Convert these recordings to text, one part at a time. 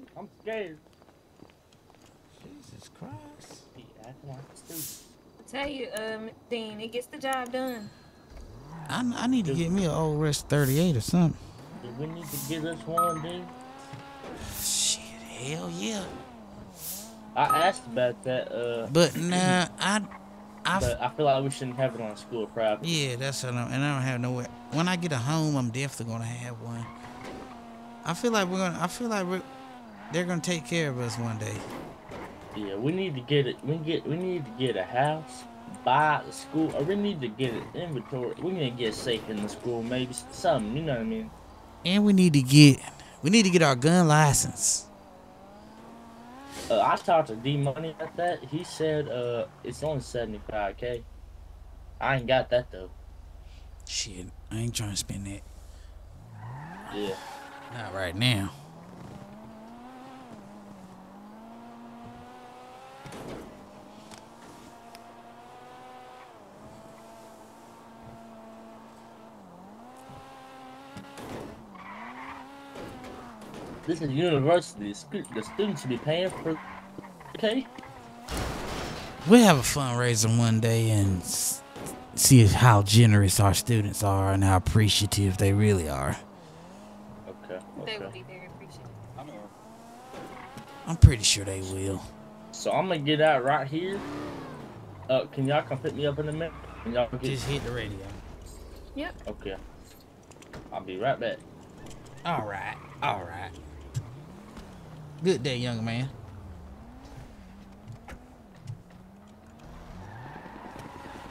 You look 17. I'm scared. Jesus Christ. He acting like a stupid. I tell you, um, Dean, it gets the job done. I, I need to get me an old Rest 38 or something. Do we need to get us one, dude? Shit, hell yeah. I asked about that, uh, But nah, I, I, but I feel like we shouldn't have it on school property. yeah, that's what I'm, and I don't have nowhere. When I get a home, I'm definitely gonna have one. I feel like we're gonna, I feel like we're, they're gonna take care of us one day. Yeah, we need to get it. We get. We need to get a house, buy the school, or we need to get an inventory. We need to get safe in the school, maybe something. You know what I mean? And we need to get, we need to get our gun license. Uh, I talked to D Money about that. He said uh, it's only seventy five k. I ain't got that though. Shit, I ain't trying to spend that. Yeah. Not right now. This is university. The students should be paying for. Okay. We'll have a fundraiser one day and see how generous our students are and how appreciative they really are. Okay. They will be very appreciative. I'm pretty sure they will. So I'm gonna get out right here. Uh, can y'all come pick me up in a minute? Can y'all get? Just hit the radio. Yep. Okay. I'll be right back. All right, all right. Good day, young man.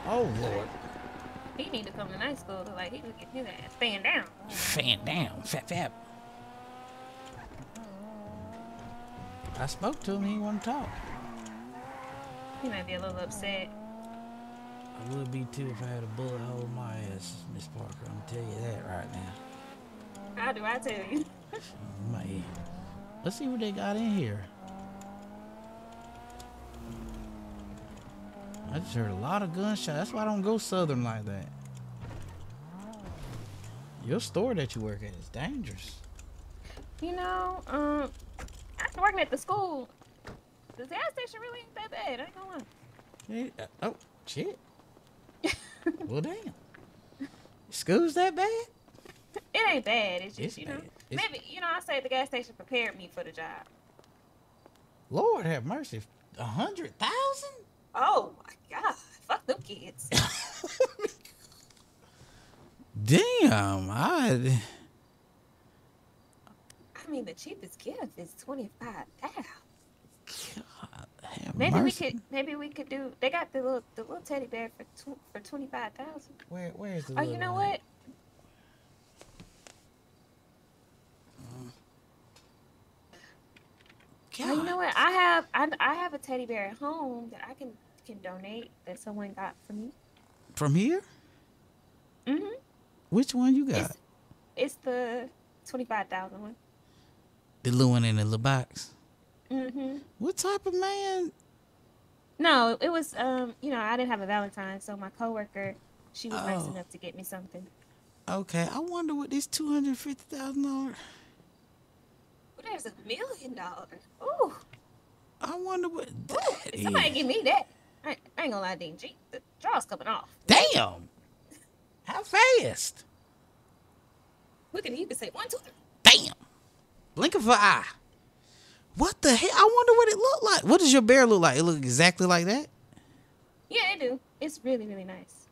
Oh Lord, He need to come to night school. Like, he would get his ass stand down. fan down, fat fat. I spoke to him. He wanted to talk. He might be a little upset. I would be too if I had a bullet hole in my ass, Miss Parker. I'm gonna tell you that right now. How do I tell you? Man. Let's see what they got in here. I just heard a lot of gunshots. That's why I don't go southern like that. Your store that you work at is dangerous. You know, um, after working at the school, the gas station really ain't that bad. I ain't gonna lie. Hey, uh, oh, shit. well, damn. School's that bad? It ain't bad. It's just, It's you know. Maybe, you know, I say the gas station prepared me for the job. Lord have mercy. A hundred thousand? Oh my God. Fuck them kids. Damn. I. I mean, the cheapest gift is twenty five thousand. Have Maybe mercy. we could, maybe we could do. They got the little, the little teddy bear for tw- for twenty five thousand. Where, where's the Oh, you know one? what? Oh, you know what? I have, I, I have a teddy bear at home that I can can donate that someone got for me. From here? Mhm. Which one you got? It's it's the twenty five thousand one. The little one in the little box. Mhm. What type of man? No, it was um, you know, I didn't have a Valentine, so my coworker, she was nice Oh. enough to get me something. Okay, I wonder what this two hundred fifty thousand dollars. But there's a million dollars. Ooh, I wonder what ooh, that is. somebody give me that. I, I ain't gonna lie, Dean G. The draw's coming off. Damn! How fast? Look at me, you can say one, two, three. Damn! Blink of an eye. What the hell? I wonder what it looked like. What does your bear look like? It look exactly like that. Yeah, it do. It's really, really nice.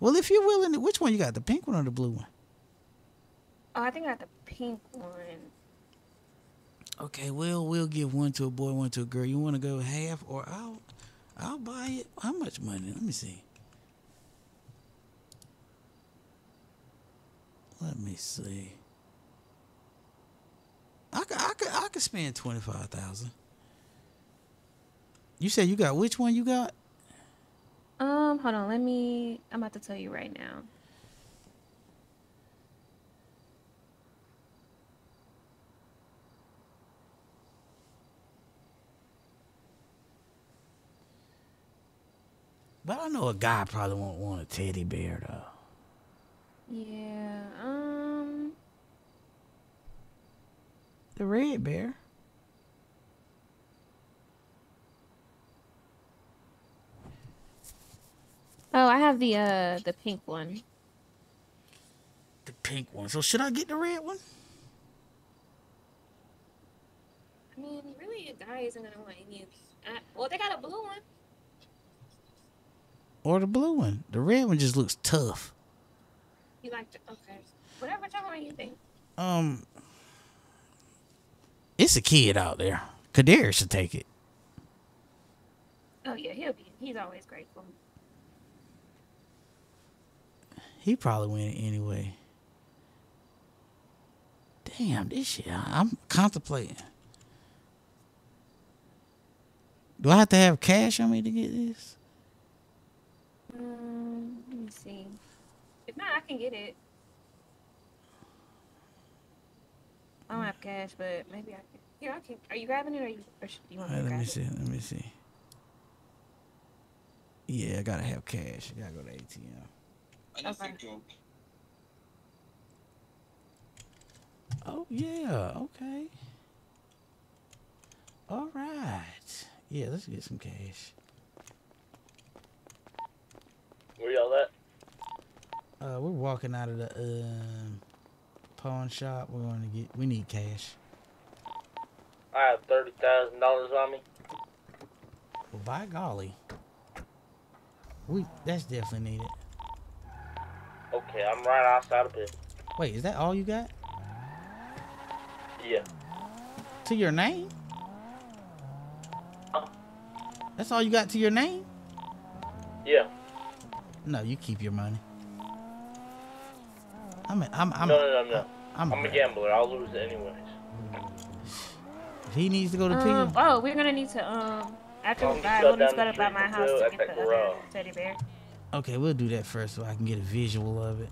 Well, if you're willing, to, which one you got? The pink one or the blue one? Oh, I think I got the pink one. Okay, well, we'll give one to a boy, one to a girl. You want to go half, or I'll, I'll buy it. How much money? Let me see. Let me see. I could, spend twenty five thousand. You said you got which one you got? Um, hold on, let me. I'm about to tell you right now. But I know a guy probably won't want a teddy bear though. Yeah. Um. The red bear. Oh, I have the uh the pink one. The pink one. So should I get the red one? I mean, really, a guy isn't gonna want any of these. Uh, well, they got a blue one. Or the blue one? The red one just looks tough. You like the okay? Whatever whichever one you think. Um, it's a kid out there. Kadir should take it. Oh yeah, he'll be. He's always grateful. He probably win it anyway. Damn, this shit. I'm contemplating. Do I have to have cash on me to get this? Um, let me see. If not, I can get it. I don't have cash, but maybe I can. Here, I can. Are you grabbing it, or you? Or do you want me Alright, to let me grab see. Let me see. Yeah, I gotta have cash. I gotta go to ATM. Okay. Oh yeah, okay. All right. Yeah, let's get some cash. Where y'all at? Uh, we're walking out of the um pawn shop. We're going to get. We need cash. I have thirty thousand dollars on me. Well, by golly, we that's definitely needed. Okay, I'm right outside of it. Wait, is that all you got Yeah. to your name? That's all you got to your name? Yeah. No, you keep your money. I'm. A, I'm. I'm. no, no, no, no. I'm, I'm a gambler. I'll lose it anyways. He needs to go to Um, Peel. oh, we're gonna need to um after we you buy, shut we'll need to down go to by street my house to get the other teddy bear. Okay, we'll do that first so I can get a visual of it.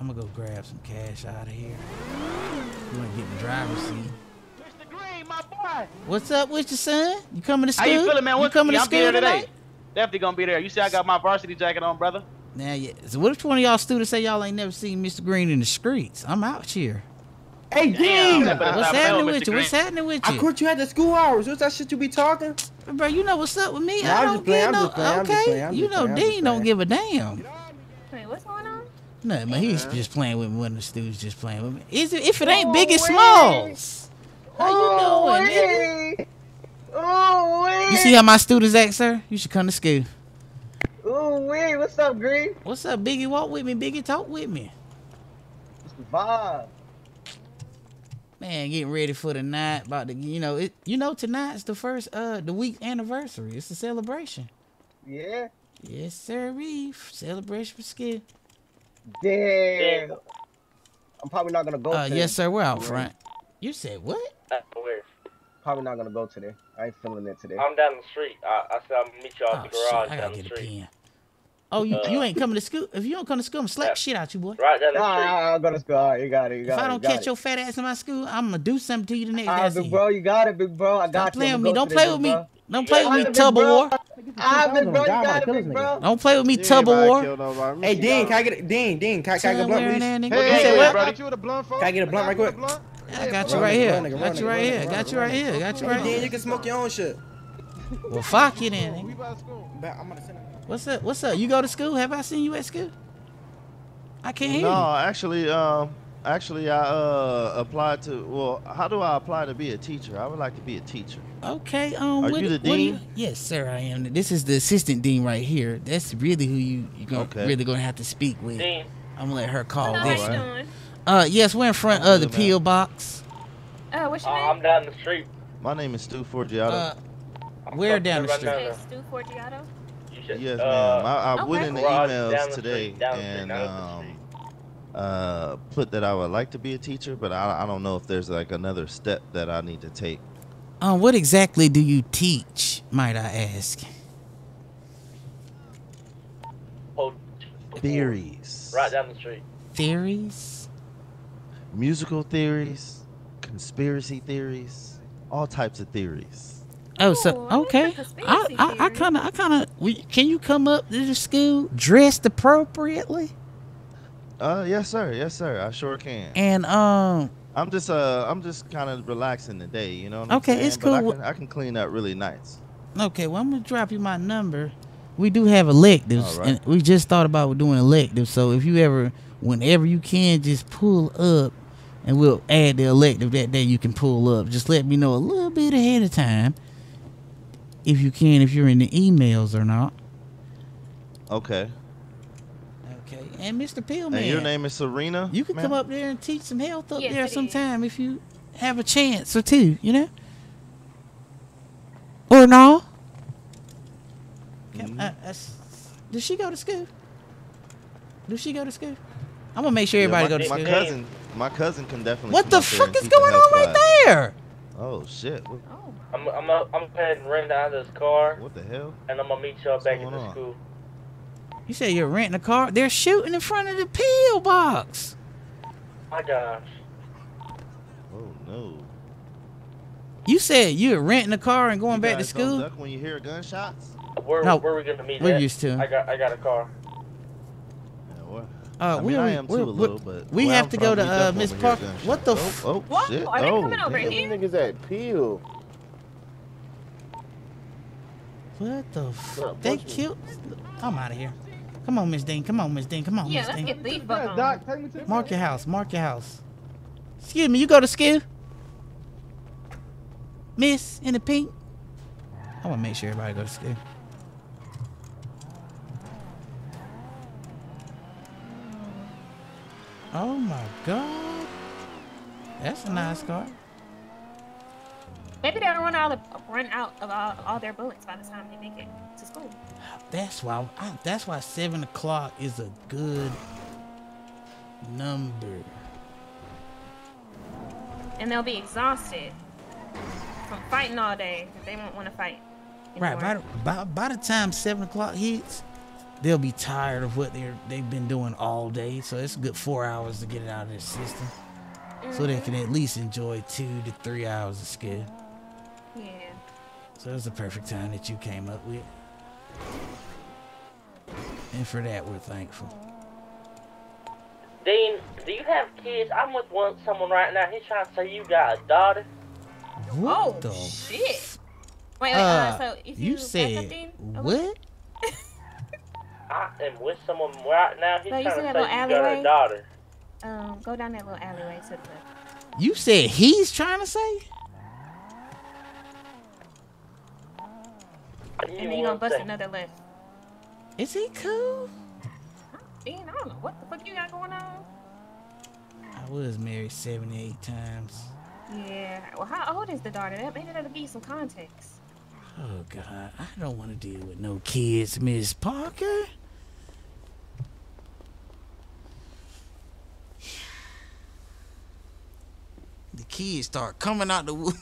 I'm gonna go grab some cash out of here. You wanna get in the driver's seat? Mr. Green, my boy. What's up with your son? You coming to school? How you feeling, man? You What's coming yeah, to school today. tonight? Definitely gonna be there. You see, I got my varsity jacket on, brother. Now, yeah. So which one of y'all students say y'all ain't never seen Mr. Green in the streets? I'm out here. Hey, Dean! but- What's I happening with Mr. you? What's Green. happening with you? I you? caught you at the school hours. What's that shit you be talking? Bro, you know what's up with me? Nah, I don't just playing, give no. playing, okay, playing, you know playing, Dean don't give a damn. Wait, what's going on? No, man, he's just playing with me. One of the students just playing with me. Is it, if it ain't Oh, Biggie wait. Smalls? How you oh, doing, nigga? wait. Oh, wait. You see how my students act, sir? You should come to school. Oh, wait. What's up, Green? What's up, Biggie? Walk with me. Biggie, talk with me. What's the vibe? Man, getting ready for the night. About to, you know, it. You know, tonight's the first, uh, the week anniversary. It's a celebration. Yeah? Yes, sir. Reef celebration for skill. Damn. I'm probably not gonna go Uh, yes, sir. We're out front. You said what? Uh, Where? Probably not gonna go today. I ain't feeling it today. I'm down the street. I, I said I'm gonna meet y'all Oh at the shit! garage I gotta the get a street. pen. Oh, you, you Uh, ain't coming to school. If you don't come to school, I'm gonna slap Yeah. shit out you, boy. Right down the Nah, street. I'll go to school. All right, you got it. You If it. I don't catch it. your fat ass in my school, I'm gonna do something to you the next day. Right, big bro, you got it, big bro. I got Stop you. playing I'ma with me. Don't today, play with me. bro. Don't play with me, big Tub of bro. War. Ah, big bro, you got it, big bro. Don't play with me, Tub of War. Hey, Dean, can I get a Dean? Dean, can, I- get a blunt, wearing please? that nigga. Hey, You hey, said hey, what? Can I get a blunt right quick? I got you right here. run, Got you right here. nigga, Got you right here. Got you right Dean, you can smoke your own shit. Well, fuck you then. nigga. I'm gonna send it. What's up? What's up? You go to school? Have I seen you at school? I can't hear No, actually, um, actually, I uh applied to. Well, how do I apply to be a teacher? I would like to be a teacher. Okay. Um. Are what, you the what do you- dean? yes, sir. I am. This is the assistant dean right here. That's really who you you gonna Okay. really gonna have to speak with. Dean, I'm gonna let her call Hello, this. how you doing? Uh, yes, we're in front of the. PO box. Uh, what's your uh, name? I'm down the street. My name is Stu Forgiato. Uh, I'm Where coming down the right street? now, Hey, now. Stu Forgiato. Yes, uh, ma'am. I, I okay. went in the emails the today street, the and um, uh, put that I would like to be a teacher, but I, I don't know if there's like another step that I need to take. Um, what exactly do you teach? Might I ask? Hold- Theories, Right down the street. Theories? Musical theories, conspiracy theories, all types of theories. Oh, so I like the okay. I I, I kind of I kind of. Can you come up to the school dressed appropriately? Uh, yes, sir. Yes, sir. I sure can. And um, I'm just uh, I'm just kind of relaxing today. You know. What I'm Okay, saying? it's But I cool. can, I can clean up really nice. okay, well I'm gonna drop you my number. We do have electives, All right. and we just thought about doing electives. So if you ever, whenever you can, just pull up, and we'll add the elective that day. You can pull up. Just let me know a little bit ahead of time, if you can, if you're in the emails or not. Okay. Okay, and Mr. Pillman, And your name is Serena. you can ma'am? come up there and teach some health up Yes, there it is. sometime if you have a chance or two, you know. Or no? Can- Mhm. uh, uh, does she go to school? Does she go to school? I'm gonna make sure Yeah, everybody my, go to my school. My cousin, my cousin can definitely. What the fuck is going on right class. there? Oh shit! What, Oh. I'm I'm I'm I'm heading rent out of this car, what the hell? and I'm gonna meet y'all back at the on? school. You say you're renting a car? They're shooting in front of the pillbox. My gosh. Oh no! You said you're renting a car and going You back to school. Duck when you hear gunshots. Where No, where are we gonna meet We're at? used to. I got I got a car. Yeah, what? Uh, I we mean, I am we're- too a little, but we where have I'm to go to we uh, definitely Miss hear Parker. What the? Oh, oh, Whoa, shit! are they oh, coming over damn. here? Niggas at Peel. What the? F- they push killed. I'm out of here. Come on, Miss Dean. Come on, Miss Dean. Come on, Yeah, Miss let's Dean. get these Yeah, fuck on. Doc, take me to Mark your house. Mark your house. Excuse me. You go to school, Miss in the pink. I want to make sure everybody goes to school. Oh my God, that's a nice car. Maybe they'll run out of run out of all, all their bullets by the time they make it to school. That's why. I, that's why seven o'clock is a good number. And they'll be exhausted from fighting all day. They won't want to fight. Right. anymore. By, by by the time seven o'clock hits, they'll be tired of what they're they've been doing all day. So it's a good four hours to get it out of their system, so they can at least enjoy two to three hours of school. Yeah. So it's the perfect time that you came up with, and for that we're thankful. Dean, do you have kids? I'm with one someone right now. He's trying to say you got a daughter. What oh the? shit! Wait, wait. Uh, Uh, so if you, you back up, said Dean, a little- what? I am with someone right now. He's So you trying see to that say little you got alleyway? a daughter. Um, go down that little alleyway to the left. You said he's trying to say? You And then you know gonna bust I'm another left. Is he cool? Dean, I don't know what the fuck you got going on. I was married 78 times. Yeah. Well, how old is the daughter? That maybe that'll give you some context. Oh God, I don't want to deal with no kids, Miss Parker. The kids start coming out the wood.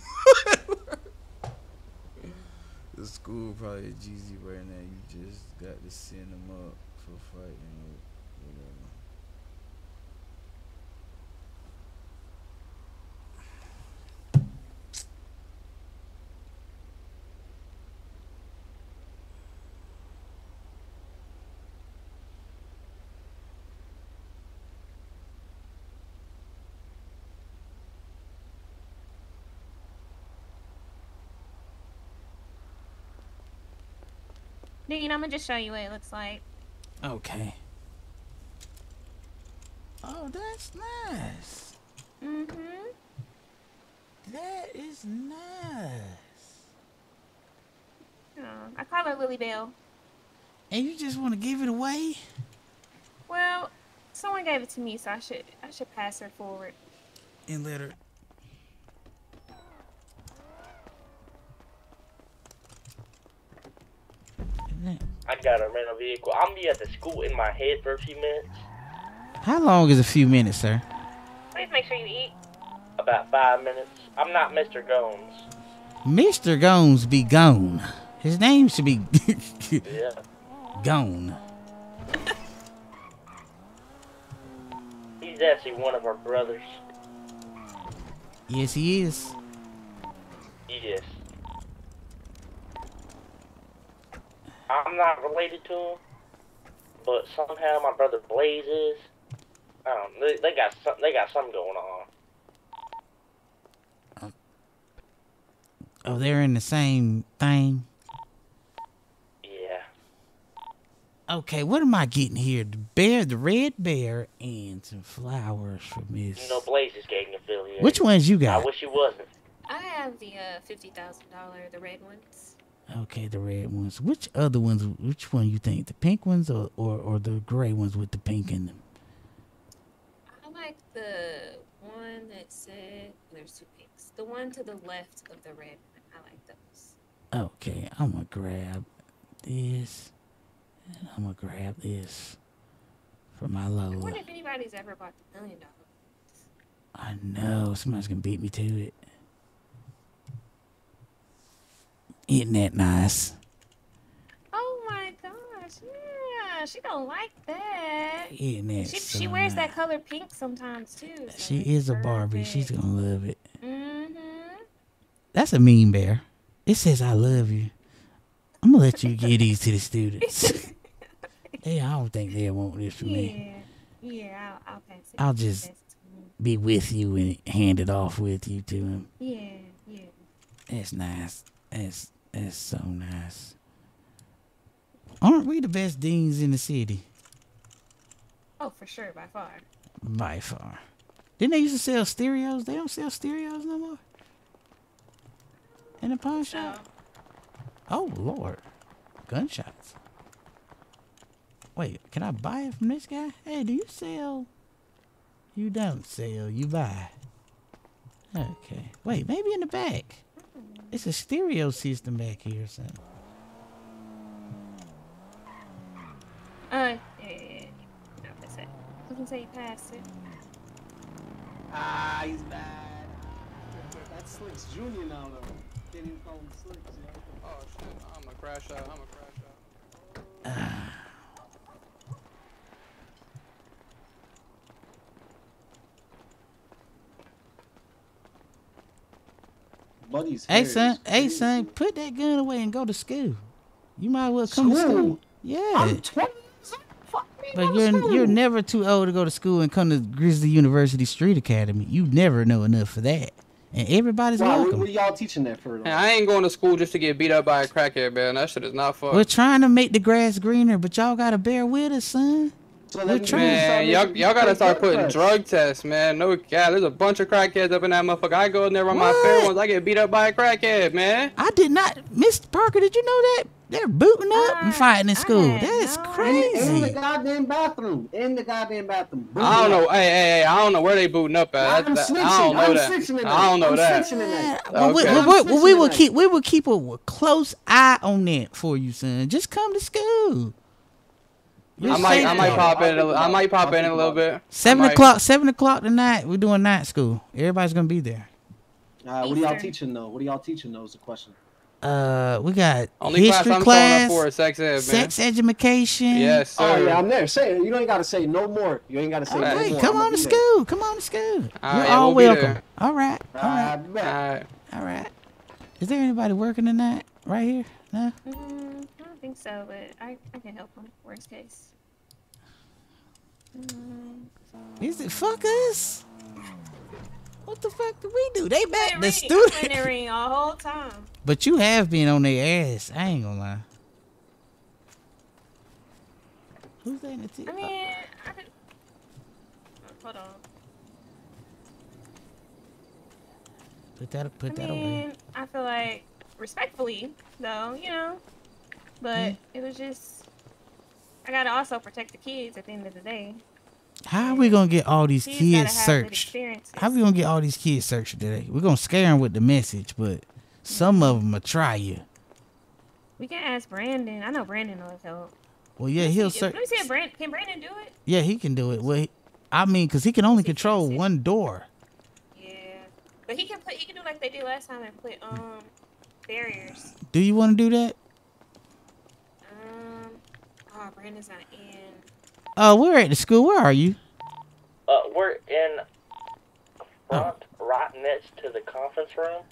the school probably Jeezy right now. You just got to send them up for fighting or whatever. Dean, I'm gonna just show you what it looks like. Okay. Oh, that's nice. Mm-hmm. That is nice. Oh, I call her Lily Bell. And you just want to give it away? Well, someone gave it to me, so I should I should pass her forward. And let her. I gotta rent a vehicle. I'm be at the school in my head for a few minutes. How long is a few minutes, sir? Please make sure you eat. About five minutes. I'm not Mr. Gomes. Mr. Gomes be gone. His name should be Yeah. gone. He's actually one of our brothers. Yes, he is. Yes. I'm not related to him, but somehow my brother Blaze is. I don't. They, they got some. They got something going on. Oh, they're in the same thing. Yeah. Okay, what am I getting here? The bear, the red bear, and some flowers for Miss. You know, Blaze is gang affiliated. Which ones you got? I got? wish he wasn't. I have the uh fifty thousand dollar, the red ones. Okay, the red ones. Which other ones? Which one you think? The pink ones or or, or the gray ones with the pink in them? I like the one that said there's two pinks. The one to the left of the red one. I like those. Okay, I'm gonna grab this, and I'm gonna grab this for my I Lola. wonder if anybody's ever bought the million dollar. I know somebody's gonna beat me to it. Isn't that nice? Oh my gosh, yeah, she don't like that. Isn't that She so she wears that color pink sometimes too. so She is a Barbie. She's gonna love it. Mhm. That's a mean bear. It says I love you. I'm gonna let you give these to the students. hey, I don't think they want this for me. Yeah, yeah, I'll, I'll pass it. I'll just- pass it to him. Be with you and hand it off with you to him. Yeah, yeah. That's nice. That's that's so nice. Aren't we the best deans in the city? Oh, for sure, by far. By far. Didn't they used to sell stereos? They don't sell stereos no more? In the pawn shop? Oh Lord. Gunshots. Wait, can I buy it from this guy? Hey, do you sell? You don't sell, you buy. Okay. Wait, maybe in the back. It's a stereo system back here or something. uh, yeah, yeah, yeah. No, that's it. I was gonna say you passed it. Ah, he's bad. That's Slicks Junior now, though. Can't even call him Slicks. Oh shit, I'm gonna crash out. I'm gonna crash out. Buddy's Hey son, hey son, put that gun away and go to school. You might as well come to school. School? Yeah. I'm 20 years old. Fuck me. But you're school. you're never too old to go to school and come to Grizzley University Street Academy. You never know enough for that. And everybody's Why, what, welcome. what are y'all teaching that for? Man, I ain't going to school just to get beat up by a crackhead, man. That shit is not fun. We're trying to make the grass greener, but y'all gotta bear with us, son. So We're trying- Man, start y'all, y'all gotta start putting haircuts. drug tests, man. No, God, there's a bunch of crackheads up in that motherfucker. I go in there on my fair ones. I get beat up by a crackhead, man. I did not, Mr. Parker. Did you know that they're booting up and I- fighting in school? had That is crazy. In, in the goddamn bathroom. In the goddamn bathroom. I don't know. Hey, hey, hey, I don't know where they booting up at. I'm That- that- I don't know I'm that. snitching in I don't know I'm that. snitching in that. Well, we, Okay. well, we- well, we will keep we will keep a close eye on that for you, son. Just come to school. I might, I might pop in. A, I'll li- I might pop in a little bit. Seven o'clock. Seven o'clock tonight. We're doing night school. Everybody's gonna be there. Uh, what are y'all teaching though? What are y'all teaching though? Is the question. Uh, we got Only class history I'm class, up for sex ed, man. sex education. Yes, sir. Oh yeah, I'm there. Say it. You don't gotta say no more. You ain't gotta say no Okay, more. come I'ma on to be there. school. Come on to school. All You're right, all we'll welcome. there. All right. All I right. bet. Alright. All right. Is there anybody working tonight? Right here? No. Mm, I don't think so, but I, I can help them. Worst case. Mm, Is it fuck us? What the fuck do we do? They back the ring- been student. ring all whole time. But you have been on their ass. I ain't gonna lie. Who's that in the t- I mean, I could. Hold on. Put that put I that mean, I feel like respectfully, though, you know, but it was just. I gotta also protect the kids at the end of the day. How are we gonna get all these Kids kids gotta have good searched? How we gonna get all these kids searched today? We're gonna scare them with the message, but some of them will try you. We can ask Brandon. I know Brandon knows help. Well, yeah, he'll search. Let me see if Brandon can Brandon do it. Yeah, he can do it. Well, he- I mean, cause he can only control one door. Yeah, but he can put. He can do like they did last time and put um barriers. Do you want to do that? Oh, Brandon's not in. Oh, we're at the school. Where are you? Uh, we're in front, right next to the conference room.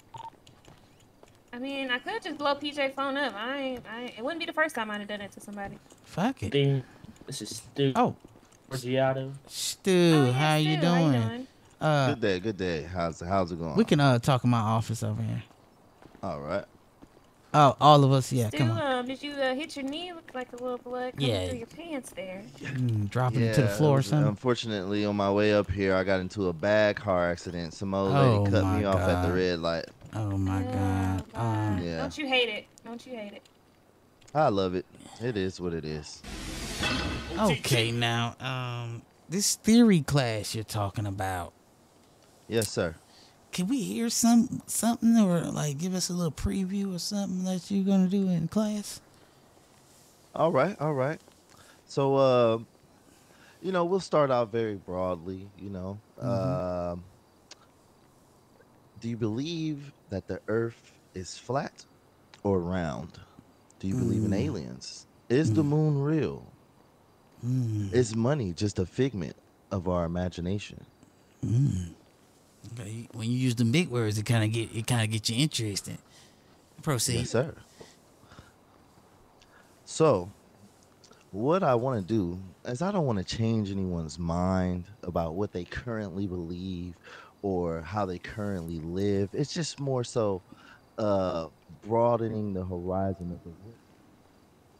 I mean, I could just blow PJ phone up. I ain't. I ain't, it wouldn't be the first time I'd have done it to somebody. Fuck it. Dean, this is stupid. Oh, Giotto. Stu, Oh, yeah, how you Stu, how you doing? doing? Uh, Good day, good day. How's how's it going? we can uh talk in my office over here. All right. Oh, all of us, yeah. Stu, Come on, um, did you uh, hit your knee? Look like a little blood coming Yeah. through your pants there. Mm, dropping it to the floor or something. Unfortunately, on my way up here, I got into a bad car accident. Some old Oh, lady cut my me off at the red light. Oh my god. Um, Yeah. Don't you hate it? Don't you hate it? I love it. It is what it is. okay, now, um, this theory class you're talking about. Yes, sir. Can we hear some something or like give us a little preview or something that you're gonna do in class? All right, all right. So, uh, you know, we'll start out very broadly. You know, Mhm. Um do you believe that the Earth is flat or round? Do you believe in Mm. aliens? Is the moon real? Mm. Is money just a figment of our imagination? When you use the big words, it kind of get it kind of get you interested. Proceed. Yes, sir. So, what I want to do is I don't want to change anyone's mind about what they currently believe or how they currently live. It's just more so uh, broadening the horizon of the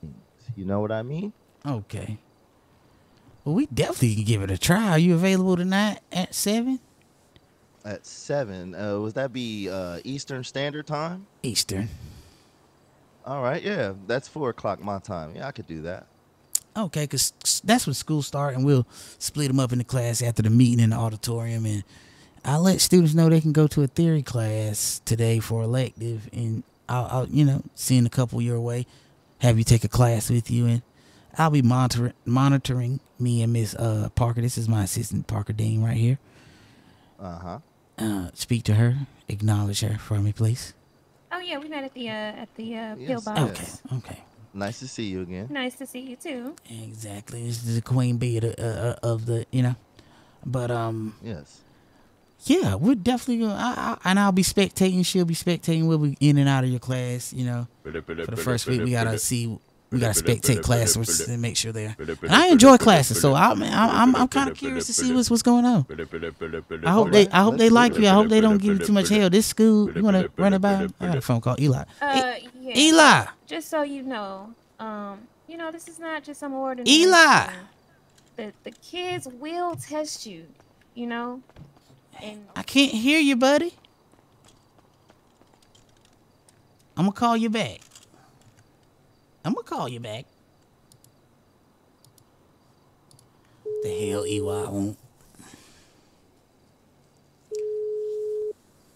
things. You know what I mean? Okay. Well, we definitely can give it a try. Are you available tonight at seven At seven, uh, would that be uh, Eastern Standard Time? Eastern? All right, yeah, that's four o'clock my time. Yeah, I could do that. Okay, because that's when school start, and we'll split them up into class after the meeting in the auditorium, and I'll let students know they can go to a theory class today for elective, and I'll, I'll you know send a couple your way, have you take a class with you, and I'll be monitoring monitoring me and Miss uh, Parker. This is my assistant Parker Dean right here. Uh huh. Uh, speak to her, acknowledge her for me, please. Oh yeah, we met at the uh, at the uh, Yes, pillbox. Okay, okay. Nice to see you again. Nice to see you too. Exactly. This is the queen bee of the, uh, uh, of the you know, but um. Yes. Yeah, we're definitely gonna. I, I, and I'll be spectating. She'll be spectating. We'll be in and out of your class. You know, for the first week, we gotta see. We gotta spectate classes and make sure they're. And I enjoy classes, so I'm I'm I'm, I'm kind of curious to see what's what's going on. I hope they I hope they like you. I hope they don't give you too much hell. This school, you wanna run it by? 'em? I got a phone call, Eli. Uh, yeah. Eli, Just so you know, um, you know, this is not just some ordinary. Eli. The the kids will test you. You know, and I can't hear you, buddy. I'm gonna call you back. I'm gonna call you back. The hell, EY won't.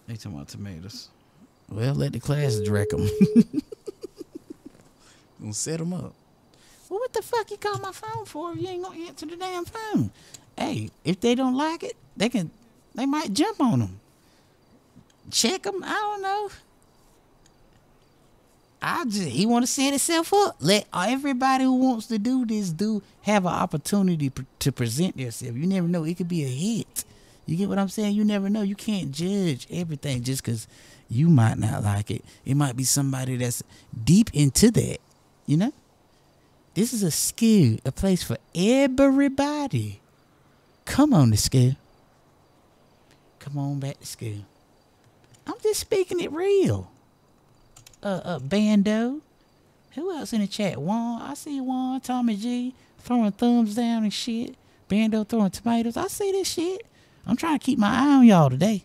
They talking about tomatoes. Well, let the class direct them. gonna set them up. Well, what the fuck you call my phone for if you ain't gonna answer the damn phone? Hey, if they don't like it, they can, they might jump on them. Check them. I don't know. I just he want to set himself up. Let everybody who wants to do this do have an opportunity pr- to present themselves. You never know; it could be a hit. You get what I'm saying? You never know. You can't judge everything just because you might not like it. It might be somebody that's deep into that. You know, this is a school, a place for everybody. Come on to school. Come on back to school. I'm just speaking it real uh, uh Bando. Who else in the chat? Juan. I see Juan, Tommy G throwing thumbs down and shit. Bando throwing tomatoes. I see this shit. I'm trying to keep my eye on y'all today.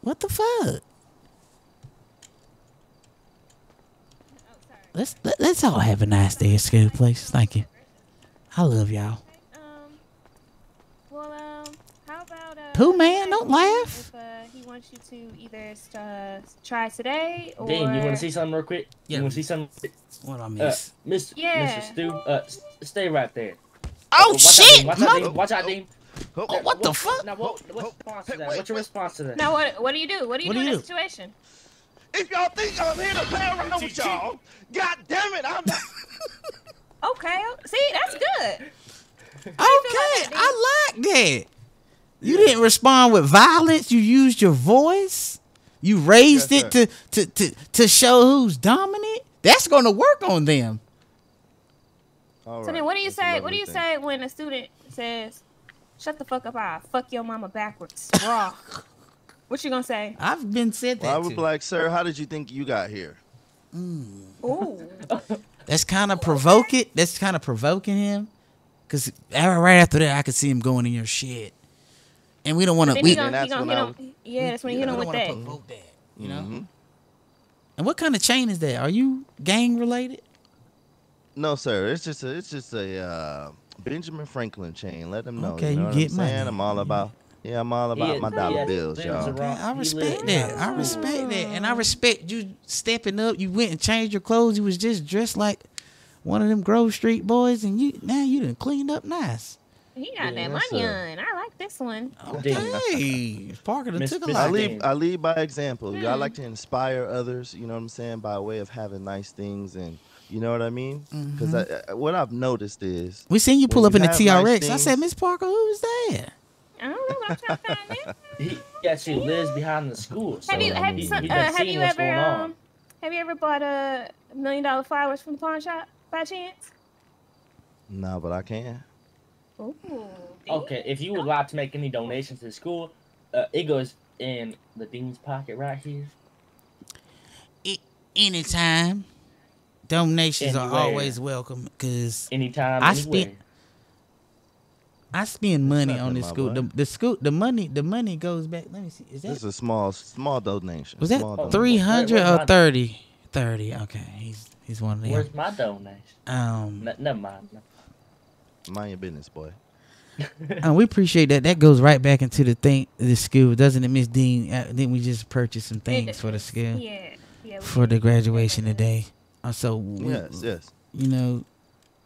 What the fuck? Let's let, let's all have a nice day at school, please. Thank you. I love y'all. um, um, uh? Pooh man, don't laugh. If uh, he wants you to either uh, try today or. Dan, you want to see something real quick? Yeah. You want to see something? What I Uh, miss? Mr. Yeah. Mr. Stu, uh, s- stay right there. oh Watch out, shit! Watch out, Dean. Watch out, Dean. Oh, Oh, what the fuck? Now, what, what's response to that? What's your response to that? Now what? What do you do? What do you What do do in you that do? situation? If y'all think I'm here to play around with y'all, god damn it, I'm not. Okay. See, that's good. Okay, I like that. You didn't respond with violence. You used your voice. You raised Yes, it to, to, to, to show who's dominant. That's going to work on them. All So then, right, what do you that's say? What do you thing. say when a student says, "Shut the fuck up! I fuck your mama backwards." Raw. what you gonna say? I've been said that Well, I would be like, sir, how did you think you got here? Mm. Ooh. That's kind of provoking. That's kind of provoking him, because right after that, I could see him going in your shit, and we don't want to. We, gonna, that's gonna when hit I. Yeah, that's when he yeah, hit him with don't that. want to provoke that. You know. Mhm. And what kind of chain is that? Are you gang related? No, sir. It's just a, it's just a uh, Benjamin Franklin chain. Let them know. Okay, you know you what get I'm saying? I'm all about. Yeah, I'm all about He- my dollar has bills, y'all. around- I respect that. I respect that, and I respect you stepping up. You went and changed your clothes. You was just dressed like one of them Grove Street boys, and you now you done cleaned up nice. He got Yeah, that money a- on. I like this one. Okay, Parker done Miss- took a I lot. lead, I lead by example. I Hmm. like to inspire others. You know what I'm saying by way of having nice things, and you know what I mean. Because Mm-hmm. what I've noticed is We seen you pull up in you the have nice TRX. I said, Miss Parker, who was that? I don't know. I'm trying to find it. He actually lives behind the school. So Have you have, mean, some, uh, have you ever um have you ever bought a million dollar flowers from the pawn shop by chance? no, but I can. Ooh. Okay, if you would like to make any donations to the school, uh, it goes in the dean's pocket right here. A- anytime. Donations are always welcome because Anytime, I anywhere. spent- I spend money on nothing, this school. The, the school, the money, the money goes back. Let me see. Is that This is a small, small donation. was that small three hundred or thirty? Thirty. Okay, he's he's one of them. Where's my donation? Um, N- never mind. Mind your business, boy. uh, we appreciate that. That goes right back into the thing, the school, doesn't it, Miss Dean? Uh, then we just purchased some things for the school Yeah. Yeah. for the graduation today. Uh, so we, Yes, yes. you know,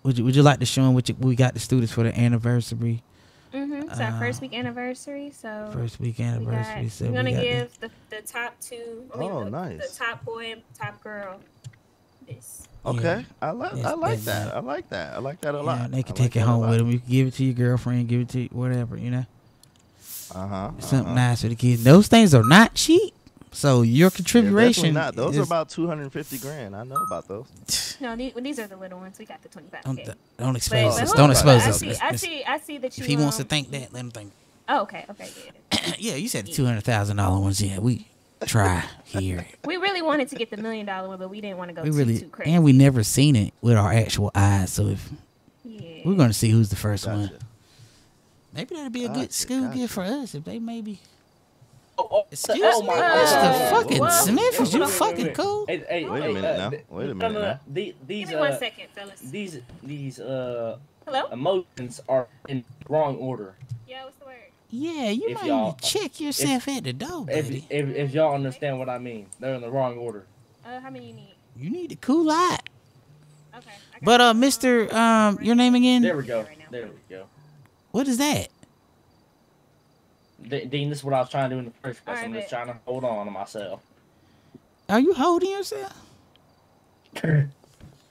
would you would you like to show them what you, we got the students for the anniversary, Mm-hmm. It's our first Uh, week anniversary, so first week we anniversary? got, so we're gonna got give the, the top two. I mean, Oh, the, nice. The top boy and top girl. This. Okay, I like, I like that. I like that. I like that a Yeah, lot. they can take it home with them. You can give it to your girlfriend, give it to whatever, you know, Uh huh. something nice for the kids. Those things are not cheap. So your contribution, not. Those are about two hundred and fifty grand. I know about those. No, these, these are the little ones. We got the twenty five. don't, don't expose but us. hold Don't on, expose I us. see, Miss- I see. I see that you. If he wants to um, think that, let him think. Oh, okay. Okay. Good. Yeah, you said the two hundred thousand dollar ones. Yeah, we try here. We really wanted to get the million dollar one, but we didn't want to go We too, really too crazy. and we never seen it with our actual eyes. So if yeah. we're gonna see who's the first one, maybe that'd be a good school gotcha. gift for us. If they maybe Oh, oh, excuse oh me, my Mr. God. fucking Whoa. Smith, is you Wait, wait, fucking wait. cool? Hey, hey, Wait a minute uh, now. Wait a minute no, no. now. The- Give These, me uh, one second, fellas. these, these, uh, Hello. emotions are in wrong order. Yeah. What's the word? Yeah, you If might y'all- need to check yourself at the door, If, buddy. if, if y'all understand what I mean, they're in the wrong order. Uh, how many you need? You need to cool out. Okay. I got But uh, Mister, um, your name again? There we go. There we go. What is that? D- Dean, this is what I was trying to do in the first place. Alright, I'm just trying to hold on to myself. Are you holding yourself?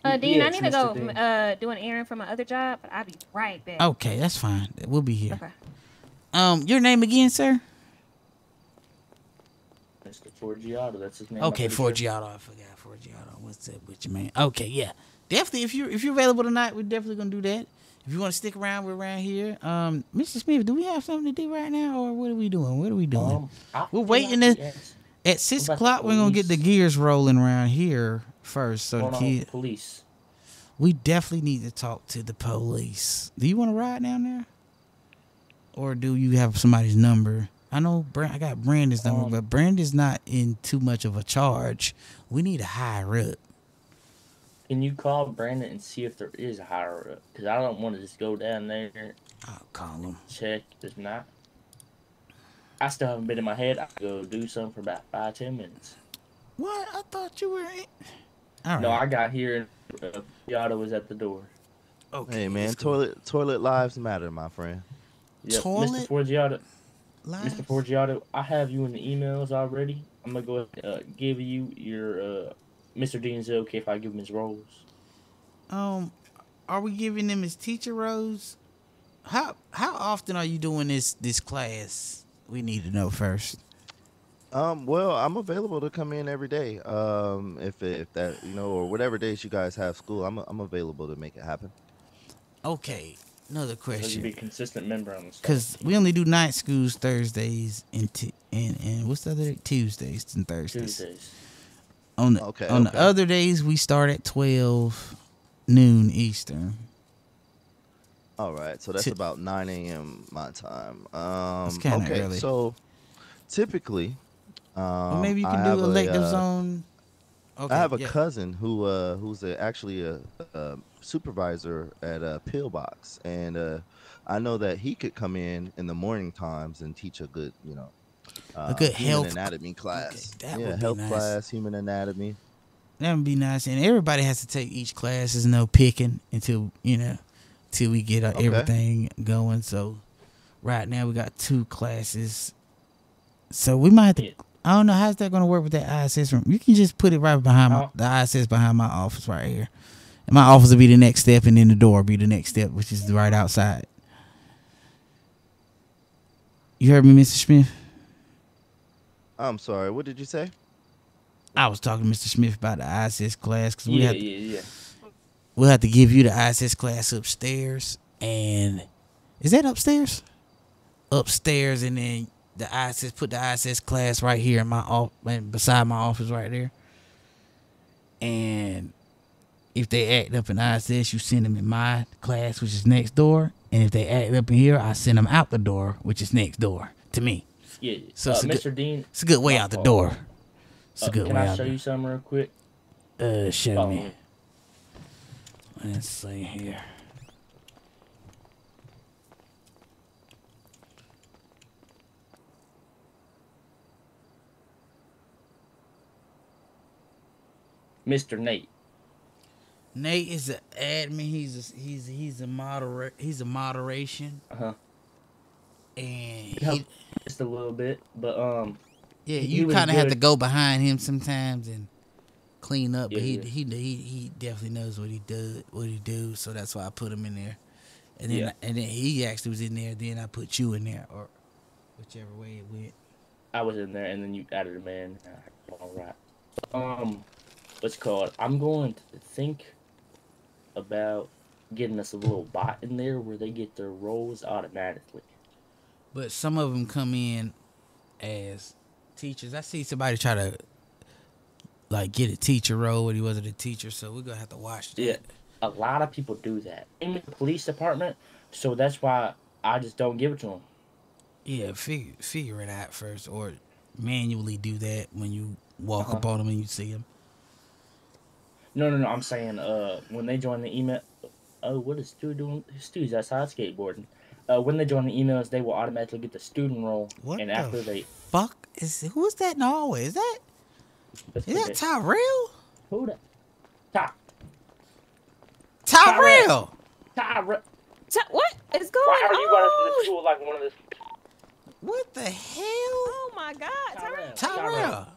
Uh, Dean, I need to Mr. go uh do an errand for my other job, but I'll be right back. Okay, that's fine. We'll be here. Okay. Um, your name again, sir? Mr. Forgiato, that's his name. Okay, I'm pretty sure. Forgiato. I forgot Forgiato. What's up with you, man? Okay, yeah, definitely. If you if you're available tonight, we're definitely gonna do that. If you want to stick around, we're around here. Um, Mr. Smith, do we have something to do right now, or what are we doing? What are we doing? Um, We're waiting like to- At six o'clock, we're gonna get the gears rolling around here first. So the kid, police. we definitely need to talk to the police. Do you want to ride down there, or do you have somebody's number? I know Brand, I got Brandon's number, Um, but Brandon's not in too much of a charge. We need a higher up. Can you call Brandon and see if there is a higher up? Because I don't want to just go down there I'll call him. check. If not. I still haven't been in my head. I go do something for about five, ten minutes. What? I thought you were. In... All right. No, I got here and uh, Forgiato was at the door. okay. Hey man, let's toilet toilet lives matter, my friend. Yep, Toilet Mr. Forgiato, Lives? Mr. Forgiato, I have you in the emails already. I'm gonna go ahead and uh, give you your uh, Mr. Dean's okay if I give him his roles. Um, are we giving him his teacher roles? How how often are you doing this this class? We need to know first. Um, well, I'm available to come in every day. Um, if if that you know, or whatever days you guys have school, I'm I'm available to make it happen. Okay, another So you question. be a consistent member on the staff. Cause we only do night schools Thursdays and t- and and what's the other day? Tuesdays and Thursdays. Tuesdays. On the Okay, on okay. the other days we start at twelve noon Eastern. All right, so that's Ti- about 9 a.m. my time. Um, kinda okay, early. so typically, um, Well, maybe you can have do a, electives uh, on. Okay, I have a yeah. cousin who uh, who's a, actually a, a supervisor at a pillbox, and uh, I know that he could come in in the morning times and teach a good, you know, uh, good human health- anatomy class. that yeah, would be health nice. class, human anatomy. That would be nice, and everybody has to take each class. There's no picking until you know, till we get uh, Okay. everything going. So, right now we got two classes. So we might have to. Yeah. I don't know how's that going to work with that ISS room. You can just put it right behind my Oh. the ISS behind my office right here, and my office will be the next step, and then the door will be the next step, which is right outside. You heard me, Mr. Smith. I'm sorry, what did you say? I was talking to Mr. Smith about the ISS class because we Yeah, have yeah, yeah. we'll have to give you the ISS class upstairs. And is that upstairs? Upstairs, and then the ISS put the ISS class right here in my off and beside my office right there. And if they act up in ISS, you send them in my class, which is next door. And if they act up in here, I send them out the door, which is next door to me. Yeah. So uh, a good- Mr. Dean. It's a good way out the door. It's a uh, good can way I out. show the- you something real quick? Uh, show me. me. Let's see here. Mr. Nate. Nate is an admin. He's a, he's he's a moderate. He's a moderation, Uh huh. and he, just a little bit, but um, yeah, you kind of have to go behind him sometimes and clean up. But he, Yeah, yeah. he he he definitely knows what he does, what he do. So that's why I put him in there. And then Yeah. and then he actually was in there. Then I put you in there, or whichever way it went. I was in there, and then you added him in. All right. Um, what's it called? I'm going to think about getting us a little bot in there where they get their roles automatically. But some of them come in as teachers. I see somebody try to like get a teacher role when he wasn't a teacher. So we're gonna have to watch that. Yeah, a lot of people do that in the police department, so that's why I just don't give it to them. Yeah, figure figure it out first, or manually do that when you walk Uh-huh. up on them and you see them. No, no, no. I'm saying, uh, when they join the email, oh, what is Stu doing? Stu's outside skateboarding. Uh, when they join the emails, they will automatically get the student role, What and the after they, Fuck is who is that in the hallway? Is that let's is that it- Tyrell? Who that? Ty, Tyrell. Ty, what is going Why are you running to the on? school like one of the What the hell? Oh my God, Tyrell. Tyrell.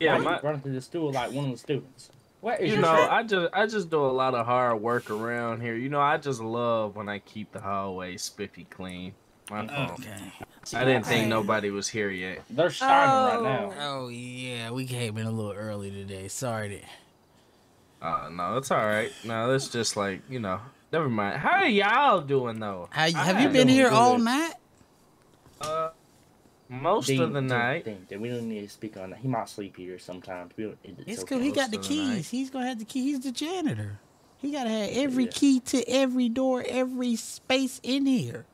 Yeah, Why my, you running through the stool like one of the students. Where is you know, shirt? I just I just do a lot of hard work around here. You know, I just love when I keep the hallway spiffy clean. My fault. Okay. I didn't think Okay. nobody was here yet. They're starting right now. Oh yeah, we came in a little early today. Sorry. To, Uh, no, it's all right. No, it's just like you know. Never mind. How are y'all doing though? how, I have you been doing here all night? Uh, most Dean, of the night. Dean, Dean, we don't need to speak on that. He might sleep here sometimes. We don't, it's, It's okay. cool. He got the Most of the keys. He's gonna have the key. He's the janitor. He gotta have every Yeah. key to every door, every space in here.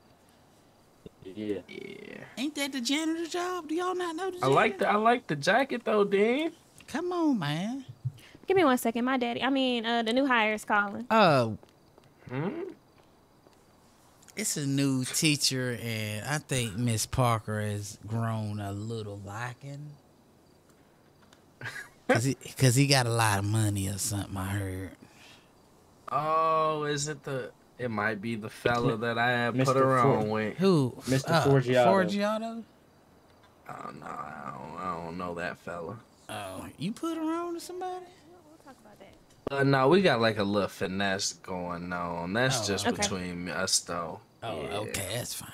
Yeah. Yeah. Ain't that the janitor job? Do y'all not know the I like the I like the jacket though, Dean. Come on, man. Give me one second. My daddy, I mean, uh, the new hire is calling. Uh, Hmm? It's a new teacher, and I think Miss Parker has grown a little liking. Cause he, Cause he got a lot of money or something. I heard. Oh, is it the? It might be the fella that I had put Mr. her Ford. on with. Who? Mr. Uh, Forgiato. Forgiato? Oh no, I don't, I don't know that fella. Oh, you put her on to somebody? We'll talk about that. Uh, no, we got like a little finesse going on. That's Oh, just okay. between us though. Oh, Yeah. okay, that's fine.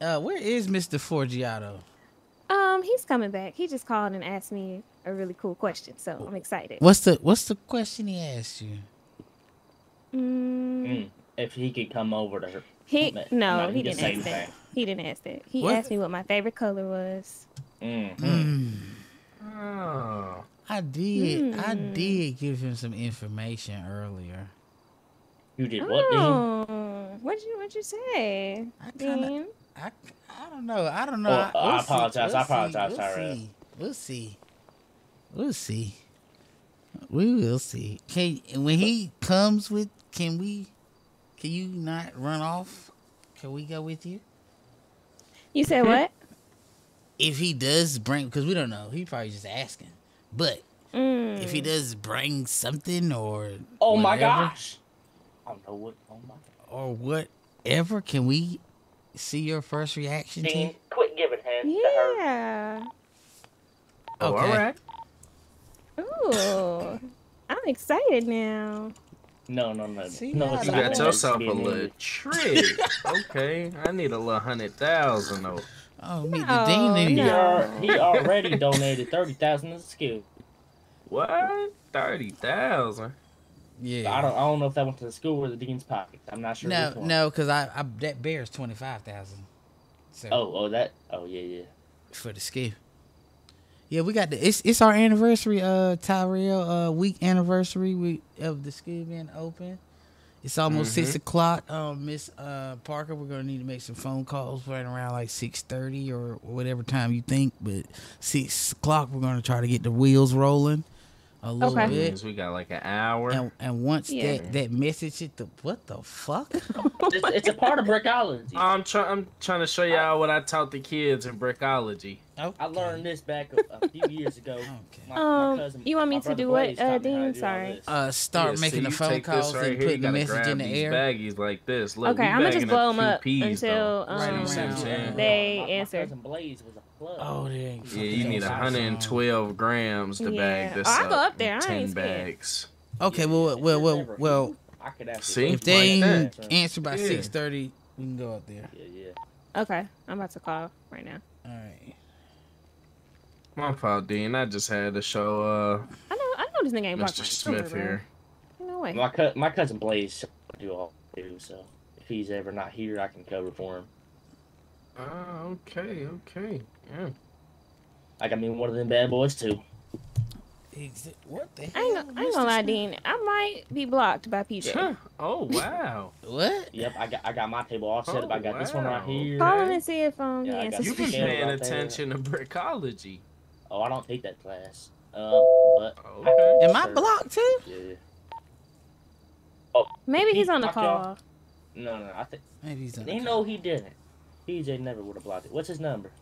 Uh, where is Mr. Forgiato? Um, he's coming back. He just called and asked me a really cool question, so I'm excited. What's the What's the question he asked you? Mm, Mm. if he could come over to her. He no, no, he he didn't ask said that. anything. He didn't ask that. He What? asked me what my favorite color was. Mm-hmm. Mm. Oh. I did. I Hmm. did give him some information earlier. You did what, Dean? Oh, what'd you what'd you say, I kinda- Dean? I, I don't know. I don't know. Oh, I we'll see. apologize. I We'll apologize, see. We'll see. We'll see. We'll see. We will see. Can when he comes with, can we? Can you not run off? Can we go with you? You said what? If he does bring, because we don't know, he probably just asking. But Mm. if he does bring something or Oh my gosh! I don't know what. Oh my. or whatever, can we see your first reaction? Dean, T? quit giving hands to her. Yeah. Oh, Okay. all right. Ooh, I'm excited now. No, no, no. See, no, You got like that. yourself a little trick. okay, I need a little hundred thousand though. Oh, meet the dean in He, here. no. he already donated thirty thousand to the skill. What? Thirty thousand? Yeah. I don't. I don't know if that went to the school or the dean's pocket. I'm not sure. No, which one. no, because I, I that bears twenty five thousand. So Oh, oh, that. Oh, yeah, yeah. for the skill. Yeah, we got the it's it's our anniversary, uh Tyrell, uh week anniversary week of the skill being open. It's almost six Mhm. o'clock. Um, Miss uh Parker, we're gonna need to make some phone calls right around like six thirty or whatever time you think. But six o'clock, we're gonna try to get the wheels rolling a little Okay. bit. Means we got like an hour. And, and once Yeah. that that message hit the what the fuck? It's, it's a part of brickology. I'm trying. I'm trying to show y'all what I taught the kids in brickology. I learned this back a, a few years ago. Okay. My, my Um, cousin, you want me to do what, uh, taught me how to Dean? Sorry. Uh, start Yeah, making see, the phone take calls right and putting the message in the air. Baggies like this. Look, Okay, I'm gonna just blow up 'em up QPs, until, though. Right um, You see what I'm around. They my, my answer. cousin Blaze was a plug. Oh, they ain't Yeah, you need those out. 112 grams to Yeah. bag this Oh, I up. go up there, I 10 ain't scared. bags. Okay, well, well, well, well. I could See? If they Like answer by six thirty, we can go up there. Yeah, yeah. Okay, I'm about to call right now. All right. My fault, Dean. I just had to show uh I know, I know this nigga ain't Mr. parking. Smith here. No way. My co- my cousin Blaze do all do so. If he's ever not here, I can cover for him. Ah, okay, okay. Yeah. Like I mean, one of them bad boys too. What the I hell? ain't, gonna- I ain't gonna lie, Dean. I might be blocked by PJ. Huh. Oh wow. What? Yep, I got I got my table all set up. I got this one right here. Call him and see if um Yeah, he answers. You've some been paying attention to brickology. Oh, I don't take that class. Um, but Okay. Am I blocked too? yeah. Oh, Maybe he's on the blocked y'all? call. No, no, I think Maybe he's on. they know he didn't. PJ never would have blocked it. What's his number?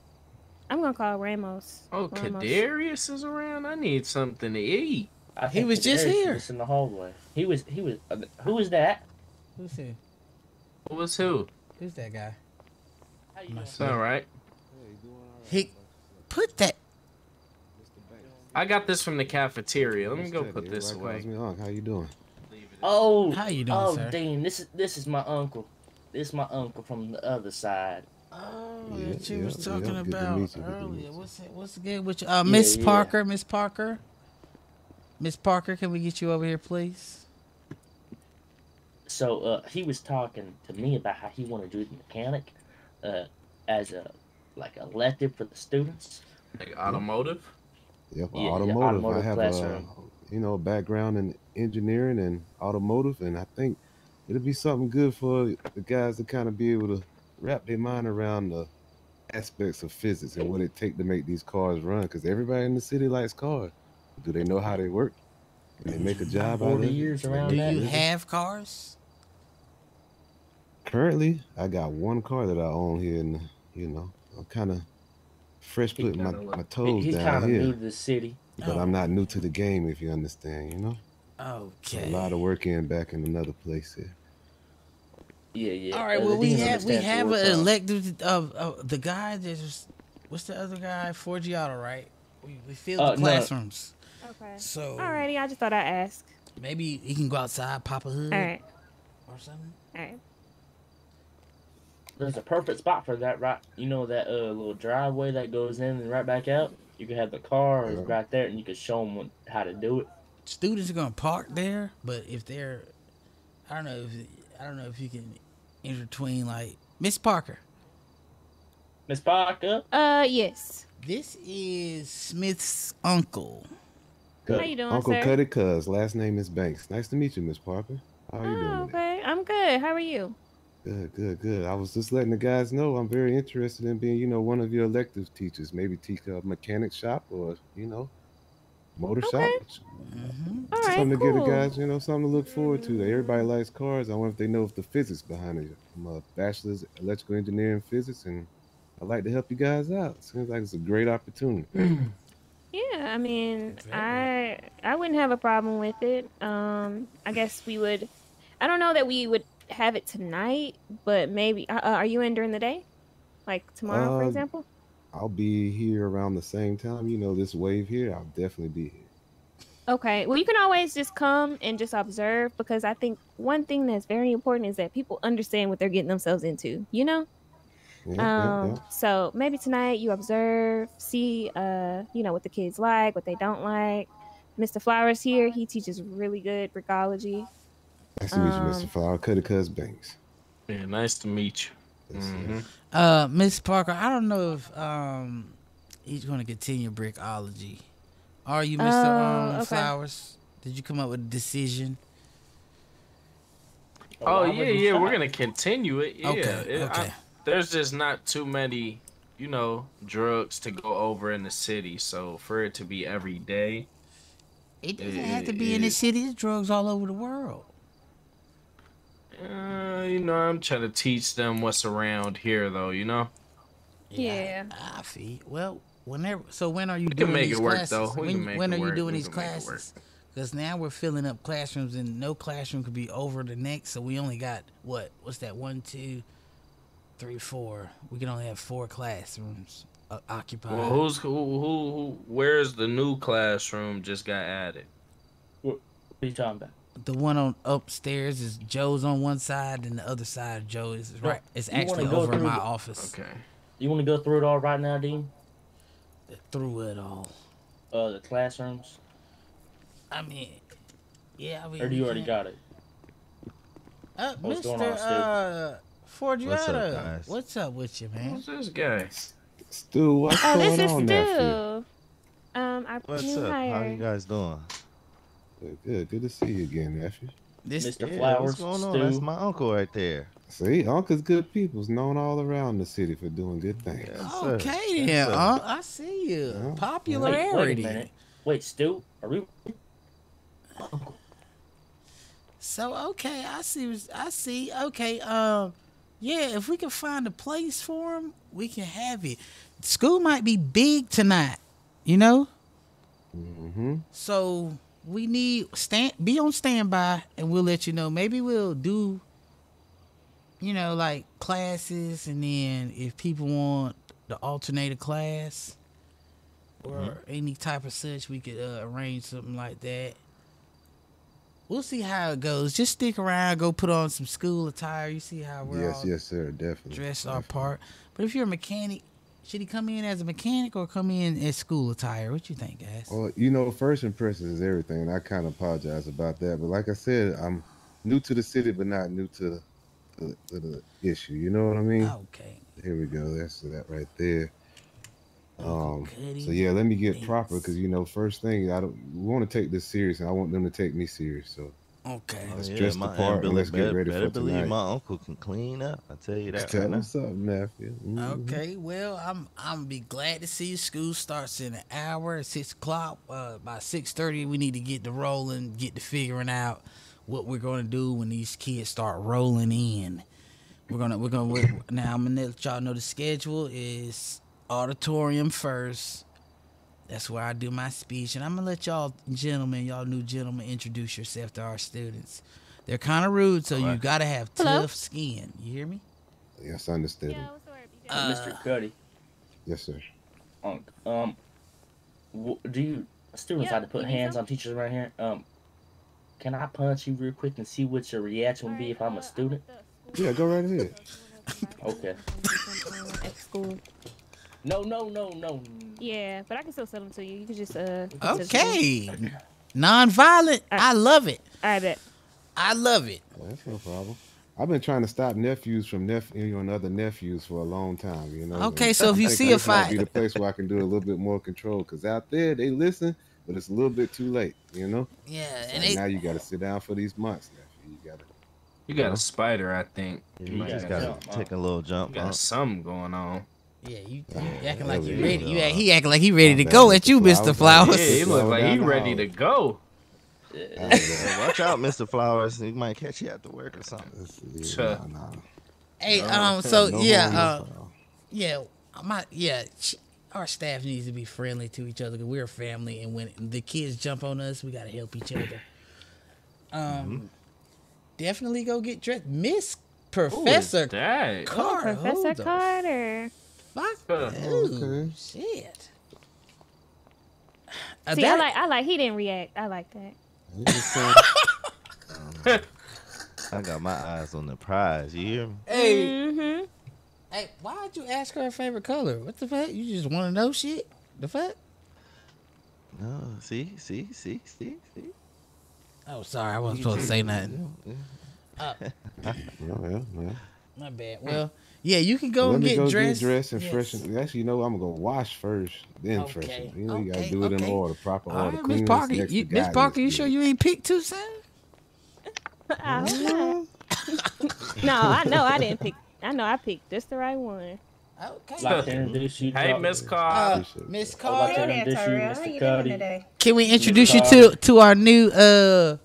I'm gonna call Ramos. Oh, Ramos. Kadarius is around. I need something to eat. I He think was just here. was in the hallway. He was. He was. Uh, who was that? Who's he? What was who? Who's that guy? How you My doing? It's all right. He put that. I got this from the cafeteria. Let me go put this away. me Unc. How you doing? Oh, How you doing, oh, sir? Dean, this is this is my uncle. This is my uncle from the other side. Oh, Yeah, that you yeah, was talking good to about meet you, good to meet earlier. you. What's it? What's good with you? Uh, Miss yeah. Parker, Miss Parker, Miss Parker, can we get you over here, please? So uh, he was talking to me about how he wanted to do the mechanic, uh, as a like a elective for the students. Like automotive. Yep, Yeah, yeah, automotive. automotive I have classroom. a you know background in engineering and automotive, and I think it'll be something good for the guys to kind of be able to wrap their mind around the aspects of physics and what it take to make these cars run. Because everybody in the city likes cars. Do they know how they work? Can they make a job out of it? years around Do that? you living? have cars? Currently, I got one car that I own here, and you know, I'm kind of fresh He putting my, kinda my look- toes He's down kind of here, new to the city. but I'm not new to the game, if you understand. You know, Okay. a lot of work in back in another place here. Yeah, yeah. All right. Uh, Well, the we have we have an we're talking- elective of of the guy that's what's the other guy? Forgiato, right? We we filled Uh, the no. classrooms, Okay. so Alrighty, I just thought I'd ask. maybe he can go outside, pop a hood, All right. or something. All right. There's a perfect spot for that, right? You know that uh, little driveway that goes in and right back out. You could have the car Yeah. right there, and you could show them how to do it. Students are gonna park there, but if they're, I don't know. If, I don't know if you can intertween like Miss Parker. Miss Parker. Uh, yes. This is Smith's uncle. How you doing, Uncle sir? Cuddy Cuz. Last name is Banks. Nice to meet you, Miss Parker. How are you doing? Oh, okay. I'm good. How are you? Good, good, good. I was just letting the guys know I'm very interested in being, you know, one of your elective teachers. Maybe teach a mechanic shop or, you know, motor shop. All right, something to cool. give the guys, you know, something to look forward to. Everybody likes cars. I wonder if they know if the physics behind it. I'm a bachelor's electrical engineering physics, and I'd like to help you guys out. Seems like it's a great opportunity. Yeah, I mean, I I wouldn't have a problem with it. Um, I guess we would. I don't know that we would have it tonight, but maybe. Uh, uh, are you in during the day, like tomorrow, for Um, example? I'll be here around the same time. You know, this wave here, I'll definitely be here. Okay. Well, you can always just come and just observe because I think one thing that's very important is that people understand what they're getting themselves into. You know. Yeah, yeah, Um, yeah. so maybe tonight you observe, see, uh, you know, what the kids like, what they don't like. Mr. Flowers here, he teaches really good brickology. Nice to meet you, um, Mr. Flower. Cuddy Cuz Banks. Yeah, nice to meet you. hmm Uh, Miss Parker, I don't know if um he's going to continue brickology. Are you, Mr. Oh, um, okay. Flowers? Did you come up with a decision? Oh yeah, yeah. We're gonna continue it. Yeah. Okay, It- I- there's just not too many, you know, drugs to go over in the city. So for it to be every day, It doesn't have to be in the city. There's drugs all over the world. Uh, you know, I'm trying to teach them what's around here, though. You know. Yeah. I feel well. Whenever, so when are you We can doing make these it work, classes? though. We when can make when it are you doing We these can make it work. classes? Because now we're filling up classrooms, and no classroom could be over the next. So we only got what? What's that? One, two, three, four. We can only have four classrooms uh, occupied. Well, who's who, who? Who? Where's the new classroom just got added? What, are you talking about? The one on upstairs is Joe's on one side, and the other side of Joe is No, right. It's actually go over in through my the- office. Okay. You want to go through it all right now, Dean? Through it all. Uh, the classrooms, I mean, yeah. I mean, or do you already got it? Uh, What's Mr. going on, Stu? uh, Forgiato, What's up, guys? what's up with you, man? What's this guy? Stu, what's Oh, going this is on Stu. nephew? Um, our What's new up? hire. How you guys doing? Good, good. Good to see you again, nephew. This Mr. Yeah, Flowers, what's going on? Stu. That's my uncle right there. See, Uncle's good people's known all around the city for doing good things. Yes, okay Yes, then. sir. Uh, I see you. Yeah. Wait, wait a Popularity. minute. Wait, Stu, are we? So okay, I see. I see. Okay. Um, yeah. If we can find a place for him, we can have it. School might be big tonight. You know. Mm-hmm. So we need stand be on standby and we'll let you know. Maybe we'll do you know, like classes and then if people want the alternative class or any type of such we could uh, arrange something like that. We'll see how it goes. Just stick around, go put on some school attire. You see how we're Yes, all yes, sir. Definitely. dressed our part. But if you're a mechanic, should he come in as a mechanic or come in as school attire? What you think, guys? Well, you know, first impressions is everything, and I kind of apologize about that. But like I said, I'm new to the city, but not new to the, to the issue. You know what I mean? Okay. Here we go. That's that right there. Um, so yeah, let me get proper because you know, first thing I don't want to take this serious, and I want them to take me serious. So Okay. let's Oh, yeah, dress the part and let's get better- ready better for believe tonight. my uncle can clean up. I tell you that Tell right now. him something, nephew. Mhm. Okay, well, I'm I'm be glad to see you. School starts in an hour at six o'clock. Uh, by six thirty, we need to get to rolling, get to figuring out what we're gonna do when these kids start rolling in. We're gonna we're gonna we now. I'm gonna let y'all know the schedule is auditorium first. That's where I do my speech, and I'm gonna let y'all gentlemen, y'all new gentlemen, introduce yourself to our students. They're kind of rude, so you gotta have Hello? tough skin. You hear me? Yes, I understand. Yeah, what's the word, BJ? Uh, Mr. Cuddy, Yes, sir. um, um, do you students Yeah, like to put hands on teachers right here? Um, can I punch you real quick and see what your reaction would be if I'm a student? Yeah, go right ahead. Okay. At school. No, no, no, no. Yeah, but I can still sell them to you. You can just uh. give to the school. Okay. Non-violent. I love it. I bet. I love it. That's no problem. I've been trying to stop nephews from nephew and other nephews for a long time. You know. Okay, and so if you think see a fight- be the place where I can do a little bit more control. Because out there they listen, but it's a little bit too late. You know. Yeah, So and they- now you got to sit down for these months. Nephew. You got to. You got a spider, I think. You might just got gotta take a little jump. You got huh? something going on. Yeah, you, you acting like you ready. You act, he acting like he ready to go at you, Mr. Flowers. Flowers. Yeah, he look like he ready to go. Watch out, Mr. Flowers. He might catch you after work or something. Sure. nah, nah. Hey, um, so yeah, uh, yeah, my yeah, our staff needs to be friendly to each other because we're a family, and when the kids jump on us, we gotta help each other. Um, definitely go get dressed, Miss Professor Dad. Oh, Carter. Professor hold the Carter. Fuck, Huh. Ooh, Okay. shit. Uh, See, I like, I like. He didn't react. I like that. You I got my eyes on the prize. You hear me? Hey, Mm-hmm. hey, why'd you ask her her favorite color? What the fuck? You just want to know shit? The fuck? No, see, see, see, see, see. Oh, sorry, I wasn't supposed to say nothing. Yeah. yeah, yeah, yeah. My bad. Well, yeah, you can go Let and me get go dressed. get dressed and Yes. freshen. Actually, you know, I'm gonna go wash first, then Okay, freshen. You know, you gotta do it in okay. order, proper All order. right, Miss Cleanliness Parker, next to you, Miss Parker, you sure you ain't picked too soon? I hope not. no, I know I didn't pick. I know I picked just the right one. Okay. Like to introduce you. Hey, to- Miss Uh, Carr. Appreciate it. Miss I'd like to Carter, introduce you, Mr. Cuddy. can we introduce you to to our new uh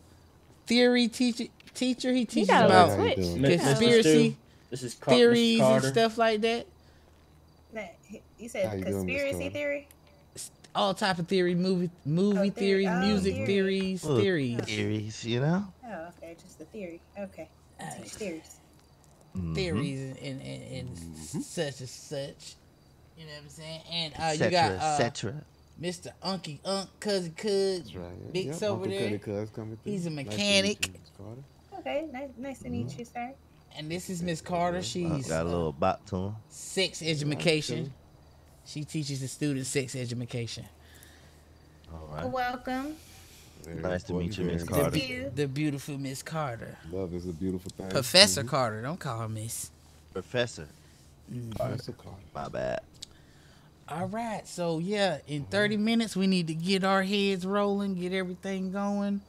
theory teacher? Teacher, he teaches got about little How you switch. doing? Miss- Mr. conspiracy Stu, This is Car- theories and stuff like that. You How said you conspiracy Carter? theory? All type of theory, movie movie Oh, theory. theories, Oh, music theory. theories, Look, theories, Theories, you know? Oh, okay, just the theory. Okay. Teach theories. Mhm. theories, and and, and, and such and such. You know what I'm saying? And uh, you got uh, cetera. Mr. Unky Unk, Cousin Cud, That's right. yeah. Big's Yep, over Uncle there. Cuddy coming. He's a Nice mechanic. you, Okay, nice, nice to meet you, sir. And this is Miss Carter. She's got a little bop to him. sex education. She teaches the students sex education. All right. Welcome. Very Nice to meet you, Miss Carter. Thank you. The beautiful Miss Carter, Love is a beautiful thing. Professor Mhm. Carter. Don't call her Miss. Professor. Professor Carter. My bad. All right, so yeah, in 30 minutes we need to get our heads rolling, get everything going.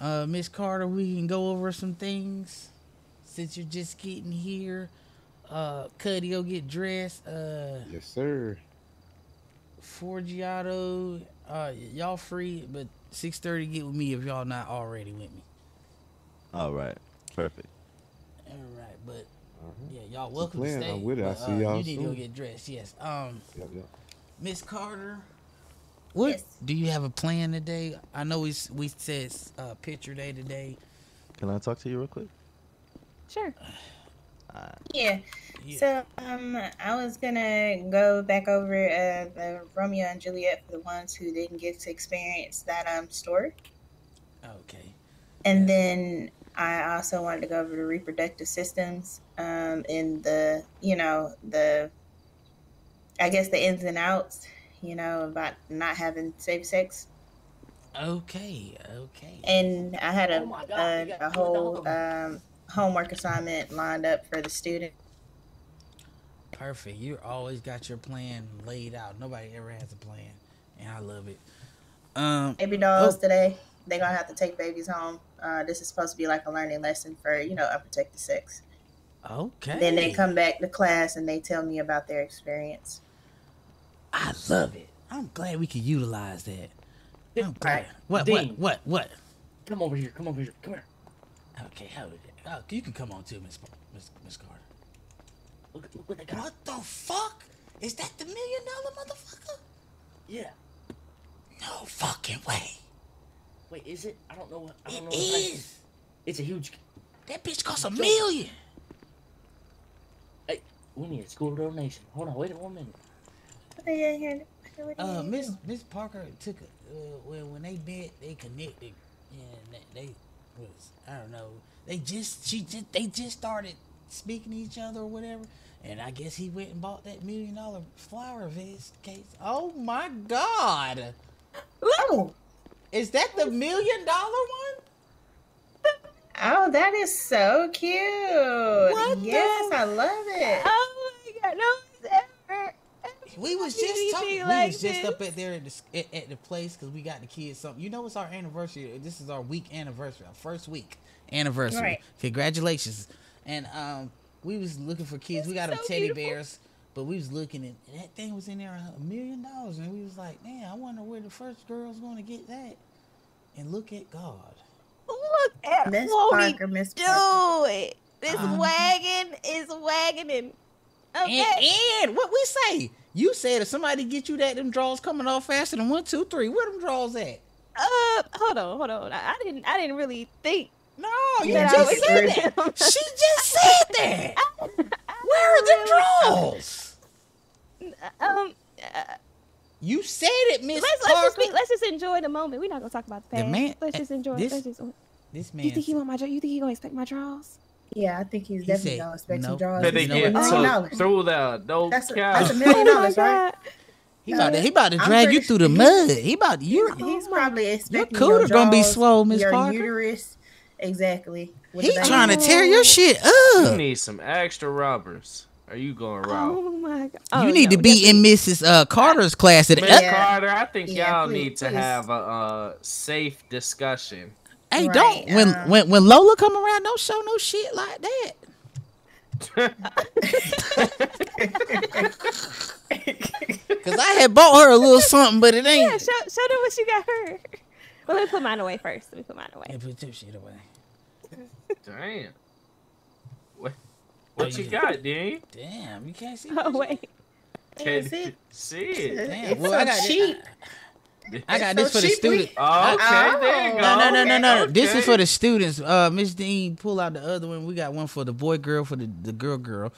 Uh, Miss Carter, we can go over some things since you're just getting here. Uh, Cuddy, go get dressed. Uh, Yes, sir. Forgiato, uh, y'all free, but 6:30 get with me if y'all not already with me. All right. Perfect. All right, but All right. yeah, y'all welcome to stay. I'm with it. I'll but, see uh, y'all You need to go get dressed. Yes. Um, Yep, yep. Miss Carter, what Yes. do you have a plan today? I know we we said uh, picture day today. Can I talk to you real quick? Sure. Yeah. Yeah. So um, I was gonna go back over uh, the Romeo and Juliet for the ones who didn't get to experience that um story, Okay. and then I also wanted to go over the reproductive systems um in the you know the I guess the ins and outs you know about not having safe sex, Okay. Okay. and I had a Oh God, a, a whole dogs. um homework assignment lined up for the student. Perfect. You always got your plan laid out. Nobody ever has a plan, and I love it. Um. baby dolls Oh. today. They're gonna have to take babies home. Uh, this is supposed to be like a learning lesson for you know unprotected sex. Okay. Then they come back to class and they tell me about their experience. I love it. I'm glad we can utilize that. I'm glad. Right. What? Dean. What? What? What? Come over here. Come over here. Come here. Okay. How is it? Oh, you can come on too, Miss Miss Miss Carter. Look, look what they got. What the fuck? Is that the million dollar motherfucker? Yeah. No fucking way. Wait, is it? I don't know what. I don't know. what price. It's a huge. That bitch costs a million. Hey, we need a school donation. Hold on. Wait one minute. What they in here? Uh, Miss? Miss Parker took a, uh, well when they met they connected and they, they was I don't know they just she just they just started speaking to each other or whatever and I guess he went and bought that million dollar flower vase case. Oh my god, Oh, is that the million dollar one? Oh, that is so cute. yes, I love it. Oh my god, no one's ever. We was just talking. like we was just up at there at the, at, at the place because we got the kids something. You know, it's our anniversary. This is our week anniversary, our first week anniversary. Right. Congratulations! And um, we was looking for kids. we got them so teddy beautiful. bears, but we was looking at and that thing was in there a million dollars, and we was like, man, I wonder where the first girl's going to get that. And look at God. Look at Miss Parker, Miss do Parker. it. This Um, wagon is wagoning. Okay. And, and what we say? You said if somebody get you that, them draws coming off faster than one, two, three. Where them draws at? uh, hold on, hold on. I, I didn't, I didn't really think. No, you I just said that. them. She just said that. Where are them draws? Um, uh, You said it, Miss let's let's just, Parker. be, let's just enjoy the moment. We're not gonna talk about the The man- let's just enjoy. this- let's just. This man. You think he want my? draw- You think he gonna expect my draws? Yeah, I think he's He definitely said, gonna expect nope. some draws. Better you know get what? million took dollars. through there. No That's a, cap. that's a million Oh my dollars, right? He about to, he about to drag you through the mud. He about to, you. He's probably expecting Your cooter your gonna be jaws, swole, Miss Parker. uterus, exactly. with He trying to tear your shit up. You need some extra rubbers. Are you going route? Oh my god. You Oh, need no, to be in Mrs. Uh, Carter's class. At, Miss Yeah. Carter, I think Yeah, y'all please- need to please. have a, uh safe discussion. hey, Right, don't when uh, when when Lola come around, don't show no shit like that. Cause I had bought her a little something, but it Yeah, ain't. show show them what you got her. Well, let me put mine away first. Let me put mine away. Hey, put your shit away. Damn. What, what Oh, you yeah. got, Dean? Damn, you can't see. Oh wait. Can't see it. see it. Damn, It's well, so I got cheap. I got So this for the students. we- student. Oh, okay, there you go. No, no, no, no, no. Okay, This is for the students. Uh, Miss Dean, pull out the other one. We got one for the boy, girl, for the, the girl, girl.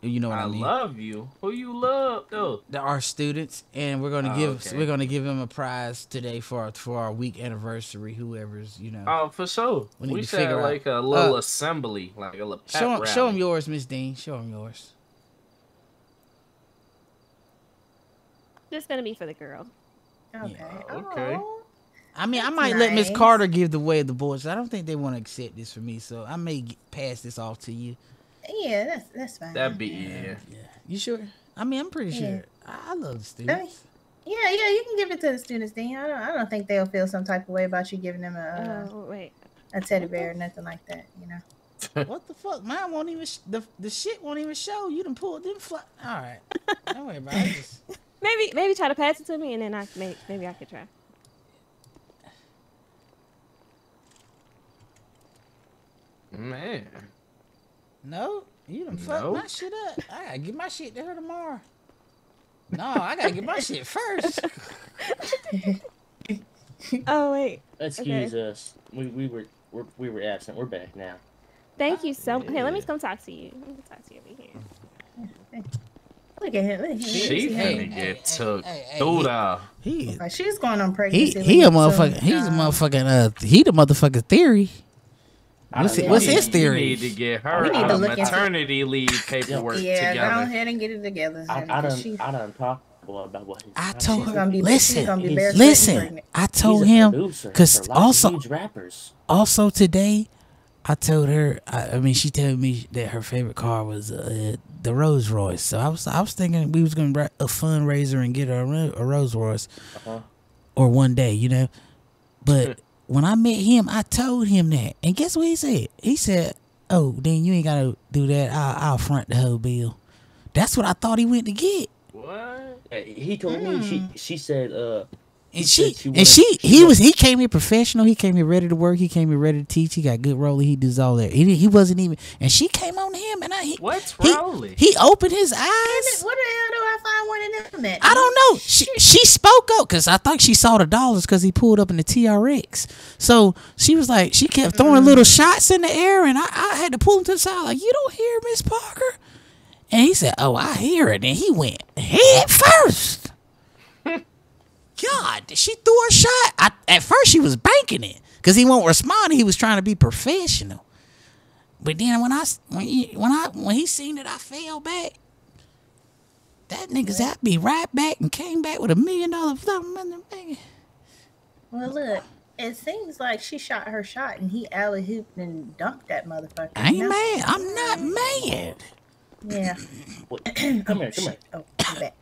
You know what I, I mean? love you. Who you love though? the, our students, and we're gonna Oh, give okay. we're gonna give them a prize today for our, for our week anniversary. Whoever's you know. Oh, for sure. We We, need to should figure have out- like a little Uh, assembly, like a little pep show 'em- rally. show them yours, Miss Dean. Show them yours. This gonna be for the girl. Okay. Okay. Oh, I mean, I That's might let Miss. Carter give the way of the boys. I don't think they want to accept this for me, so I may g pass this off to you. Yeah, that's that's fine. That'd be yeah. yeah. You sure? I mean, I'm pretty Yeah. sure. I, I love the Let me- students. Yeah, yeah, you can give it to the students, Dean. I don't, I don't think they'll feel some type of way about you giving them a Oh uh, wait. a teddy bear or nothing like that. You know. what the fuck? Mine won't even. Sh- the the shit won't even show. You done pulled them fly. All right. Don't worry about it. Just, Maybe maybe try to pass it to me and then I maybe, maybe I could try. Man. No, you done fucked No. my shit up. I gotta give my shit to her tomorrow. No, I gotta get my shit first. Oh wait. Excuse us. We we were we're, we were absent. We're back now. Thank you so. Hey, let me come talk to you. Let me talk to you over here. Look at him. Look at him. She Look at finna him. get took hey, hey, through he- He she's going on he pregnancy. he he a leave soon. motherfucker. He's a motherfucking uh. He the motherfucking theory. I What's, don't what's his You theory? need to get her We need to look into- maternity leave paperwork Yeah, go ahead and get it together. I, honey, I 'cause done she- I done talked about what his I told She's her. gonna be- listen, gonna be listen. I told him because for lots of also rappers. also today, I told her. I, I mean, she told me that her favorite car was uh, the Rolls Royce. So I was I was thinking we was gonna write a fundraiser and get her a, a Rolls Royce, Uh-huh. or one day, you know. But when I met him, I told him that, and guess what he said? He said, "Oh, then you ain't gotta do that. I'll, I'll front the whole bill." That's what I thought he went to get. What? He told me she she said uh And said she, and she, she he was, he came here professional. He came here ready to work. He came here ready to teach. He got good roller. He does all that. He, he wasn't even, and she came on him, and I, he, What's he, Rowley? he opened his eyes. Where the hell do I find one of them at? I don't know. She, she spoke up because I think she saw the dollars because he pulled up in the TRX. So she was like, she kept throwing little mm. shots in the air, and I, I had to pull him to the side, like, you don't hear Miss Parker? And he said, oh, I hear it. And he went head first. God, she threw a shot. I, at first, she was banking it because he won't respond. He was trying to be professional. But then when I s- when he, when I when he seen that I fell back, that nigga zapped me right back and came back with a million dollar something. Well, look, It seems like she shot her shot and he alley hooped and dunked that motherfucker. I ain't you know? mad. I'm not mad. Yeah. Come here, come here. Oh, I'm back.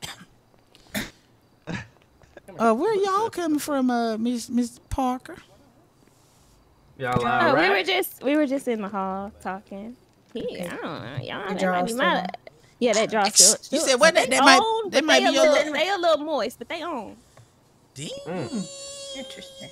Uh, where y'all coming from, uh, Miss Miss Parker? Y'all Oh, all we were just we were just in the hall talking. Yeah, I don't know. Y'all, that might be still my. Yeah, that draw still. You said what? they That, that might on, that might they be a your little, little. They a little moist, but they on. Interesting.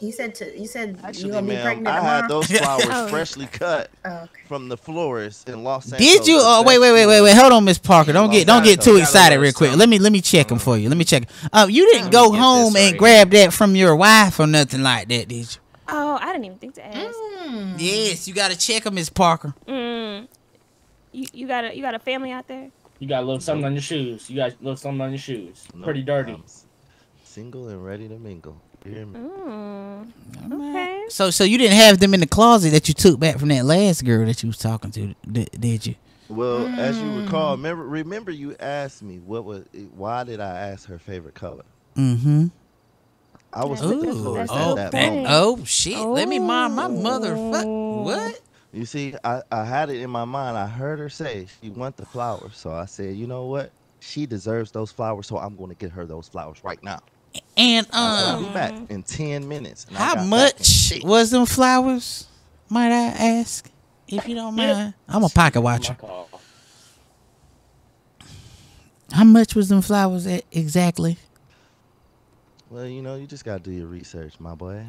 You said to you said you Actually, gonna be pregnant I tomorrow. had those flowers Oh. freshly cut Oh, okay. from the florist in Los Angeles. Did you? Oh, wait, wait, wait, wait, wait. Hold on, Miss Parker. Don't get, don't get too excited, real quick. Let me, let me check them for you. Let me check. Uh, you didn't go home and grab that from your wife or nothing like that, did you? Oh, I didn't even think to ask. Mm. Yes, you gotta check them, Miss Parker. Mm. You you got a you got a family out there? You got a little something on your shoes. You got a little something on your shoes. Pretty dirty. I'm single and ready to mingle. You hear me? Mm. Okay. So, so you didn't have them in the closet that you took back from that last girl that you was talking to, did, did you? Well, as you recall, Mm. remember, remember you asked me what was, why did I ask her favorite color? Mm-hmm. I was That's- with that's- that's at oh, that that, moment. oh shit! Let me mind my mother. Oh. What? You see, I, I had it in my mind. I heard her say she want the flowers, so I said, you know what? She deserves those flowers, so I'm going to get her those flowers right now. And I said, I'll um, be back in ten minutes. And I how got much was them flowers? Might I ask, if you don't mind? I'm a pocket watcher. My call. How much was them flowers e- exactly? Well, you know, you just got to do your research, my boy.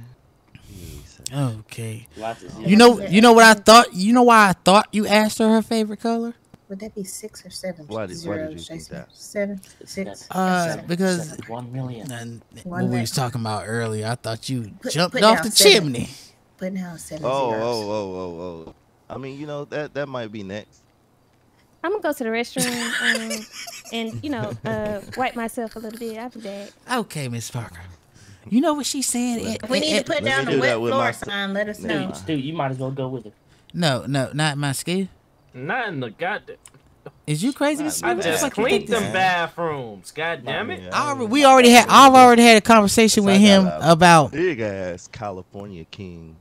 Research. Okay. Lots of You know, you know what I thought. You know why I thought you asked her her favorite color? Would that be six or seven? Why did- why did you zeros, think that? Seven, six, Uh, seven. because one million. and One what we was talking about earlier, I thought you Put- jumped put off the seven. chimney. Put down seven Oh, zeros. oh, oh, oh, oh. I mean, you know, that that might be next. I'm gonna go to the restroom um, and you know uh, wipe myself a little bit. I'll be back. Okay, Miss Parker. You know what she said? If At- we at- need to put down me the do wet floor sign, let us know. Dude, Stu, you might as well go with it. no, no, not my school. Not in the goddamn. Is you crazy, Miss I Parker? just Fuck you cleaned think this- them bathrooms. God damn it. I we already had. I've already had a conversation with him about. big ass California king.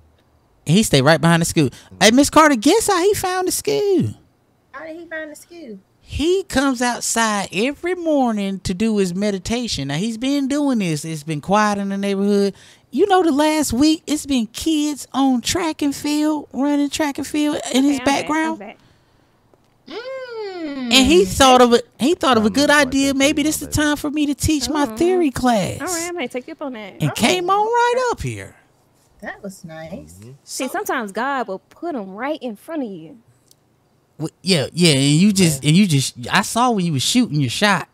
He stayed right behind the school. Hey, Miss Carter, guess how he found the school? How did he find the school? He comes outside every morning to do his meditation. Now he's been doing this. It's been quiet in the neighborhood. You know, the last week it's been kids on track and field, running track and field in his Okay, I'm I'm background. back. Mm. And he thought of a He thought of a I'm good idea. Maybe this is the time for me to teach my Oh. theory class. All right, I might take you up on that. And came on right up here. That was nice. Mm-hmm. See, sometimes God will put them right in front of you. Well, yeah, yeah, and you just and you just I saw when you was shooting your shot.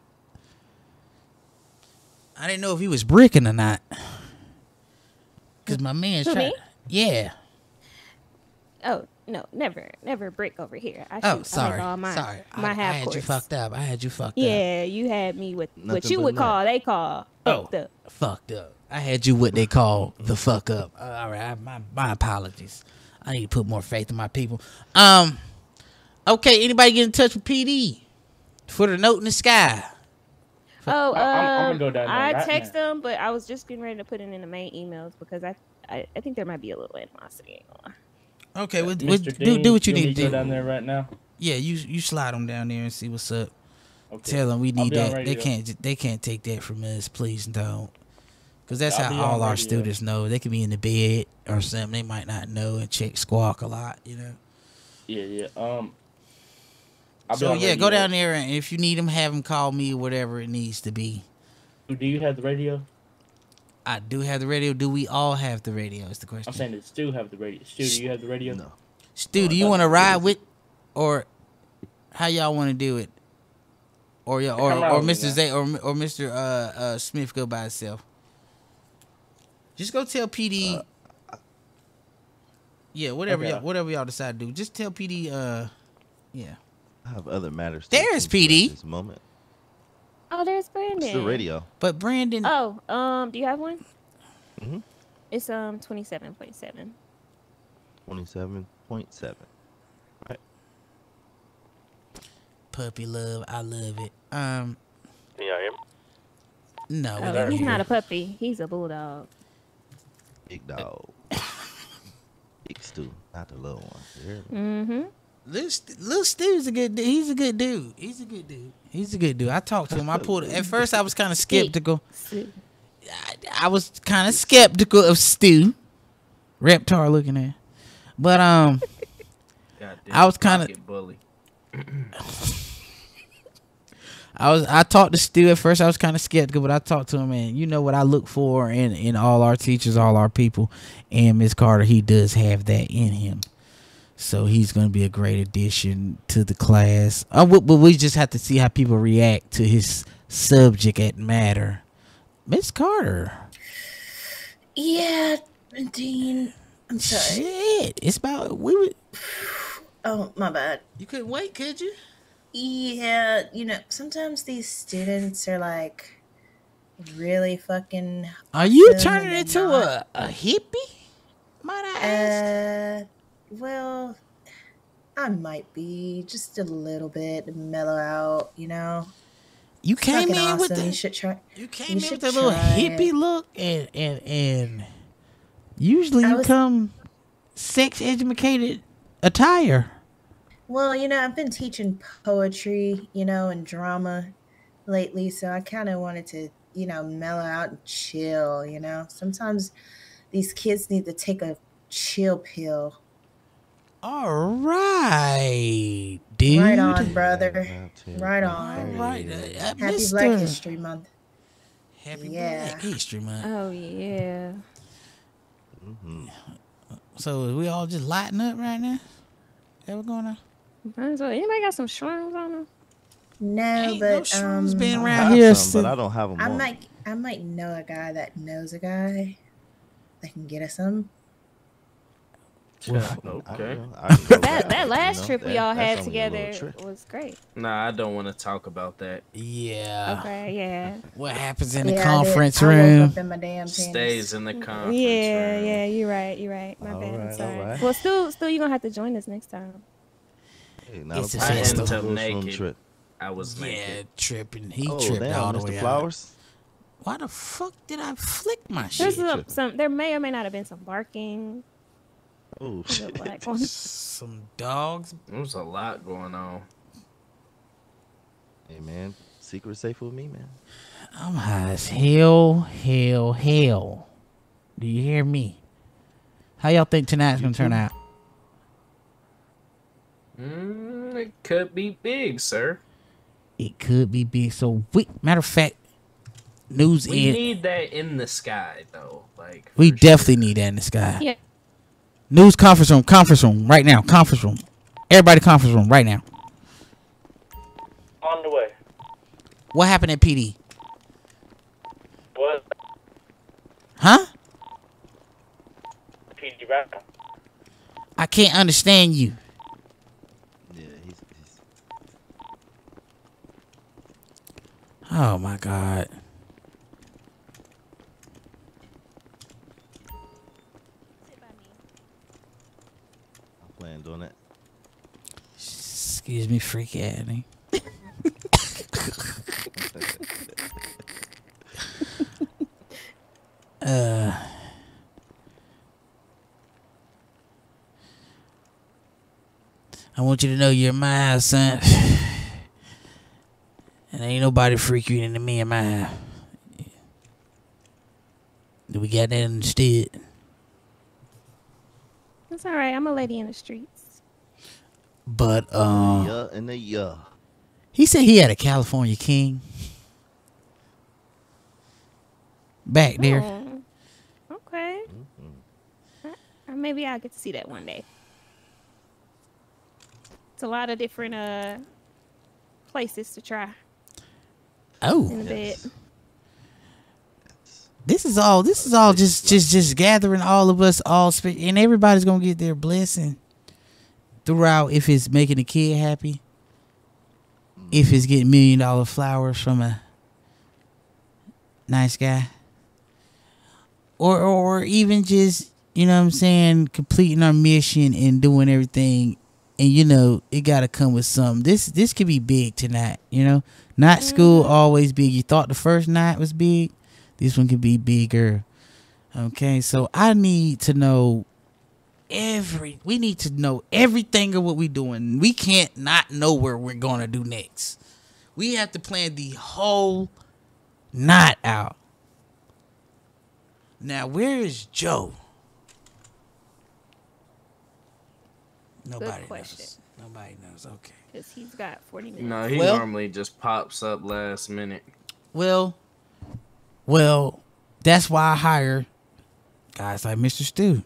I didn't know if he was bricking or not. Cause my man's Who, trying. Yeah. Oh no, never, never brick over here. I shoot, Oh, I make sorry. all my, sorry. my I, I half had you fucked up. I had you fucked up. Yeah, you had me with what you would net. call they call Oh. fucked up. Fucked up. I had you what they call the fuck up. Uh, all right, I, my my apologies. I need to put more faith in my people. Um. Okay, anybody get in touch with PD for the note in the sky? Oh, I- I'm- I'm gonna um, go down I right text now. them, but I was just getting ready to put it in the main emails because I, I, I think there might be a little animosity. ain't gonna lie. Okay, well, Mr. well, do Dean, do what you need to do. down there right now. Yeah, you you slide them down there and see what's up. Okay. Tell them we need that. They can't they can't take that from us. Please don't. Cause that's I'll how all our radio. students know. They could be in the bed or something. They might not know and check squawk a lot. You know. Yeah, yeah. Um. I'll so yeah, go down there and if you need them, have them call me. Whatever it needs to be. Do you have the radio? I do have the radio. Do we all have the radio? Is the question. I'm saying that Stu have the radio. Stu, do you have the radio? No. Stu, do you want to ride with, or how y'all want to do it, or y'all, or or Mr. man. Zay or or Mr. Uh, uh, Smith go by himself? Just go tell PD. yeah, whatever Okay. y'all, whatever y'all decide to do. Just tell PD. Uh, yeah. I have other matters. There's attend PD. This moment. Oh, there's Brandon. It's the radio. But Brandon, Oh, um, do you have one? Mhm. It's um twenty seven point seven. Twenty-seven point seven. puppy love, I love it. Um, Yeah, I am. no, Oh, he's hear. not a puppy. He's a bulldog. Big dog. Big Stu, not the little one. You? Mm-hmm. Lil, St- Lil Stu's a good dude. He's a good dude. He's a good dude. He's a good dude. I talked to him. I pulled. At first, I was kind of skeptical. I, I was kind of skeptical of Stu, Reptar looking at, but um, I was kind of. pocket bully. I was I talked to Stu at first. I was kind of skeptical, but I talked to him, and you know what I look for in in all our teachers, all our people, and Miss Carter. He does have that in him, so he's going to be a great addition to the class. Uh, but but we just have to see how people react to his subject at matter. Miss Carter, Yeah, Dean. I'm sorry. shit, it's about we. Would, Oh, my bad. you couldn't wait, could you? Yeah, you know, sometimes these students are like really fucking. Are you turning into not- a a hippie? Might I ask? Uh, well, I might be just a little bit mellow out, you know. You It's came in with the You should try. You came you in with a little hippie it. look, and and and usually I you was- come sex educated attire. Well, you know, I've been teaching poetry, you know, and drama lately, so I kind of wanted to, you know, mellow out and chill, you know. Sometimes these kids need to take a chill pill. All right, dude. Right on, brother. Right on. Right, uh, uh, Happy Mr. Black History Month. Happy yeah. Black History Month. Oh yeah. So we all just lighting up right now. That what's going on? Might as well. Anybody got some shrooms on them? No, Ain't no but shrooms um, been I around here some, but I don't have them I on. might, I might know a guy that knows a guy that can get us some. Well, I okay. don't. I know That that you last know, trip we that- all that's had only a together trip. was great. Nah, I don't want to talk about that. Yeah. Okay, yeah. What happens in the Yeah, I did. conference I room? up in my damn. Stays in the conference Yeah, room. yeah, yeah, you're right, you're right. My All bad. I'm right, sorry. right. Well, still, still, you're gonna have to join us next time. Hey, It's a problem. I festival. ended up naked. trip. I was Yeah, naked. tripping. He Oh, tripped damn, all the Mr. way out. Flowers. Why the fuck did I flick my There's shit? some, tripping. some, there may or may not have been some barking. Oh shit. black one. Some dogs. There's a lot going on. Hey man, secret safe with me, man. I'm high as hell, hell, hell. Do you hear me? How y'all think tonight's gonna turn out? Mm, it could be big, sir. It could be big. So, we, matter of fact, news We in. need that in the sky, though. Like we for definitely need that in the sky. Yeah. News conference room, conference room, right now, conference room. Everybody, conference room, right now. On the way. What happened at PD? What? Huh? PD rap. I can't understand you. Yeah, he's, he's Oh my god. I'm playing doing it. Excuse me, freak Annie. uh. I want you to know you're my son. And ain't nobody freakier than me in my. Do we got that understood? It's all right. I'm a lady in the streets. But um, yeah, and the yeah. he said he had a California king back there. Oh, okay. Uh, uh, maybe I'll get to see that one day. It's a lot of different uh places to try Oh. in the bed. this is all. This is all just just just gathering all of us all, and everybody's gonna get their blessing throughout. If it's making a kid happy, if it's getting million dollar flowers from a nice guy, or or even just you know what I'm saying, completing our mission and doing everything. And you know it got to come with something. This this could be big tonight. You know, not school mm-hmm. always big. You thought the first night was big. This one could be bigger. Okay, so I need to know every. We need to know everything of what we're doing. We can't not know where we're gonna do next. We have to plan the whole night out. Now, where is Joe? Nobody question. knows. Nobody knows. Okay. Because he's got 40 minutes. No, he Well- normally just pops up last minute. Well, well, that's why I hire guys like Mr. Stu.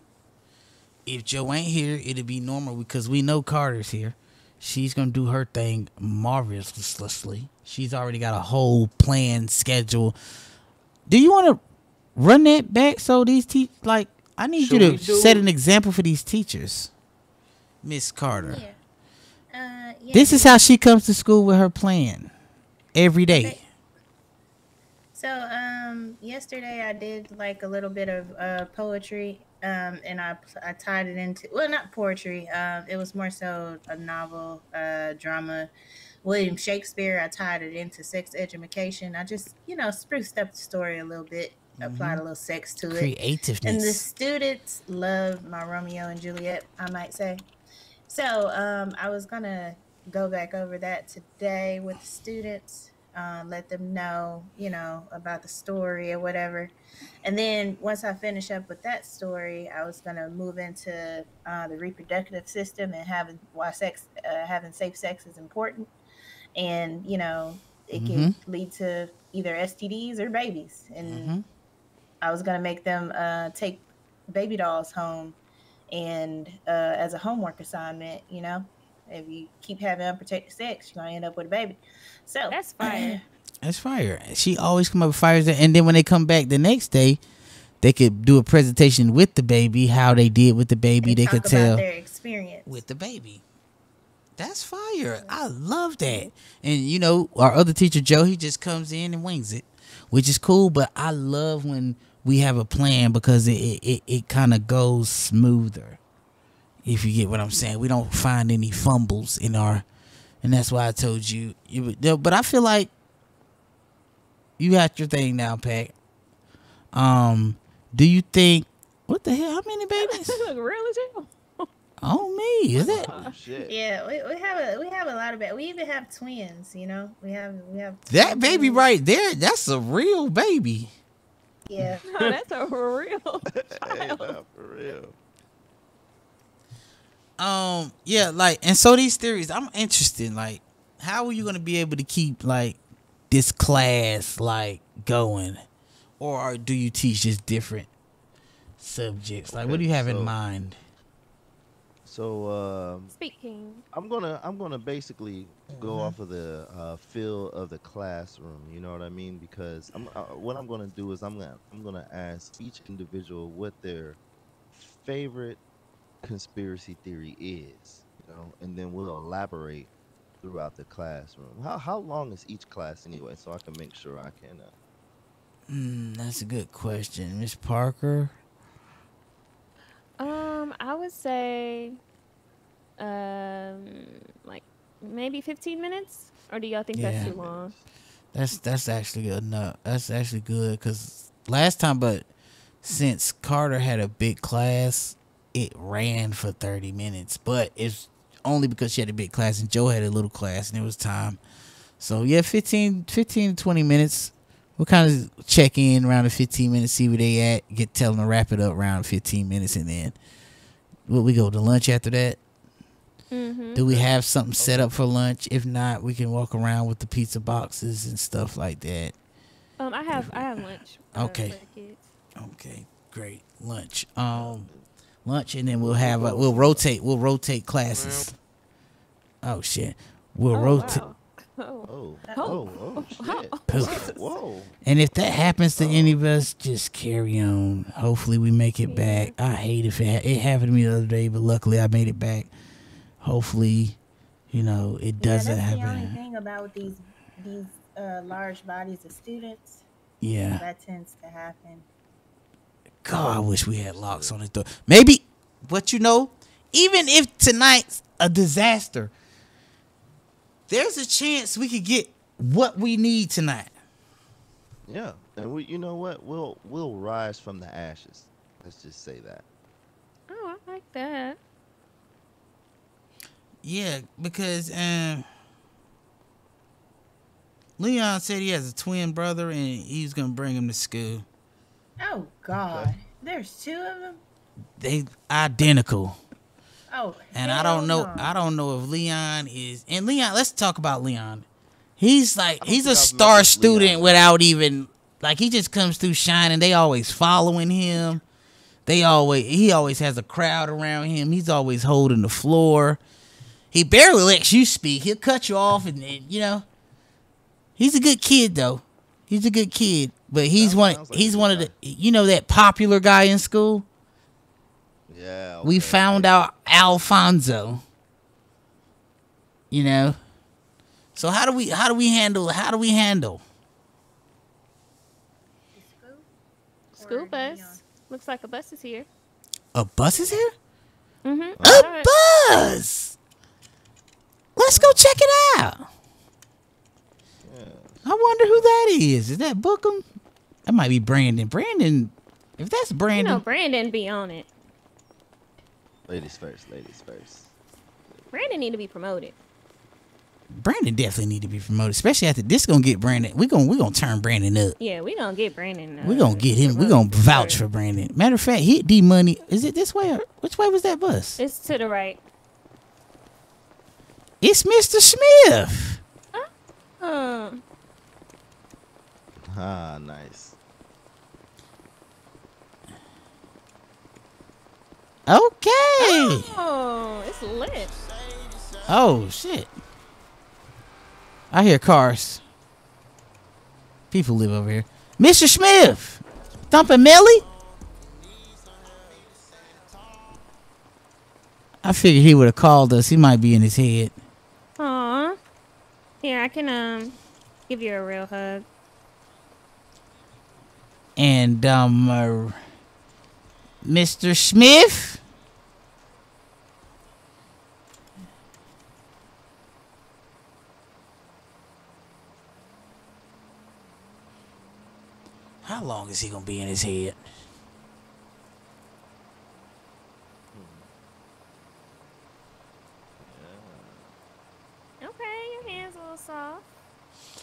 If Joe ain't here, it'll be normal because we know Carter's here. She's gonna do her thing marvelously. She's already got a whole plan schedule. Do you want to run that back so these te- like I need Should you to set an example for these teachers, Miss Carter. Uh, yeah. This is how she comes to school with her plan every day. So um, yesterday I did like a little bit of uh, poetry, um, and I I tied it into well not poetry. Um, it was more so a novel, uh, drama. William Shakespeare. I tied it into sex education. I just you know spruced up the story a little bit, applied a little sex to it. And the students love my Romeo and Juliet, I might say. So um, I was gonna go back over that today with the students, uh, let them know, you know, about the story or whatever. And then once I finish up with that story, I was gonna move into uh, the reproductive system and having why sex, uh, having safe sex is important, and you know, it can lead to either STDs or babies. And I was gonna make them uh, take baby dolls home, and uh, as a homework assignment, you know, if you keep having unprotected sex, you're gonna end up with a baby. So that's fire. That's fire. She always come up with fires, and then when they come back the next day, they could do a presentation with the baby, how they did with the baby. They could tell about their experience with the baby. That's fire. I love that. And you know, our other teacher Joe, he just comes in and wings it, which is cool. But I love when we have a plan because it it, it, it kind of goes smoother. If you get what I'm saying, we don't find any fumbles in our, and that's why I told you. you but I feel like you got your thing now, Pack. Um, do you think what the hell? How many babies? Look real as hell. On me, is that? Yeah, we, we have a we have a lot of ba- we even have twins. You know, we have we have That baby right there, that's a real baby. Yeah, No, that's a real for real. Um, yeah, like, and so these theories, I'm interested. Like, how are you gonna be able to keep like this class like going, or do you teach just different subjects? Like, what do you have in mind? So um, Speaking. I'm gonna I'm gonna basically go Mhm. off of the uh, feel of the classroom. You know what I mean? Because I'm uh, what I'm gonna do is I'm gonna I'm gonna ask each individual what their favorite conspiracy theory is. You know, and then we'll elaborate throughout the classroom. How how long is each class anyway? So I can make sure I can. Uh, Mm, that's a good question, Miss Parker. Um, I would say, um, like maybe 15 minutes. Or do y'all think Yeah. that's too long? That's that's actually enough. That's actually good because last time, but since Carter had a big class, it ran for thirty minutes. But it's only because she had a big class and Joe had a little class and it was time. So yeah, 15, 15 to twenty minutes. We'll kind of check in around the fifteen minutes, see where they at. Get tell them to wrap it up around fifteen minutes, and then will we go to lunch after that? Mm-hmm. Do we have something set up for lunch? If not, we can walk around with the pizza boxes and stuff like that. Um, I have I have lunch. Okay. for the kids. Okay, great lunch. Um, lunch, and then we'll have uh, we'll rotate we'll rotate classes. Oh shit, we'll Oh, rotate. wow. Oh. oh, Oh. oh, oh, shit! Whoa! And if that happens to any of us, just carry on. Hopefully, we make it back. I hate if it ha- it happened to me the other day, but luckily I made it back. Hopefully, you know it doesn't yeah, that's the only thing about these these uh, large bodies of students. Yeah. that tends to happen. God, I wish we had locks on the door. Maybe, but you know, even if tonight's a disaster, there's a chance we could get what we need tonight. Yeah, and we, you know what? We'll we'll rise from the ashes. Let's just say that. Oh, I like that. Yeah, because um, Leon said he has a twin brother and he's gonna bring him to school. Oh God, there's two of them. They identical. Oh, And I don't know. hell I don't know if Leon is. And Leon, let's talk about Leon. He's like he's a star met this Leon. student without even like he just comes through shining. They always following him. They always he always has a crowd around him. He's always holding the floor. He barely lets you speak. He'll cut you off and, and you know. He's a good kid though. He's a good kid, but he's one. like he's a good one of the. You know that popular guy in school. Yeah. We found okay. out Alfonso. You know. So how do we how do we handle how do we handle? School bus. Looks like a bus is here. A bus is here? Mm-hmm. A bus. Let's go check it out. I wonder who that is. Is that Bookham? That might be Brandon. Brandon, if that's You Brandon, know, Brandon be on it. Ladies first. Ladies first. Brandon need to be promoted. Brandon definitely need to be promoted, especially after this. Gonna get Brandon. We gonna we gonna turn Brandon up. Yeah, we gonna get Brandon. Uh, We gonna get him. We gonna vouch for Brandon. Matter of fact, hit D money. Is it this way or which way was that bus? It's to the right. It's Mr. Smith. Uh, Ah, nice. Okay. oh, it's lit. Oh shit. I hear cars. People live over here. Mr. Smith. Thumping Melly? I figured he would have called us. He might be in his head. Aw. Here, I can um give you a real hug. And um uh, Mr. Smith? How long is he gonna be in his head? Okay, your hands a little soft.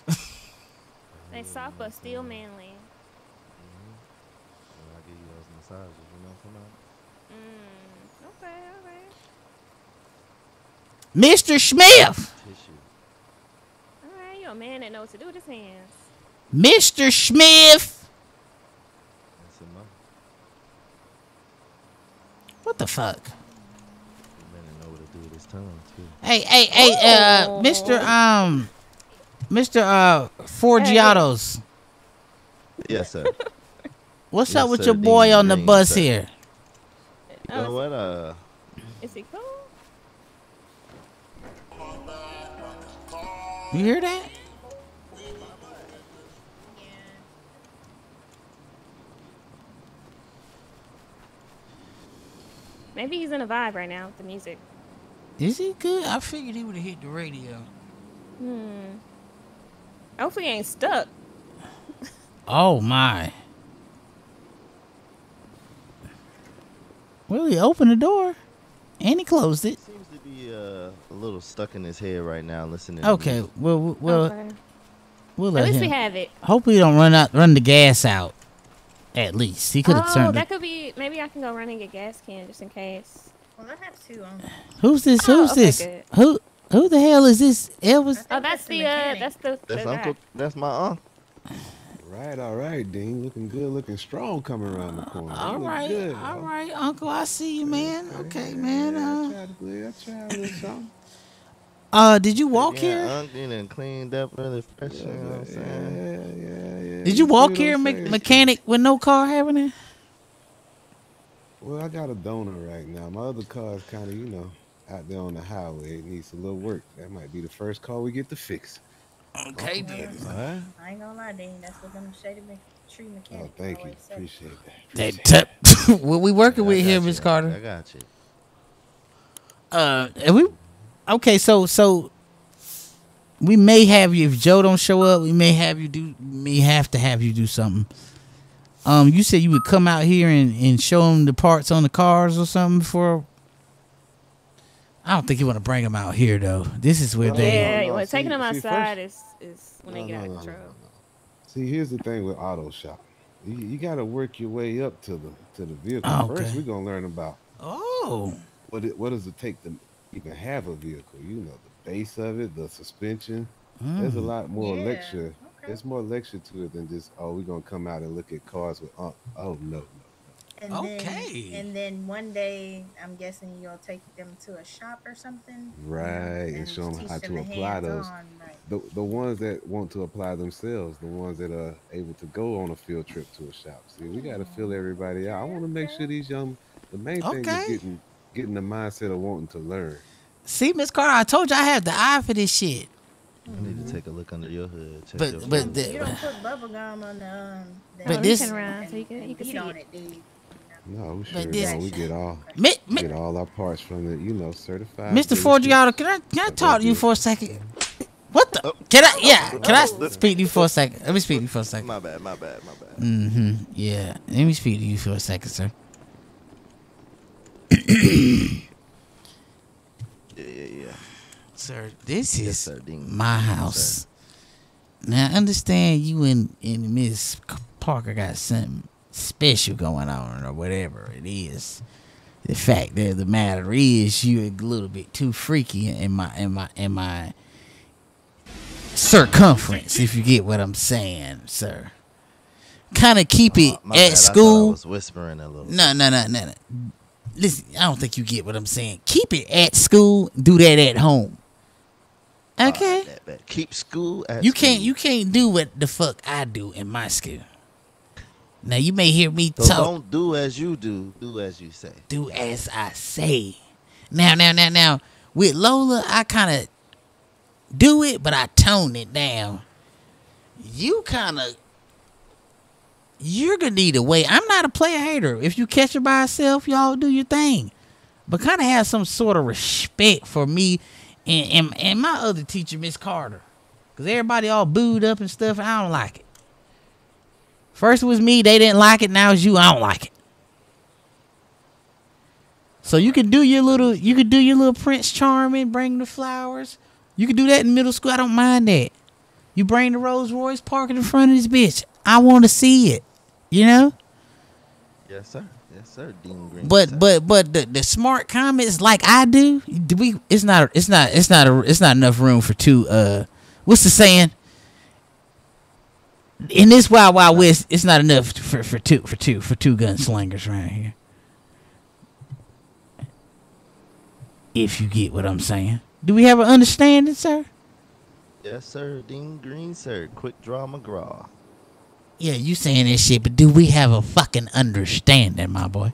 they soft but still manly. I give you those massages. You know what I'm Mm, okay, okay. Mr. Smith! Tissue. Alright, you're a man that knows what to do with his hands. Mr. Smith! That's a mo. What the fuck? Man, know what to do with his tongue too. Hey, hey, hey, uh, Mr. Um, Mr. Uh, Forgiatos. Yes, sir. What's Yes, up with sir, your boy Dean on the Green, bus sir. here? You know what? Uh, Is he cool? You hear that? Maybe he's in a vibe right now with the music. Is he good? I figured he would have hit the radio. Hmm. Hopefully he ain't stuck. Oh my. Well, he opened the door and he closed it. seems to be uh, a little stuck in his head right now, listening. Okay, music. well, we- well, Okay. we'll At let least him. we have it. Hopefully, he don't run out, run the gas out. At least he could have oh, turned. that The, could be. Maybe I can go run and get gas can just in case. Well, I have two on. who's this? Oh, Who's okay, this? good. Who? Who the hell is this? Elvis? Oh, that's the. Uh, that's the. That's the guy. Uncle. That's my uncle. Right, all right, Dean. Looking good, looking strong coming around the corner. You All look right, good, all huh? right, Uncle. I see you, man. Okay, man. Yeah, I Uh, tried to do- I tried a little something. Uh, did you walk yeah, here? Uncle and cleaned up really fresh. You know what I'm saying? Yeah, yeah, yeah. Did you see walk here, me- mechanic, with no car having it? Well, I got a donor right now. My other car's kind of, you know, out there on the highway. It needs a little work. That might be the first car we get to fix. Okay, then. Alright. I ain't gonna lie, Dean. That's what them shady me- tree mechanic. Oh, thank you. always say. Appreciate that. That t- what we working with got here, you. Miss I got you. Uh, and we okay. So so we may have you if Joe don't show up. We may have you do. We may have to have you do something. Um, you said you would come out here and, and show them the parts on the cars or something for. I don't think you want to bring them out here though. This is where they. Yeah, no, well, see- taking them see, outside first- is is when No, they get out no, of no, no, control. See, here's the thing with auto shop. You, you got to work your way up to the to the vehicle. Oh, First, we're gonna learn about Oh. what it, what does it take to even have a vehicle. You know, the base of it, the suspension. There's a Mm. lot more Yeah, lecture. There's more lecture to it than just oh, we're gonna come out and look at cars with uh, oh no, no. And Okay. Then, and then one day, I'm guessing you'll take them to a shop or something. Right, and show them how them to the apply those. hands-on, right. The the ones that want to apply themselves, the ones that are able to go on a field trip to a shop. See, we got to fill everybody out. I want to make sure these young. The main thing is getting getting the mindset of wanting to learn. See, Miss Carter, I told you I have the eye for this shit. I need to take a look under your hood. check But- your but phone. the- You don't put bubble gum on the um. The But Oh, this- around so you can you can beat see on it. it, dude. No, we But sure this- don't. We get all Mi- we mi- get all our parts from the you know certified. Mr. dealerships. Forgiato, can I can I talk to you for a second? What the? Can I? Yeah, can I speak to you for a second? Let me speak to you for a second. My bad, my bad, my bad. Mm-hmm. Yeah. Let me speak to you for a second, sir. Yeah, yeah, yeah. Sir, this Yes, is sir, my Yes, house. Now, I understand you and, and Miss Parker got something special going on, or whatever it is. The fact of the matter is, you're a little bit too freaky in my in my in my circumference, if you get what I'm saying, sir. Kind of keep it Uh, My bad, I at I school. was whispering a little. No, no, no, no, no. Listen, I don't think you get what I'm saying. Keep it at school. Do that at home. Okay. Bet. Keep school at You can't school. you can't do what the fuck I do in my school. Now you may hear me So talk don't do as you do. Do as you say. do as I say. Now, now, now, now, with Lola, I kind of do it, but I tone it down. You kind of, you're gonna need a way. I'm not a player hater. If you catch her by herself, y'all do your thing, but kind of have some sort of respect for me and and, and my other teacher, Miss Carter, because everybody all booed up and stuff. I don't like it. First it was me, they didn't like it. Now it's you, I don't like it. So you can do your little, you could do your little Prince Charming, bring the flowers. You can do that in middle school. I don't mind that. You bring the Rolls Royce, park it in front of this bitch. I want to see it. You know. Yes, sir. Yes, sir. Dean Green. But but but the, the smart comments like I do, do we? It's not it's not it's not a, it's not enough room for two. Uh, what's the saying? In this wild wild west, it's not enough for for two for two for two gunslingers right here. If you get what I'm saying, do we have an understanding, sir? Yes, sir. Dean Green, sir. Quick draw McGraw. Yeah, you saying this shit, but do we have a fucking understanding, my boy?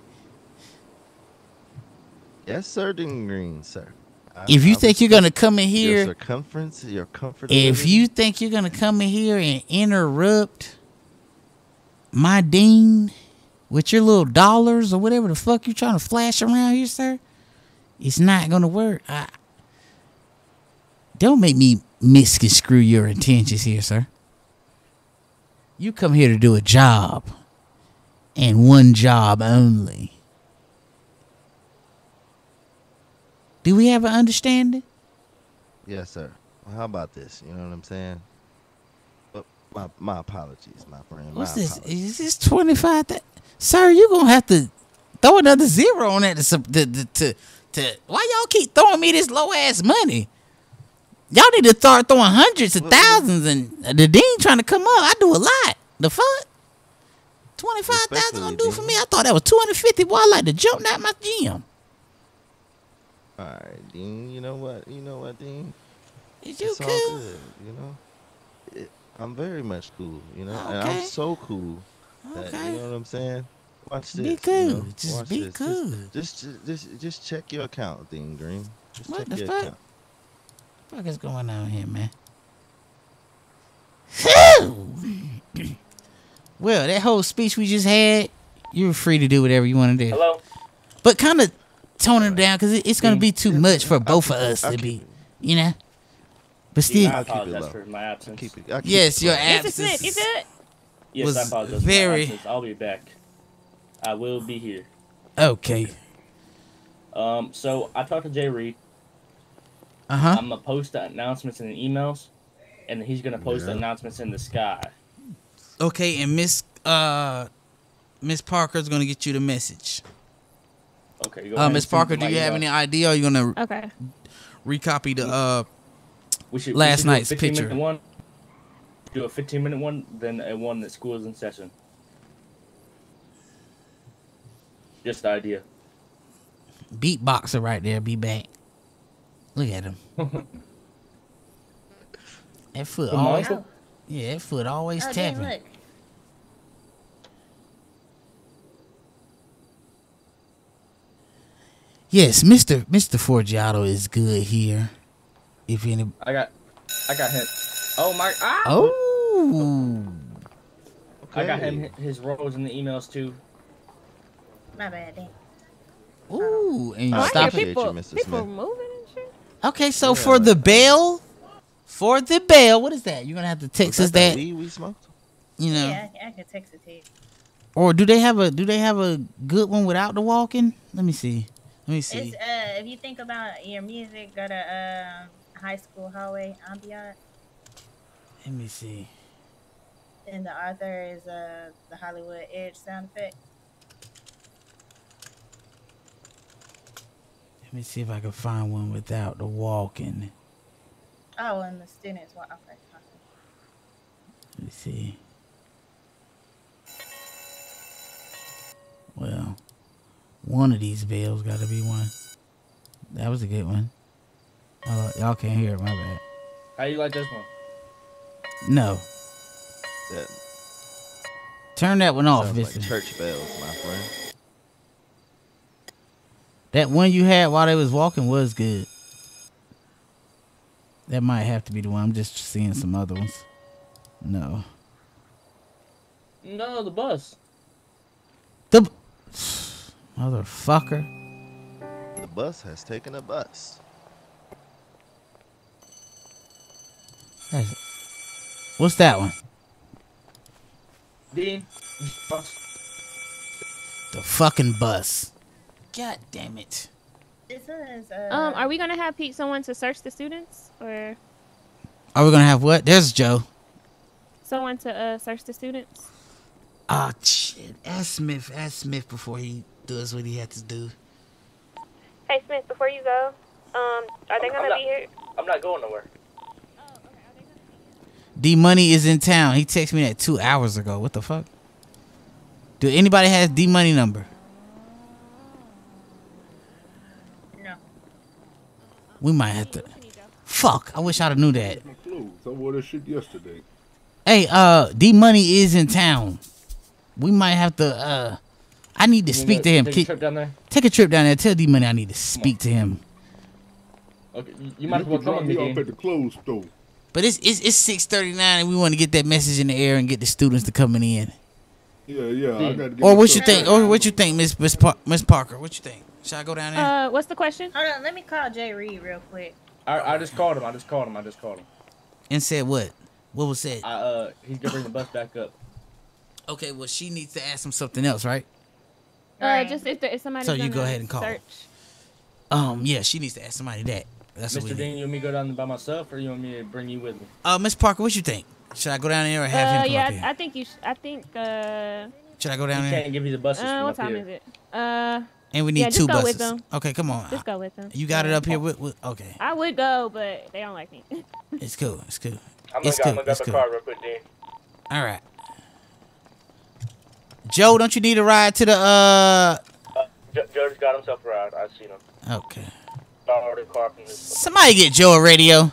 Yes, sir. Dean Green, sir. I- If you I think you're gonna come in here, your circumference, your comfort. if you think you're gonna come in here and interrupt my dean with your little dollars or whatever the fuck you're trying to flash around here, sir, it's not gonna work. I, don't make me misconstrue your intentions here, sir. You come here to do a job, and one job only. Do we have an understanding? Yes, sir. Well, how about this? You know what I'm saying? But my my apologies, my friend. What's my this? apologies. Is this twenty five? Sir, you gonna have to throw another zero on that to to, to, to why y'all keep throwing me this low ass money? Y'all need to start throwing hundreds of thousands, and the dean trying to come up. I do a lot. The fuck? Twenty five thousand gonna do for me? I thought that was two hundred fifty. Boy, I like to jump out my gym. All right, Dean. You know what? You know what, Dean? Is you it's all cool? good. You know, it, I'm very much cool. You know, and I'm so cool. That, Okay. you know what I'm saying? Watch this. Be you cool. know, Just watch be this. cool. Just, just, just, just check your account, Dean Green. Just What check the your fuck? account. What is going on here, man? well, that whole speech we just had, you're free to do whatever you want to do. Hello? But kind of tone it down because it's going to be too much for both of us to be, you know? But still, I I'll keep it apologize low. for my absence. Keep it. I'll keep yes, your low. Absence Smith, you good? Yes, was I apologize. for my very- absence. I'll be back. I will be here. okay. Um, so I talked to Jay Reed. Uh huh. I'm gonna post the announcements in the emails, and he's gonna post the announcements in the sky. Okay, and Miss uh Miss Parker's gonna get you the message. Okay, go Uh, Miss Parker, do you have email. any idea? Are you gonna Okay. recopy the uh We should, last we should night's picture? One, do a 15 minute one, then a one that school is in session. Just the idea. beatboxer right there? Be back. Look at him. that foot Come always. Uncle. Yeah, that foot always Oh, tapping. look. Yes, Mister Mister Forgiato is good here. If any. I got, I got him. Oh my! Ah! Oh. I got him his roles in the emails too. My bad. Ooh, and you I Oh, I hear stop it. people, you, Mr. people Smith. moving and shit. Okay, so Yeah, for the like that. bail, for the bail, what is that? You're gonna have to text Was us that that, weed we smoked? you know, Yeah, I, I can text it to you. or do they have a do they have a good one without the walking? Let me see. Let me see. It's uh, if you think about your music, go to um, high school hallway ambient, Let me see. and the author is uh the Hollywood Edge sound effect. Let me see if I can find one without the walking. Oh, and the students. Well, okay. okay. Let me see. Well, one of these bells got to be one. That was a good one. Oh, y'all can't hear it. My bad. How you like this one? No, That turn that one off, sounds Mister. like church bells, my friend. That one you had while they was walking was good. That might have to be the one. I'm just seeing some other ones. No. No, the bus. The motherfucker. The bus has taken a bus. That's- What's that one? Dean. Bus. The fucking bus. God damn it. It says. Uh, Um, are we gonna have Pete someone to search the students or Are we gonna have what? There's Joe. someone to uh search the students? Ah, shit. Ask Smith. Ask Smith before he does what he had to do. Hey Smith, before you go, um, are they I'm gonna not- be here? I'm not going nowhere. D Money is in town. He texted me that two hours ago. What the fuck? Do anybody has D Money number? No. We might have to. Fuck. I wish I'd have knew that. I wore that shit yesterday. Hey, uh, D Money is in town. We might have to. uh I need to You speak wanna him. Take a Keep- trip down there. Take a trip down there. Tell D Money I need to speak to him. Okay, you, you might as well come drop with me me, off at the clothes store. But it's it's it's six thirty nine, and we want to get that message in the air and get the students to coming in. Yeah, yeah. I got to get Or what you think? Or what you think, Miss Miss Par- Miss Parker? What you think? Should I go down there? Uh, what's the question? Hold on, let me call Jay Reed real quick. I, I just called him. I just called him. I just called him. and said what? What was said? I, uh, he's gonna bring the bus back up. Okay, well she needs to ask him something else, right? Uh, just if there is somebody. So you go ahead and call. Search. Um, yeah, she needs to ask somebody that. That's what we Mr. need. Dean, you want me to go down there by myself, or you want me to bring you with me? Uh, Miss Parker, what you think? Should I go down there or have Uh, him come yeah, up here? I, I think you. Sh- I think. Uh, Should I go down He there? can't give you the buses uh, what time here. is it? Uh, And we need yeah, two just go buses. with them. Okay, come on. Just go with them. You got it up here with, with okay. I would go, but they don't like me. It's cool. It's cool. I'm It's go, cool. I'm gonna grab It's the cool. car real quick, Dean. All right. Joe, don't you need a ride to the uh? Jo- George got himself a ride. I seen him. Okay. Borrowed a car from this. Somebody get Joe a radio.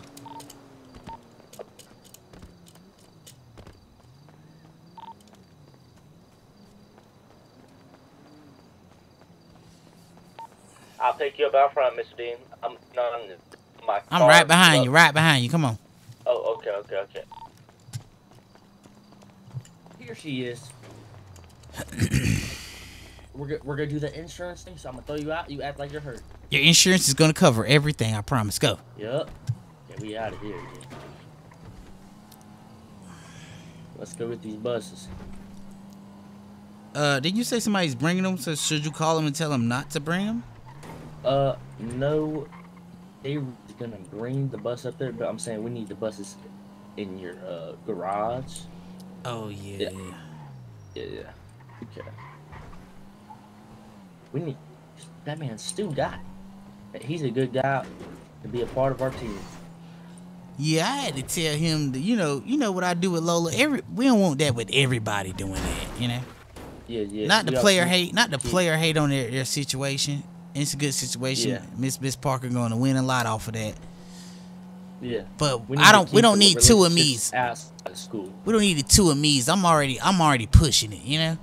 I'll take you up out front, Mr. Dean. I'm not my. I'm car- right behind you. Right behind you. Come on. Oh, okay, okay, okay. Here she is. we're go- we're gonna do the insurance thing, so I'm gonna throw you out. You act like you're hurt. Your insurance is gonna cover everything. I promise. Go. Yup. Okay, we out of here. Yeah. Let's go with these buses. Uh, did you say somebody's bringing them? So should you call them and tell them not to bring them? Uh, no, they are gonna bring the bus up there, but I'm saying we need the buses in your uh garage. Oh yeah. Yeah, yeah. yeah. Okay. We need that man Stu guy. He's a good guy to be a part of our team. Yeah, I had to tell him that you know, you know what I do with Lola. Every we don't want that with everybody doing that, you know. Yeah, yeah. not the player hate, not the player hate on their, their situation. It's a good situation. Yeah. Miss Miss Parker going to win a lot off of that. Yeah. But We I don't. We don't need two of me's. Outside school. We don't need the two of me's. I'm already. I'm already pushing it. You know.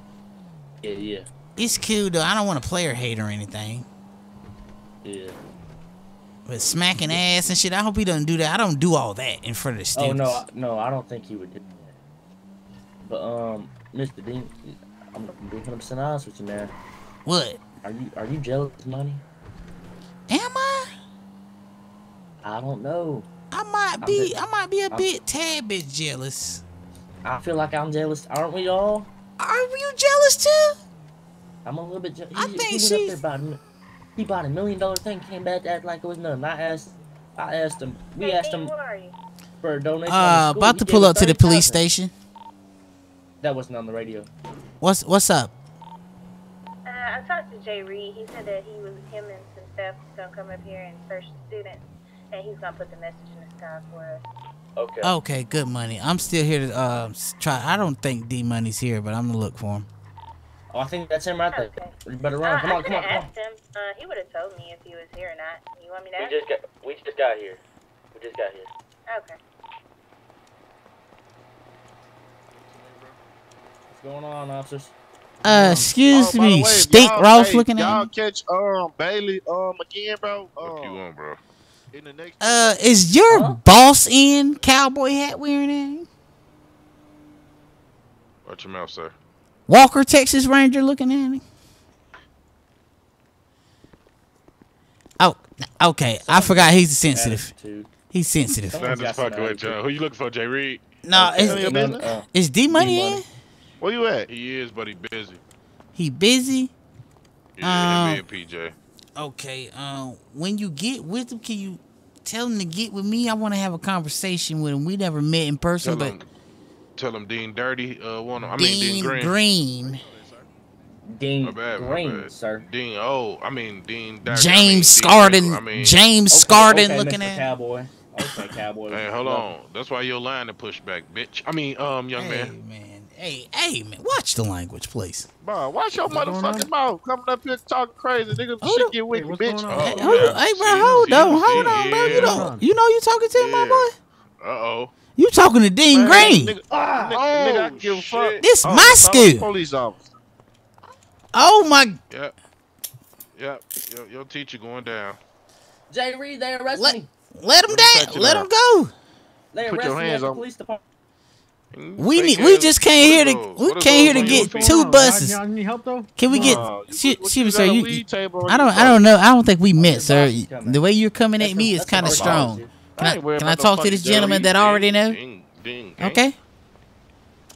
Yeah, yeah, It's cool though. I don't want to player hate or anything. yeah. But smacking ass and shit. I hope he doesn't do that. I don't do all that in front of the Oh no, no, I don't think he would do that. But um, Mr. Dean, I'm gonna be 100 percent honest with you, man. What? Are you are you jealous of money? Am I? I don't know. I might I'm be. just- I might be a I'm- bit tad bit jealous. I feel like I'm jealous. Aren't we all? Are you jealous too? I'm a little bit jealous. I He, think he went she's- up there bought a he bought a million dollar thing, came back to act like it was nothing. I asked, I asked him. We asked him for a donation. on Uh, school. about to pull up to the police 30,000. station. That wasn't on the radio. What's What's up? Uh, I talked to Jay Reed. He said that he was him and some staff was gonna come up here and search the students, and he's gonna put the message in the sky for us. Okay. Okay, good money. I'm still here to uh try. I don't think D Money's here, but I'm gonna look for him. Oh, I think that's him right there. You better Uh, run. Come I on, come on, could've come on. asked him. Uh, he would have told me if he was here or not. You want me to We ask? just got, we just got here. We just got here. Okay. What's going on, officers? Uh, excuse Oh, me, way, Steak y'all- Ross hey, looking y'all catch um Bailey um again, bro. Um, you want, bro? in the next Uh, is your boss in cowboy hat wearing it? Watch your mouth, sir. Walker, Texas Ranger looking at me. Oh, okay. I forgot he's sensitive. He's sensitive. Not just you. Who you looking for, Jay Reed? No, Okay. is, No, no, no. is D Money in? Where you at? He is, but he busy. He busy. Yeah, Um, him and PJ. Okay. Um, when you get with him, can you tell him to get with me? I want to have a conversation with him. We never met in person, Tell but him, tell him Dean Dirty. Uh, want I mean Dean Dean Green. Green. Dean My bad, Green, bad. sir. Dean. Oh, I mean Dean. Dirty. James I mean, Dean Scarden. I mean, James Okay, Scarden okay, looking Mr. at. Cowboy. Okay, Cowboy. Hey, hold on. That's why your line to push back, bitch. I mean, um, young Hey, man. Hey, hey, man, watch the language, please. Bro, watch your What's motherfucking mouth coming up here talking crazy, Niggas Hold Shit on. get wicked, bitch. Oh, Hey, hold on, hey, bro, hold on, hold on, bro. You know, you know, you talking to my boy. Uh oh. You talking to Dean Green? Nigga, nigga, nigga, I give a fuck. This Oh, my call school. Police officer. Oh my! Yep. Yep. Your, your teacher going down. Jay Reed, they arrested Let, me. let him down. it Let him go. They Put arrested your me at hands the on- police department. We need. We just came here to. We came here to get two buses. Y'all need help though? Can we get? You- She, she was got sir. You, weed table on I don't. I don't know. I don't think we met, sir. boss is coming. The way you're coming at me is kind of strong. Can ain't I? Can I talk to this gentleman that already know? Dean. Dean. Okay.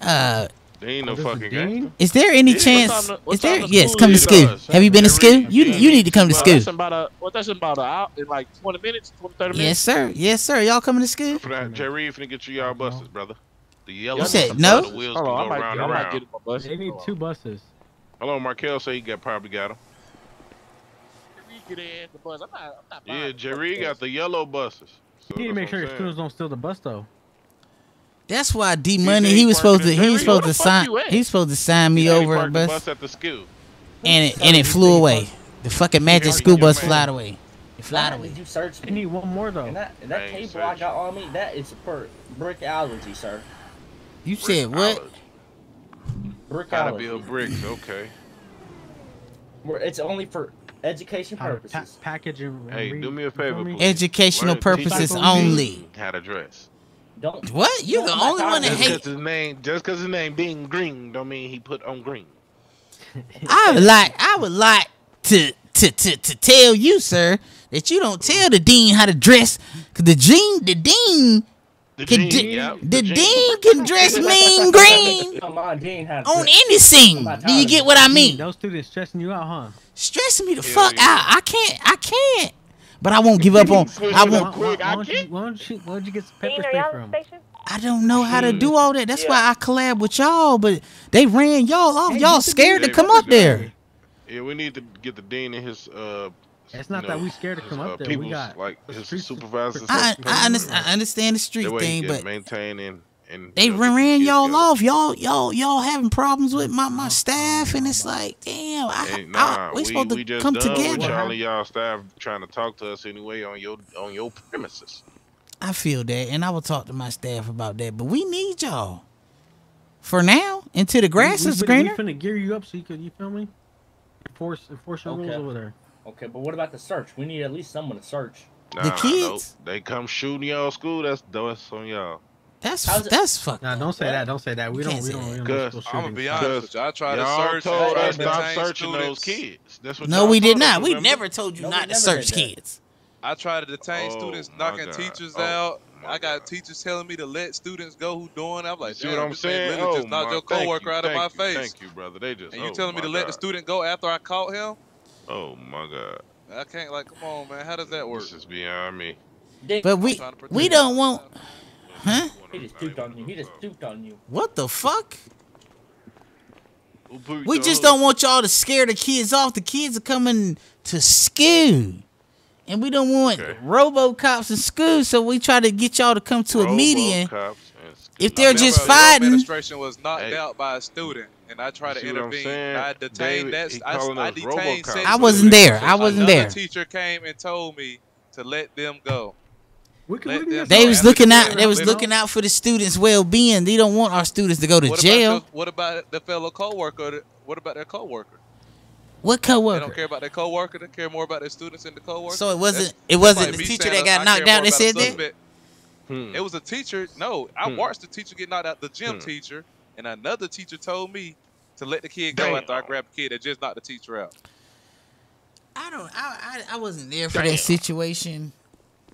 Uh, Dean no is fucking Dean? is there any Yeah, chance? time the- what Is there? the Yes, come to school. Does. Have you been to school? You you need to come to Well, school. that's about a what? That's about an hour in like twenty minutes, 20, 30 Yes, sir. Yes, sir. Y'all coming to school? For that, Jerry finna get you y'all buses, brother. The yellow You said no? The wheels Hold can on, I go might, round I might round. get in my bus. They need two buses. Hello, Markel say he got probably got them. Get in the bus. I'm not. I'm not Yeah, buying the Jerry bus. got the yellow buses. So You need to make sure I'm your students don't steal the bus though. That's why D Money he was supposed to parking he was supposed to sign you he was supposed to sign me over a bus bus at the school. and it and it flew away. The fucking magic Yeah, school bus man. flied away. It Why flied away. did you search They me? need one more though. And that, and I that ain't cable I got on me, that is for brick allergy, sir. You said what? College. Brick Gotta allergy. build bricks, okay. Where It's only for education How to pa- purposes. package and and Hey, do me a favor, please. Educational Why don't you teach purposes only. How to dress. Don't. What? You No, the I'm only one that talking Just because his name, just because his name being green, don't mean he put on green. I would like I would like to to, to, to tell you, sir, that you don't tell the dean how to dress. Cause the dean, the dean, The can gene, di- yep, the dean can dress mean green Come on, Dean. How to on any scene. Do you get what I mean? Those students stressing you out, huh? Stressing me the fuck out. I can't. I can't. But I won't give up on. I won't. Why, why, don't you, why don't you? Why don't you get some pepper spray from? on the station? I don't know how to do all that. That's why I collab with y'all. But they ran y'all off. Y'all scared to come up there. Yeah, we need to get the dean and his uh. It's not you that know, we scared to his, come up uh, there. We got like the his streets- supervisors. I I, under, I understand the street the thing, but maintaining and and they you know, ran, get the ran kids y'all together. off. Y'all y'all y'all having problems with my, my staff, and it's like, damn, I, Hey, I, nah, we we, supposed to we just come done with together. y'all and y'all staff trying to talk to us anyway on your on your premises. I feel that, and I will talk to my staff about that. But we need y'all for now until the grass we, is we, greener. We finna gear you up so you can. You feel me? Enforce enforce your rules over there. Okay, but what about the search? We need at least someone to search. Nah, The nope. kids? they come shooting y'all school. That's that's on y'all. That's How's that's fucked. Nah, don't say that. Don't say that. We don't. We don't. We don't Cause I'm gonna be honest with you. I tried to search. told I us stop detained searching those kids. That's what No, we did told us, not. We never told you No, not to search kids. I tried to detain Oh, students, knocking God. teachers Oh, out. I got God. teachers telling me to let students go who doing. I'm like, You see what I'm saying? literally Oh, just knocked my- your thank coworker you, out of my face. Thank you, brother. They just. And you oh, telling me to let the student go after I caught him? Oh my God. I can't. Like, come on, man. How does that work? This is beyond me. But we trying to protect we don't want. Huh? He just duped on you. He just duped on you. What the fuck? We just don't want y'all to scare the kids off. The kids are coming to school. And we don't want Okay. robocops in school, so we try to get y'all to come to a meeting. If I they're remember just your fighting, administration was knocked Hey. out by a student, and I tried You to see what I'm intervene. I detained David, that. he I, I detained. Said I wasn't there. I wasn't Another there. teacher came and told me to let them go. We can, Let we can them get they was looking out. They was looking out for the students' well-being. They don't want our students to go to What jail. About the, what about the fellow coworker? that- What about their coworker? What They don't care about their coworker. They care more about their students and the coworker. So it wasn't. That's- It wasn't the teacher saying that got knocked care out more that said that. Hmm. It was a teacher. No, I Hmm. watched the teacher get knocked out. The gym Hmm. teacher and another teacher told me to let the kid go Damn. after I grabbed the kid that just knocked the teacher out. I don't. I, I I wasn't there for Damn. that situation,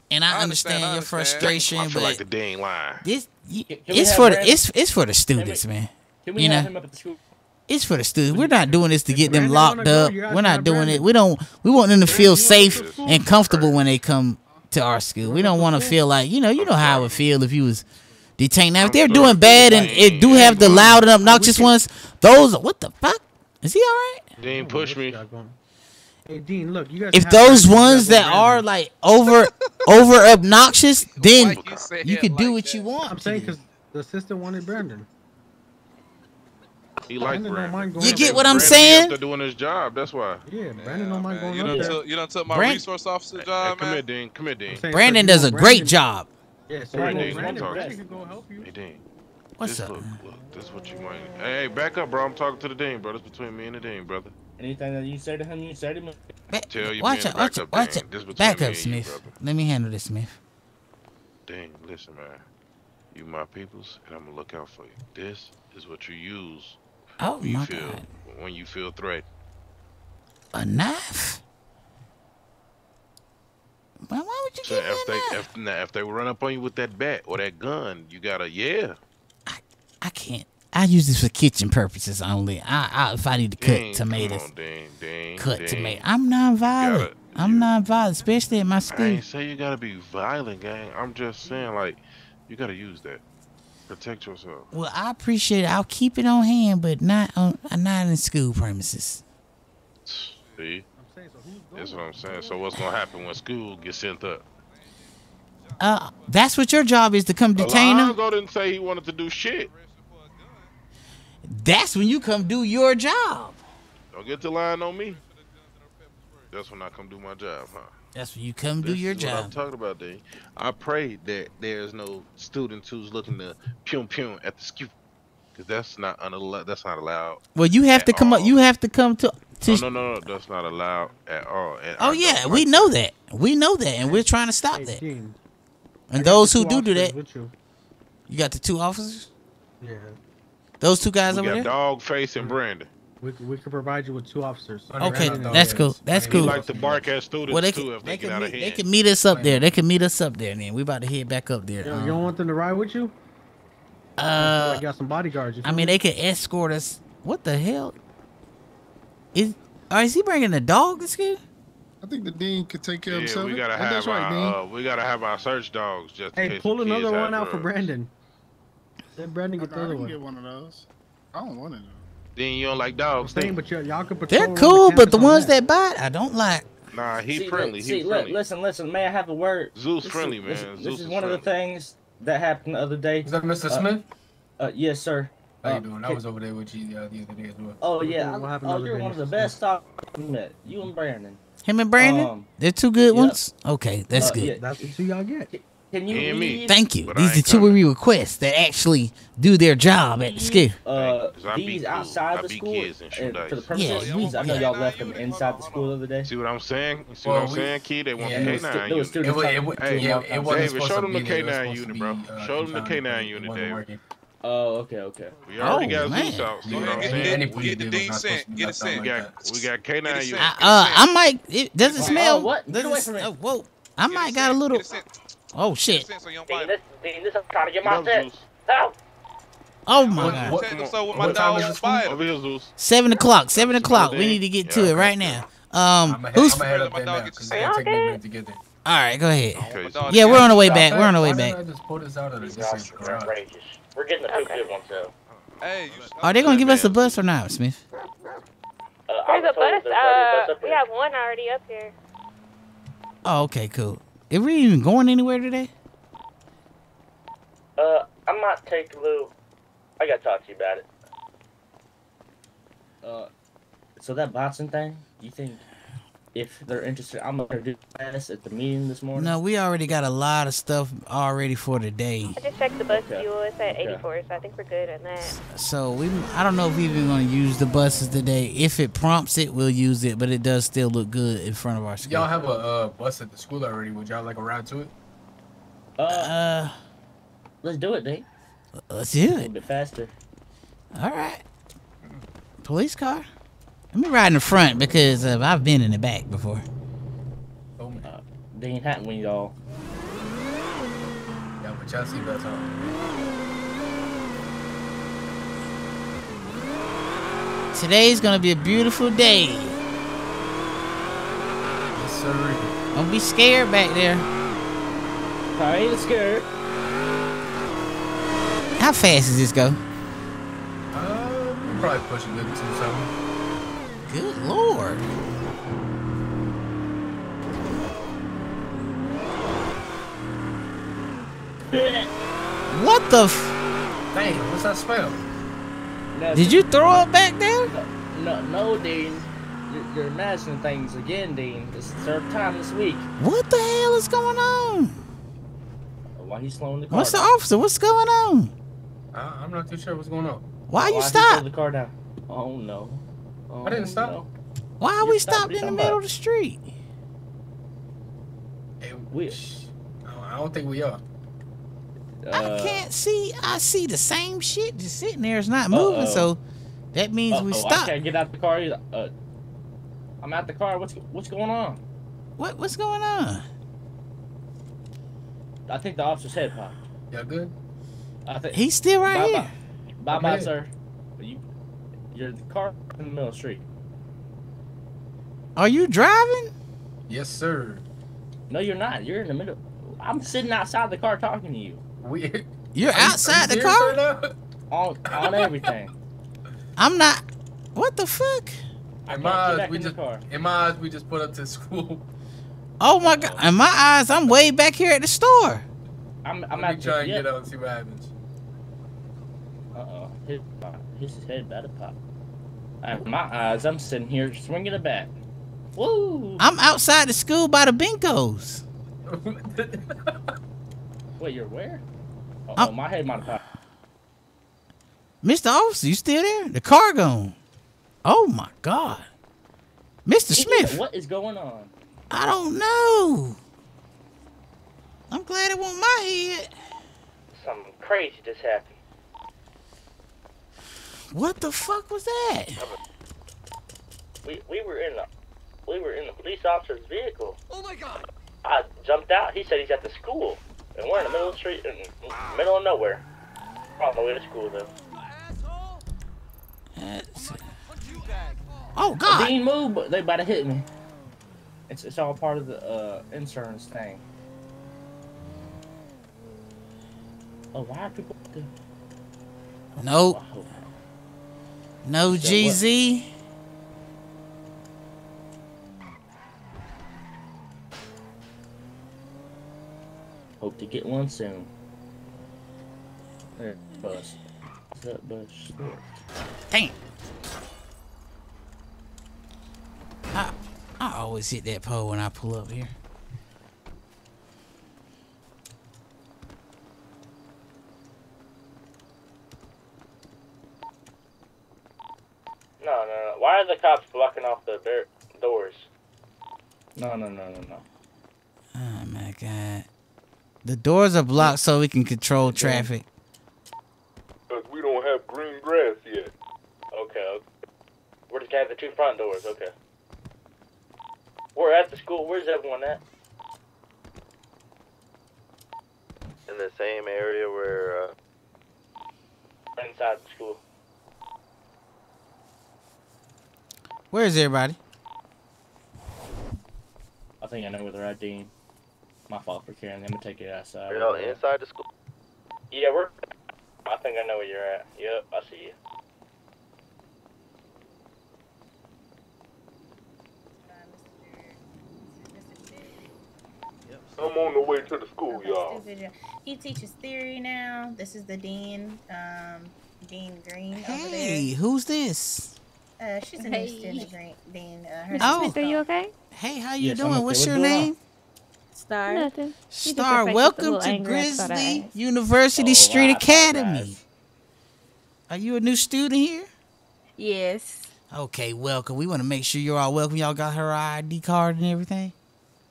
and I, I understand, understand, your understand. frustration. I feel but like the dang line. this y- Can we it's have for the it's it's for the students, man. Can we You have know? him up at the school? It's for the students. We're not doing this to get them locked up. We're not tell doing it. We don't. We want them to feel safe go to school? and comfortable when they come to our school. We don't want to feel like you know. You know how I would feel if you was detained. Now, if they're doing bad and it do have the loud and obnoxious ones, those what the fuck? Is he all right? Dean push me. Hey Dean, look, you guys. If those ones that are like over over obnoxious, then Why you you it could do what that? you want. I'm saying because the assistant wanted Brandon. He like Brandon don't Brandon. mind going You get what I'm Brandon be saying? up there doing his job. That's why. Yeah, Brandon don't mind Man, going you up done there. took you done took my Brand- resource officer Hey, job, come here. Dean. Come here, Dean. I'm saying, so Brandon does a great Brandon- job. Yeah, so Right, you know Dean, Brandon, talk. Brandon can go help you. Hey, Dean. What's this up? Look, look, this is what you might. Hey, hey, back up, bro. I'm talking to the dean, bro. This between me and the dean, brother. Anything that you say to him, you say to him. Ba- Tell you, watch man out, to watch back out, watch Dean. out. This between Back up, and you, Smith. Let me handle this, Smith. Dean, listen, man. You my peoples, and I'm gonna look out for you. This is what you use Oh when you feel god, when you feel threatened. a knife? Why, why would you So give if they if, now, if they run up on you with that bat or that gun, you gotta yeah. I I can't. I use this for kitchen purposes only. I, I if I need to cut Dean, tomatoes, on, Dean, Dean, cut Dean. tomato. I'm non-violent. gotta- I'm non-violent, especially at my I school. ain't say you gotta be violent, gang. I'm just saying like you gotta use that. Protect yourself. Well, I appreciate it. I'll keep it on hand, but not on not in school premises. See? That's what I'm saying. So what's gonna happen when school gets sent up? Uh, that's what your job is to come detain them. Alonzo didn't say he wanted to do shit. That's when you come do your job. Don't get the line on me. That's when I come do my job, huh? That's when you come do This your is what I'm talking about, Dean. I pray that there's no students who's looking to pum pum at the school, because that's not unallowed. That's not allowed. Well, you have to come up. You have to come to. To Oh, no, no, no, that's not allowed at all. And Oh I yeah, we like know that. We know that, and we're trying to stop Hey, that. Dean, I And got those who do do that, you. you got the two officers. Yeah. Those two guys We over got there. dog face and Brandon. We, c- we could provide you with two officers. Okay, that's cool. That's cool. like to bark at students Well, they too can, if they, they, can get out meet, of hand. they can meet us up there. They can meet us up there. Then we about to head back up there. You, Um, you don't want them to ride with you? Uh, I got some bodyguards. you I mean, me? they can escort us. What the hell? Is or is he bringing the dog to school? I think the dean could take care of Yeah, himself. we gotta have that's right, our dean. uh, we gotta have our search dogs just in Hey, case pull another one have out for drugs. Brandon. Let Brandon get Okay, the I other can one. get one of those. I don't want it. Then you don't like dogs. Saying, then? but y'all, y'all can patrol They're around cool, but the on ones that. that bite, I don't like. Nah, he See, friendly. li- He see, li- friendly. listen, listen. May I have a word? Zeus This friendly, is, man. This, this is is one of the things that happened the other day. Is that Mr. Uh, Smith? Uh, yes, sir. How Uh, you doing? I was over there with you uh, the other day as well. Oh yeah. What I- happened oh, you're one of the best stock we met. You and Brandon. Him and Brandon, Um, they're two good yep. ones. Okay, that's Uh, good. yeah. That's the two y'all get. Can you And me. Thank you. But These are ain't two coming. we request that actually do their job at the school. Uh, 'Cause I beat these cool. outside the school kids and and for the dice. purpose Yeah, of these, I know y'all left them inside the school the other day. See what I'm saying? See Well, what I'm saying, kid? They want yeah, the K9 stu- there was unit. students It, wa- talking- it, wa- Hey, yeah, it wasn't David, show them the there. It was K9 unit, bro. uh, Show them the K9 unit, wasn't David. Working. Oh, okay, okay. We already Oh, got man. Zeus out. See Yeah, what I'm saying? Get the did dean not sent. supposed to be Get like it sent. We got that. we got K9 Get it unit. I, uh, I might. It, does it Oh, smell? what? Get Does away it- from me. oh, whoa! I might got a little. Get it. Oh shit! it sent so you don't Dean, bite this, Dean, this I'm trying to get What my up, set. Zeus? Help! Oh my What- god! what- Check this out with my what time is this one? Over here, Zeus. Seven o'clock. Seven o'clock. We need to get Yeah, to it right now. Um, I'm gonna who's? head, head up My there dog now because it's gonna take me a minute to get there. All right, go ahead. Okay. Yeah, we're on the way back. We're on the way back. I just pull this out of These this this officers are. We're getting the two Okay. good ones though. Hey, you Are they gonna give us a bus or not, Smith? Uh, There's a bus. there's already a Uh, bus up we have one already up here. Oh, okay, cool. Are we even going anywhere today? Uh, I might take a little. I gotta talk to you about it. Uh, so that boxing thing, you think if they're interested, I'm gonna do class at the meeting this morning? No, we already got a lot of stuff already for today. I just checked the bus Okay. fuel. It's at Okay. 84, so I think we're good on that. So we, I don't know if we're even gonna use the buses today. If it prompts it, we'll use it. But it does still look good in front of our school. Y'all have a uh, bus at the school already. Would y'all like a ride to it? Uh, Uh, let's do it, Dave. let's do it. A little bit faster. All right. Police car. Let me ride in the front because uh, I've been in the back before. Oh, man. Uh, Dean Hatton, we all. Yeah, but y'all see that's all. Today's gonna be a beautiful day. Yes, sir. Don't be scared back there. I ain't scared. How fast does this go? Uh, we probably pushing a good two something. Good lord. What the? F- Dang, what's that smell? No, Did you throw it back there? No, no, Dean. You're, you're imagining things again, Dean. It's the third time this week. What the hell is going on? Why he's slowing the car What's the down? officer? What's going on? I, I'm not too sure what's going on. Why you he stop? slowed the car down? Oh no. Oh, I didn't stop. no. Why are You we stopped, stopped in the middle about? of the street? Hey, We- I don't think we are. I Uh, can't see. I see the same shit just sitting there. It's not moving. Uh-oh. So that means we uh-oh, I stopped. can't get out the car either. Uh, I'm out the car. What's what's going on? What what's going on? I think the officer's head popped. Y'all good? I think He's still right bye, here. Bye, bye, bye Okay. sir. You, you're the car in the middle of the street. Are you driving? Yes, sir. No, you're not. You're in the middle. I'm sitting outside the car talking to you We. You're Are you- are outside you the car. right on on everything. I'm not. What the fuck? I In my eyes, we in just car. in my eyes we just put up to school. Oh my god! In my eyes, I'm way back here at the store. I'm I'm Let me try and yeah. get out and see what happens. Uh oh, his his head about to pop. In my eyes, I'm sitting here swinging a bat. Woo! I'm outside the school by the Binkos. Wait, you're where? Uh oh, I'm- my head might have popped. Mr. Officer, you still there? The car gone. Oh my god. Mr. Smith, What is going on? I don't know. I'm glad it wasn't my head. Something crazy just happened. What the fuck was that? we, we were in the we were in the police officer's vehicle. Oh my god! I jumped out. He said he's at the school, and we're in the middle of the street, in the middle of nowhere. We're on the way to school though. That's- Oh God! Dean, move! But they about to hit me. It's it's all part of the uh, insurance thing. Oh, why are people? Nope. Oh, No Is that what- GZ. Hope to get one soon. There, bus. What's that bus? Damn. I, I always hit that pole when I pull up here. No, no, no. Why are the cops blocking off the bar- doors? No, no, no, no, no. Oh my god. The doors are blocked so we can control traffic. Because we don't have green grass yet. Okay. okay. We're just have the two front doors. Okay. We're at the school. Where's everyone at? In the same area where uh, Inside the school. Where's everybody? I think I know where they're at, Dean. My fault for carrying them. I'm gonna take it outside. you're all inside the school. Yeah, we're. I think I know where you're at. Yep, I see you. I'm on the way to the school, y'all. He teaches theory now. This is the dean, um, Dean Green over Hey, who's this? There. Uh, she's a Hey. new student, Green, Dean. Uh, her Oh. Smith, are you okay? Hey, how you Yes, doing? okay. What's What's your going name? Star. Nothing. Star. Welcome to anger I thought I Grizzley. University Oh, Street I Academy. Are you a new student here? Yes. Okay, welcome. We want to make sure you're all welcome. Y'all got her ID card and everything.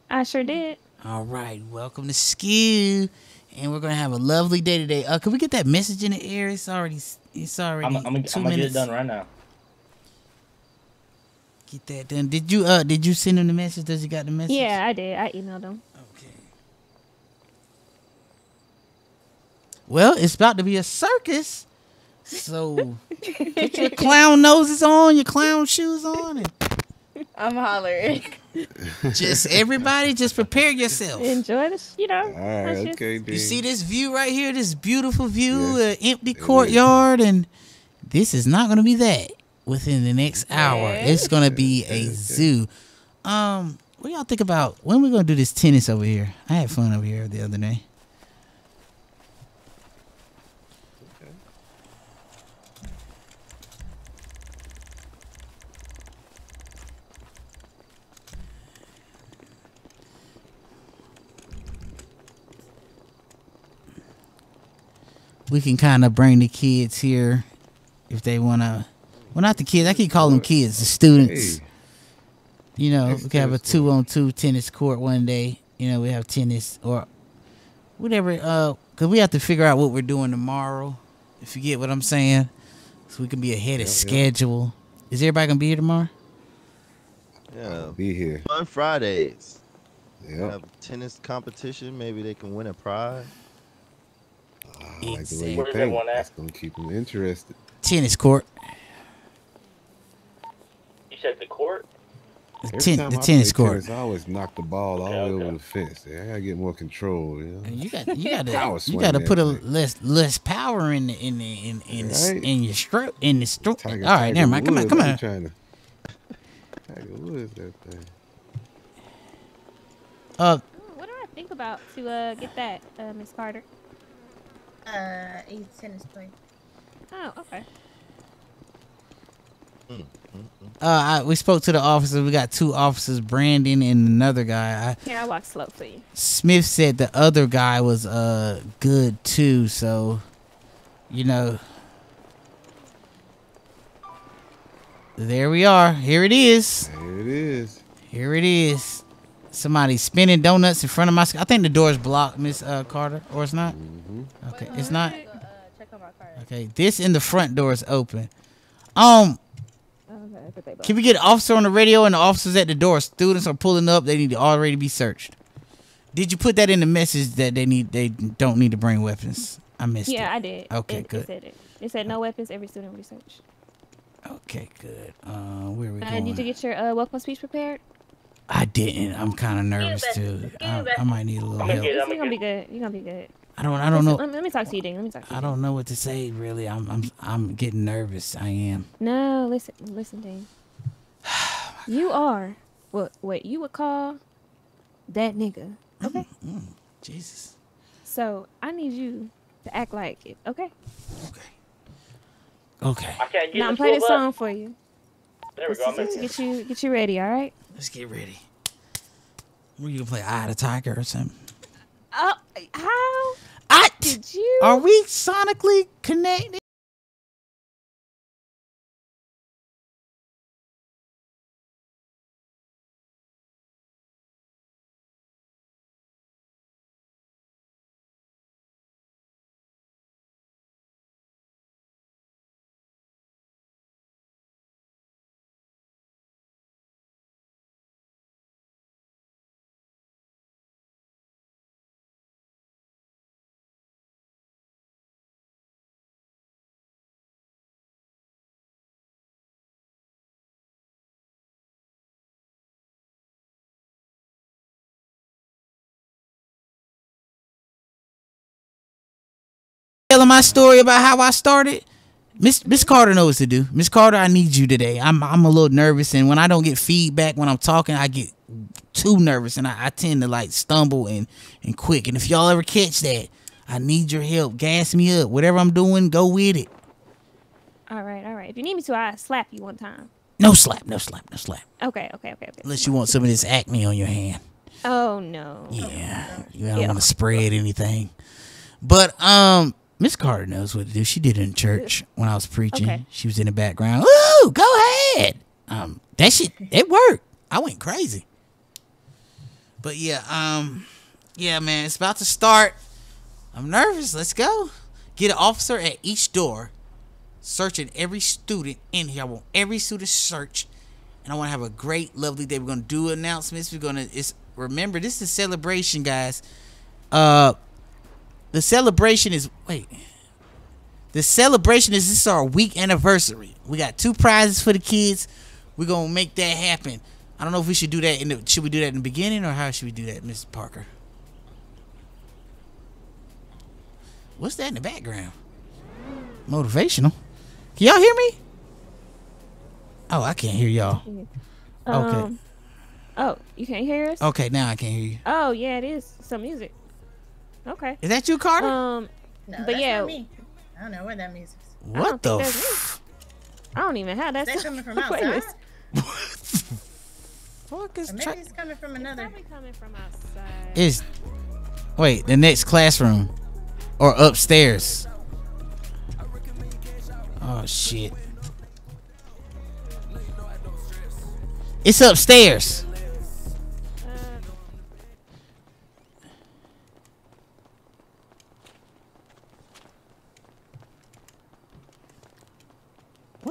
I sure did. All right, welcome to school, and we're gonna have a lovely day today. Uh, can we get that message in the air? It's already, it's already I'm, I'm, I'm 2 gonna get it done right now. Get that done. Did you uh did you send him the message? Does he got the message? Yeah, I did. I emailed him. Okay. Well, it's about to be a circus, so put your clown noses on, your clown shoes on, and I'm hollering. just everybody just prepare yourself. Enjoy this, you know. All right, let's okay, You then. see this view right here, this beautiful view, Yes, uh, empty it is. courtyard, and this is not going to be that within the next hour. Okay. It's going to be a zoo. Um, what do y'all think about when we going to do this tennis over here? I had fun over here the other day. we can kind of bring the kids here if they want to. Well, not the kids. I keep calling them kids. The students. Hey. You know, Nice we can have a two on two tennis court one day. You know, we have tennis or whatever. Uh, cause we have to figure out what we're doing tomorrow. If you get what I'm saying, so we can be ahead of Yep, yep. schedule. Is everybody gonna be here tomorrow? Yeah, Be here. on Fridays. Yeah, Have tennis competition. Maybe they can win a prize. I like the way you Where's think. everyone at? That's gonna keep them interested. Tennis court. You said the court? The, ten, the I tennis court. tennis, I always knock the ball all Okay, way okay. over the fence. I gotta get more control. You know. You got, you gotta, you got to put a thing. less less power in the in the in in, the, in your stroke in the stroke. All Tiger, right, never mind. Come on, come I'm on. Trying to. Tiger Woods, that thing. Uh, What do I think about to uh get that, uh, Miss Carter? Uh, he's tennis player. Oh, okay. Uh, I, we spoke to the officers. We got two officers, Brandon and another guy. I, Here, I walk slow for you. Smith said the other guy was uh good too. So, you know, there we are. Here it is. There it is. Here it is. Somebody spinning donuts in front of my. sc- I think the door's blocked, Miss uh, Carter, or it's not. Mm-hmm. Okay, it's not. check on my. Okay, this in the front door is open. Um, Okay. That's what they both- Can we get an officer on the radio and the officers at the door? Students are pulling up. They need to already be searched. Did you put that in the message that they need? They don't need to bring weapons. I missed Yeah, it. Yeah, I did. Okay, it, good. It said it. It said no weapons. Every student research. Okay, good. Uh, where are we Uh, going? did you get your uh, welcome speech prepared? I didn't. I'm kind of nervous too. I, I might need a little help. You're gonna be good. You're gonna be good. I don't. I don't Listen, know. Let me, let me talk to you, Dean. Let me talk to you. I don't know what to say. Really, I'm. I'm. I'm getting nervous. I am. No, listen, listen, Dean. you are what what you would call that nigga. Mm-hmm, okay. Mm-hmm. Jesus. So I need you to act like it. Okay. Okay. Okay. can't Now I'm playing this full song for you. There we This go. I'm is in. to get you get you ready. All right. Let's get ready. We're gonna play Eye of the Tiger or something. Oh, how I, did you? Are we sonically connected? Telling my story about how I started. Miss Miss Carter knows what to do. Miss Carter, I need you today. I'm I'm a little nervous, and when I don't get feedback when I'm talking, I get too nervous, and I, I tend to like stumble and and quick. And if y'all ever catch that, I need your help. Gas me up. Whatever I'm doing, go with it. All right, all right. If you need me to, I slap you one time. No slap, no slap, no slap. Okay, okay, okay, okay. Unless you want some of this acne on your hand. Oh no. Yeah, you don't Yeah. want to spread anything. But um, Miss Carter knows what to do. She did it in church when I was preaching. Okay. She was in the background. Ooh, go ahead. Um, that shit it worked. I went crazy. But yeah, um, yeah, man, it's about to start. I'm nervous. Let's go. Get an officer at each door, searching every student in here. I want every student searched, and I want to have a great, lovely day. We're gonna do announcements. We're gonna. It's remember this is a celebration, guys. Uh, the celebration is wait. The celebration is this is our week anniversary. We got two prizes for the kids. We're gonna make that happen. I don't know if we should do that in the should we do that in the beginning or how should we do that, Miss Parker? What's that in the background? Motivational. Can y'all hear me? Oh, I can't hear y'all. Okay. Um, oh, you can't hear us? Okay, now I can hear you. Oh yeah, it is some music. Okay. Is that you, Carter? Um, No, but that's yeah, not me. I don't know where that music's. I What don't the? think F- I don't even have that. Is that song coming from outside? playlist. fuck is Or maybe it's coming from another. Probably coming from outside. is wait the next classroom or upstairs? Oh shit! It's upstairs.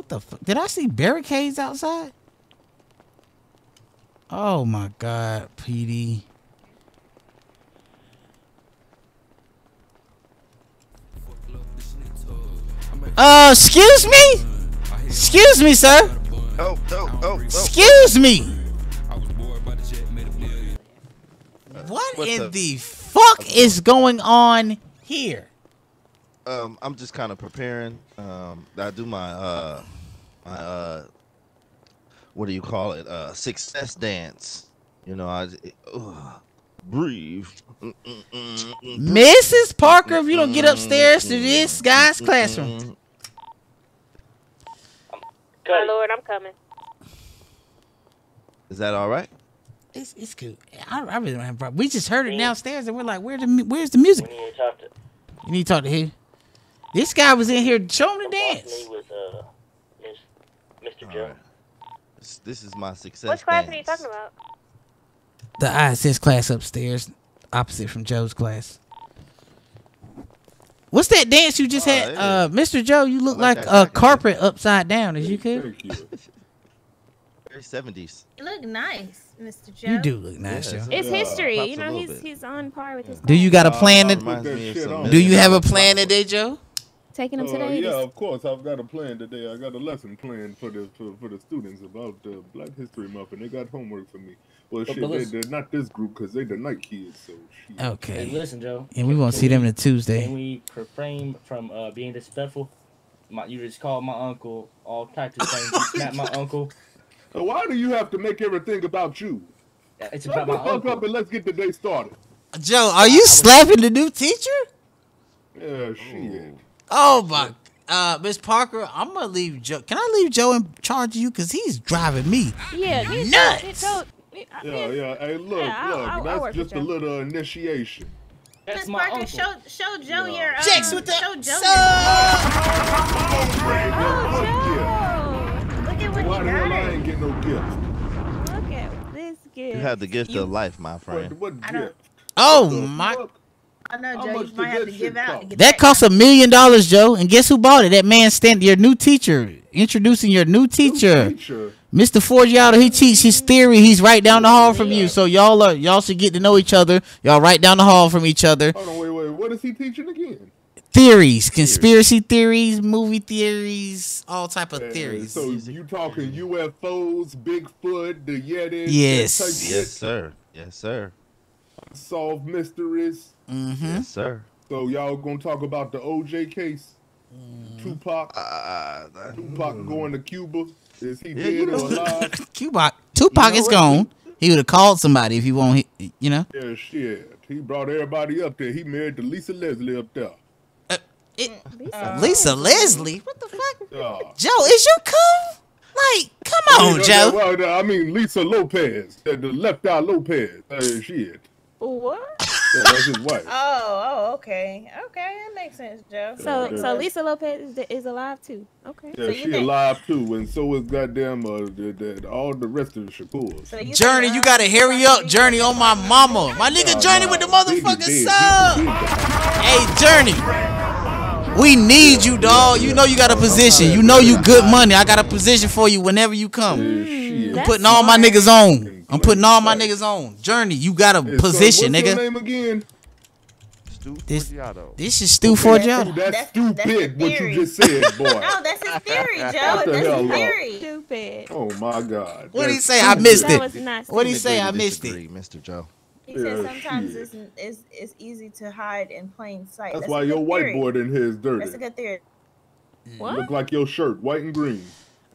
What the fuck? Did I see barricades outside? Oh my god, PD. Uh, excuse me? Excuse me, sir. Oh, oh, oh, Excuse me. What What in the- the fuck is going on here? Um, I'm just kind of preparing. Um, I do my uh, my uh, what do you call it? Uh, success dance. You know, I ugh, breathe. Mrs. Parker, if you don't get upstairs to this guy's classroom. My lord, I'm coming. Is that all right? It's it's cool. I, I really don't have a problem. We just heard it downstairs and we're like, where's the where's the music? We need to talk to. You need to talk to him. This guy was in here showing the dance. Me with uh, Miss, Mr. Joe. This, this is my success Which class dance. are you talking about? The ISS class upstairs, opposite from Joe's class. What's that dance you just Oh, had, yeah. uh, Mr. Joe? You look like like, that a carpet upside down. Is you could? Very 70s. You look nice, Mr. Joe. You do look nice, Yeah, Joe. It's Yeah, history. pops You know, he's bit. he's on par with his. Do you got a plan? Uh, To, reminds me of some do you have a plan Dollar today, Joe? Taking him Uh, today. yeah, of course. I've got a plan today. I got a lesson planned for the for, for the students about uh, Black History Month, and they got homework for me. Well, But- shit, but they, listen- they're not this group because they the night kids. So shit. Hey, Okay. listen, Joe. And we won't Can see them we- on Tuesday. Can we refrain from uh, being disrespectful? My, you just called my uncle all types of things. You snapped my uncle. Uh, Why do you have to make everything about you? It's Shut about the my fuck uncle. up and let's get the day started. Joe, are you slapping the new teacher? Yeah, she shit. Oh my. Uh, Miss Parker, I'm gonna leave Joe. Can I leave Joe in charge of you? Cause he's driving me Yeah, you nuts. It, so, it, Yeah, yeah. Hey, look, Yeah, look. I'll- I'll that's work just a little initiation. That's Miss Parker, uncle. show show Joe your uh, Checks with the- show Joe Oh, your, look at what Why you the hell got I ain't getting no gift? look at this gift. You have the gift You- of life, my friend. What, what gift? Oh The my. fuck? I know, Joe. You might have that to give out. cost? get That costs a million dollars, Joe. And guess who bought it? That man stand your new teacher. Introducing your new teacher. Teacher. Mr. Forgiato, he teaches his theory. He's right down the hall from you. So y'all are y'all should get to know each other. Y'all right down the hall from each other. Hold on, wait, wait. What is he teaching again? Theories, conspiracy theories, movie theories, all type of Uh, theories. So you talking UFOs, Bigfoot, the Yeti, Yes. Yes, sir. Yes, sir. solve mysteries. Mm-hmm. Yes, sir. So y'all gonna talk about the OJ case? Mm-hmm. Tupac, Uh, Tupac going to Cuba. Is he Yeah, dead or alive? Tupac, Tupac You know is what? gone. He would have called somebody if he won't. You know. yeah, shit. He brought everybody up there. He married to Lisa Leslie up there. Uh, Lisa Leslie, what the fuck? Yeah. Joe, is you cool? Like, come I on, mean, uh, Joe. Well, I mean Lisa Lopez, uh, the left eye Lopez. Uh, shit. What? Yeah, that's his wife. Oh, oh, okay, okay, that makes sense, Joe. So, Yeah. so Lisa Lopez is, is alive too. Okay. Yeah, So you she think- alive too, and so is goddamn uh, the, the, all the rest of the Shakurs. So you Journey, you gotta hurry up, Journey, on my mama. My nigga Journey with the motherfucking sub. Hey, Journey. We need you, dog. You know you got a position. You know you good money. I got a position for you whenever you come. I'm putting all my niggas on. I'm putting all my niggas on. Journey, you got a Hey, so position, what's your nigga. name again? Stu This- Forgiato. This is Stu Ooh, Forgiato. that's That's- stupid. that's the what you theory. just said, boy. No, that's his theory, Joe. What the That's hell, his Lord? theory. Stupid. oh my God. What'd he That's say? I stupid. missed That it. was not. What'd he say? I Agree to missed it. Mr. Joe. He said sometimes shit. it's, it's it's easy to hide in plain sight. That's That's, why your theory. whiteboard in here is dirty. That's a good theory. What? Look like your shirt, white and green.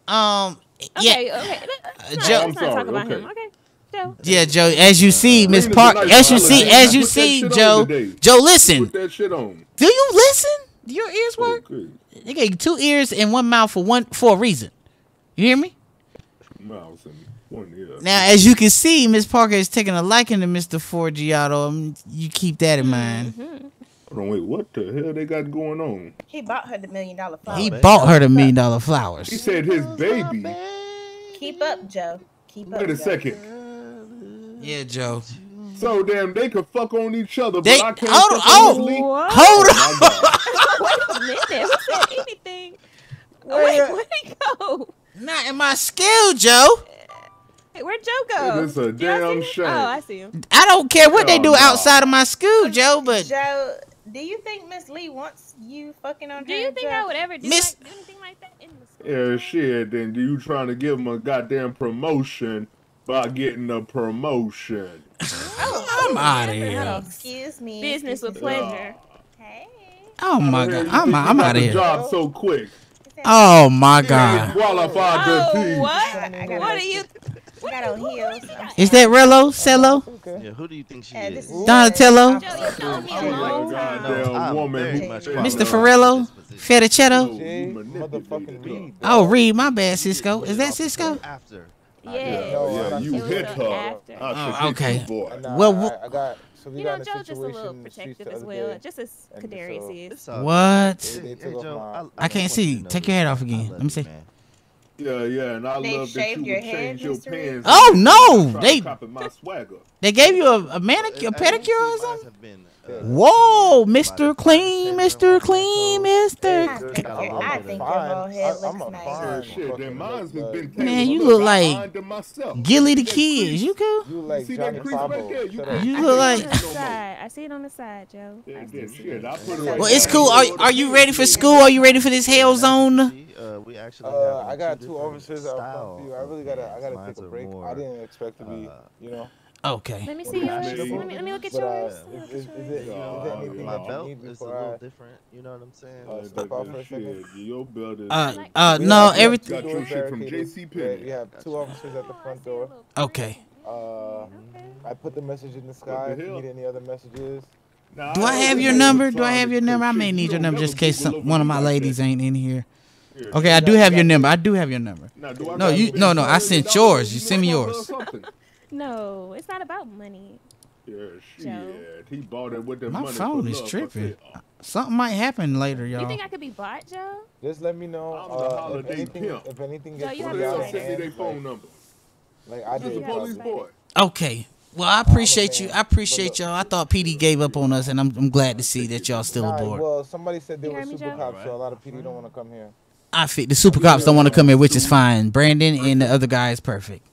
Um, yeah, Okay. Okay. Let's not, Joe- let's I'm not talk sorry, about okay. him. Okay. Joe. yeah, Joe. As you see, Miss Green is a Park. nice As you see, man. as you Put see, Joe. Joe, listen. Put that shit on. Do you listen? Do your ears work? Okay. They gave you two ears and one mouth for one for a reason. You hear me? Mouse and one ear. Now, as you can see, Miss Parker is taking a liking to Mr. Forgiato. Um, you keep that in mind. Hold on, wait, what the hell they got going on? He bought her the million dollar flower. He bought her the million dollar flowers. He said his baby. Keep up, Joe. Keep up. Wait a Joe. second. Yeah, Joe. So damn, they could fuck on each other, They- but I can't hold fuck on, on oh, Lee? Hold oh on. Oh, my Wait a minute. Who said anything? Wait, where'd he go? Not in my skill, Joe. Hey, where'd Joe go? It is a Do damn oh, shame. Oh, I see him. I don't care what they Oh, do no. outside of my school, Joe, but Joe, do you think Miss Lee wants you fucking on Do her? you think Joe? I would ever do, Miss- like, do anything like that in the school? Yeah, shit. Then do you trying to give him a goddamn promotion by getting a promotion? Oh, I'm oh, out of here. Excuse me. Business with excuse me. pleasure. Hey. Oh my How the hell god, I'm out, I'm out of here. Job oh. so quick. Oh my god. qualified Oh, teach. what? I got What are you? I got on heels. Is that Rello, Cello, Yeah, who do you think she Yeah, is? is Donatello, Joe, you know me She's a a long time. goddamn woman. very who much said Mr. no. Farello, Fettuccetto? You manipulated her. Oh, Reed, my bad, Cisco. Is that Cisco? After. Yeah. Yeah, you oh, It was hit her. after. I should Oh, uh, okay. Nah, Well, I, I got so we You know, in Joe's just a little in the streets protective as well, day, just as and Kadarius so- is. Uh, what? good. They Hey, Joe, my- I, I can't see. Take your head off again. Let me see. man. Yeah, yeah, and I They love that you your would head, change your Mr. Pants. Oh, no, They my swagger. they gave you a, a manicure, a I- I don't pedicure or something? Have been Whoa, Mr. Clean, Mr. Clean, Mr. I think your whole head looks nice. Shit, then mine's has been Man, you look like ironed them myself. Gilly the Kids. You cool? You like see Johnny that crease Bravo. You, Shut You up. look like. On the side. I see it on the side, Joe. I see it. shit, I put it right Well, it's cool. Are, are you ready for school? Are you ready for this hell zone? Uh, we actually Uh, I got two two officers style. I really gotta, I gotta take a break. more, I didn't expect to be, uh, you know. Okay. Let me see yours. fashionable. Let me, let me look at But, uh, yours. is, it, My belt is a little different. You know what I'm saying? uh, step out for a second? Your belt is. Uh, uh, no, have- we have everything. two Got your shit from. JC Penney. We have two officers at the front door. Okay. Uh, I put the message in the sky. If you need any other messages, Nah, Do I don't have your number? Do I have your number? I may need You your number just in case some, one of my ladies that. ain't in here. Okay, I do have your number. I do have your number. Now, No, you no no. I sent yours. You know send me if I love yours. Something? No, it's not about money. Yeah, Joe. He bought it with that My money. phone is tripping. Something might happen later, y'all. y'all. think I could be bought, Joe? just let me know. I'm the Uh, if anything, pimp. if anything Joe, gets you have really the out hell sent me their phone like, number? like I This did. a police boy. Okay. Well, I appreciate you. I appreciate y'all. I thought PD gave up on us, and I'm, I'm glad to see that y'all still Nah, aboard. well, somebody said they were super Joe? cops, so a lot of PD don't want to come here. I fit the super cops don't want to come here, which is fine. Brandon and the other guy is perfect.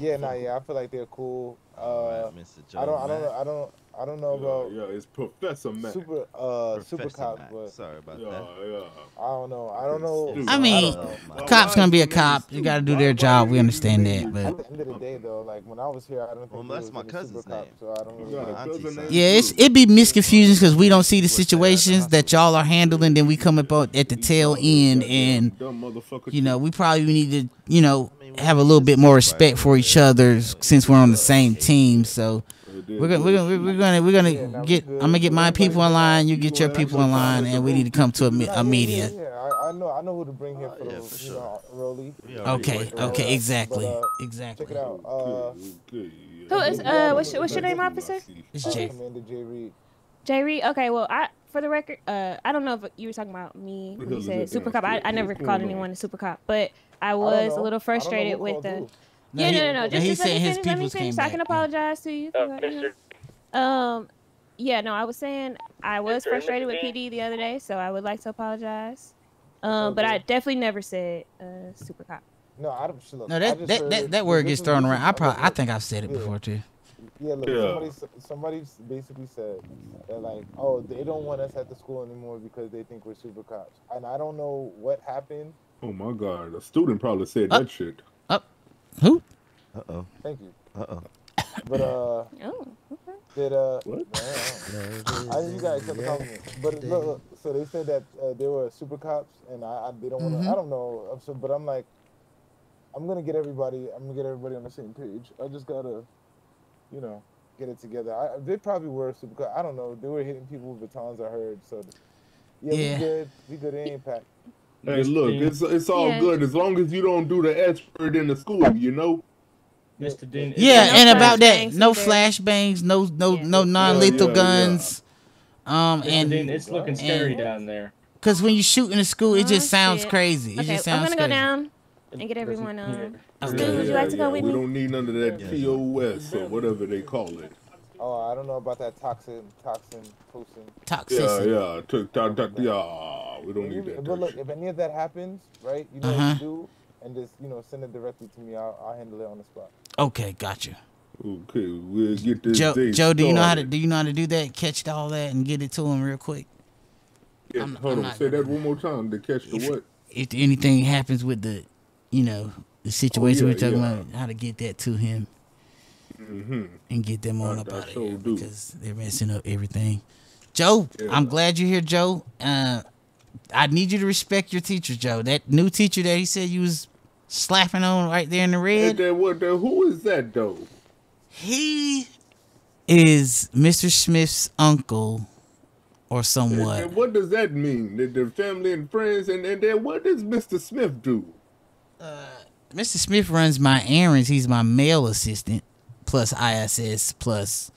Yeah, nah, yeah, I feel like they're cool. Uh, Mr. I don't, I don't, I don't, I don't know about Yeah, yeah, it's Professor Mac. super, uh, super Professor cops, Mack. but Sorry about Yeah, that. yeah. I don't know. I don't know. I mean, don't know. a cop's gonna be a cop. You got to do their job. We understand that, But At the end of the day, though, like when I was here, I don't think Well, that's my cousin's super cops, name. so I don't really Yeah, know. Auntie cousin son. named yeah, it's Blue. it be misconfusions because we don't see the situations that y'all are handling. Then we come up at the tail end, and you know we probably need to you know have a little bit more respect for each other since we're on the same team. So we're gonna we're gonna we're gonna we're gonna get. I'm gonna get my people in line. You get your people in line, and we need to come to a, me- a yeah, median. Yeah, yeah, I, I know, I know who to bring here for yeah, the, for you sure. know, Rolly. We already Okay, working okay, on exactly, But, uh, exactly. Check it out. Uh, Okay, Who is uh? What's your, what's your name, officer? It's uh, Jay. Commander J. Reed. Jay Reed. Okay, well, I for the record, uh, I don't know if you were talking about me when you said super cop. I. I never called anyone a super cop, but I I was a little I don't know frustrated with the. who. No, Yeah, he- no, no, no. no, Just, he just let me his finish. Let me finish. came I can apologize to you. Uh, for, you know. Mr. Um, yeah, no, I was saying I was Mr. frustrated Mrs. with PD the other day, so I would like to apologize. Um, all but I definitely never said uh, super cop. No, I don't. Look, No, that just that, heard that, that word gets thrown around. I probably I think I've said it Yeah. before too. Yeah, look, Yeah. somebody somebody basically said that like, oh, they don't want us at the school anymore because they think we're super cops, and I don't know what happened. Oh my god, a student probably said Uh, that shit. Who? Uh oh. Thank you. Uh oh. But uh, Oh, okay. did uh, What? I, I you guys accept the compliment. But look, look, so they said that uh, they were super cops, and I, I they don't want to. Mhm. I don't know. I'm So, but I'm like, I'm gonna get everybody. I'm gonna get everybody on the same page. I just gotta, you know, get it together. I, they probably were super cops. I don't know. They were hitting people with batons. I heard. So, yeah, Yeah. we good. We good. It ain't packed. Hey, look, it's it's all Yeah. good as long as you don't do the expert in the school, you know. Mr. Dean. Yeah, no and about that, no either. flashbangs, no no Yeah. no non-lethal yeah, yeah. guns. Um, Mr. Dean, and it's looking scary down there. because when you shoot in a school, it Oh, just sounds shit. crazy. It Okay, just I'm gonna go down and get Doesn't- everyone yeah. on. Okay. Stu, would you like to go with we me? don't need none of that Yeah. POS or whatever they call it. Oh, I don't know about that toxin, toxin, toxin. Yeah, Toxicity. yeah, took, ta- ta- yeah. We don't need that. But look, shit. if any of that happens, right, you know Uh-huh. what to do, and just you know send it directly to me. I'll, I'll handle it on the spot. Okay, gotcha. Okay, we'll get this Joe, day Joe, do you know how to do you know how to do that? Catch all that and get it to him real quick. Yeah, I'm- hold I'm on, not say that one more time to catch the If- what? If anything happens with the, you know, the situation Oh, yeah, we're talking yeah. about, how to get that to him Mm-hmm. and get them on I- up I out of here do. because they're messing up everything. Joe, Yeah. I'm glad you're here, Joe. Uh, I need you to respect your teacher, Joe. That new teacher that he said you was slapping on right there in the And red. then what? Who is that though? He is Mr. Smith's uncle or somewhat. and what does that mean? The, the family and friends, and, and then what does Mr. Smith do? Uh, Mr. Smith runs my errands. He's my mail assistant, plus ISS, plus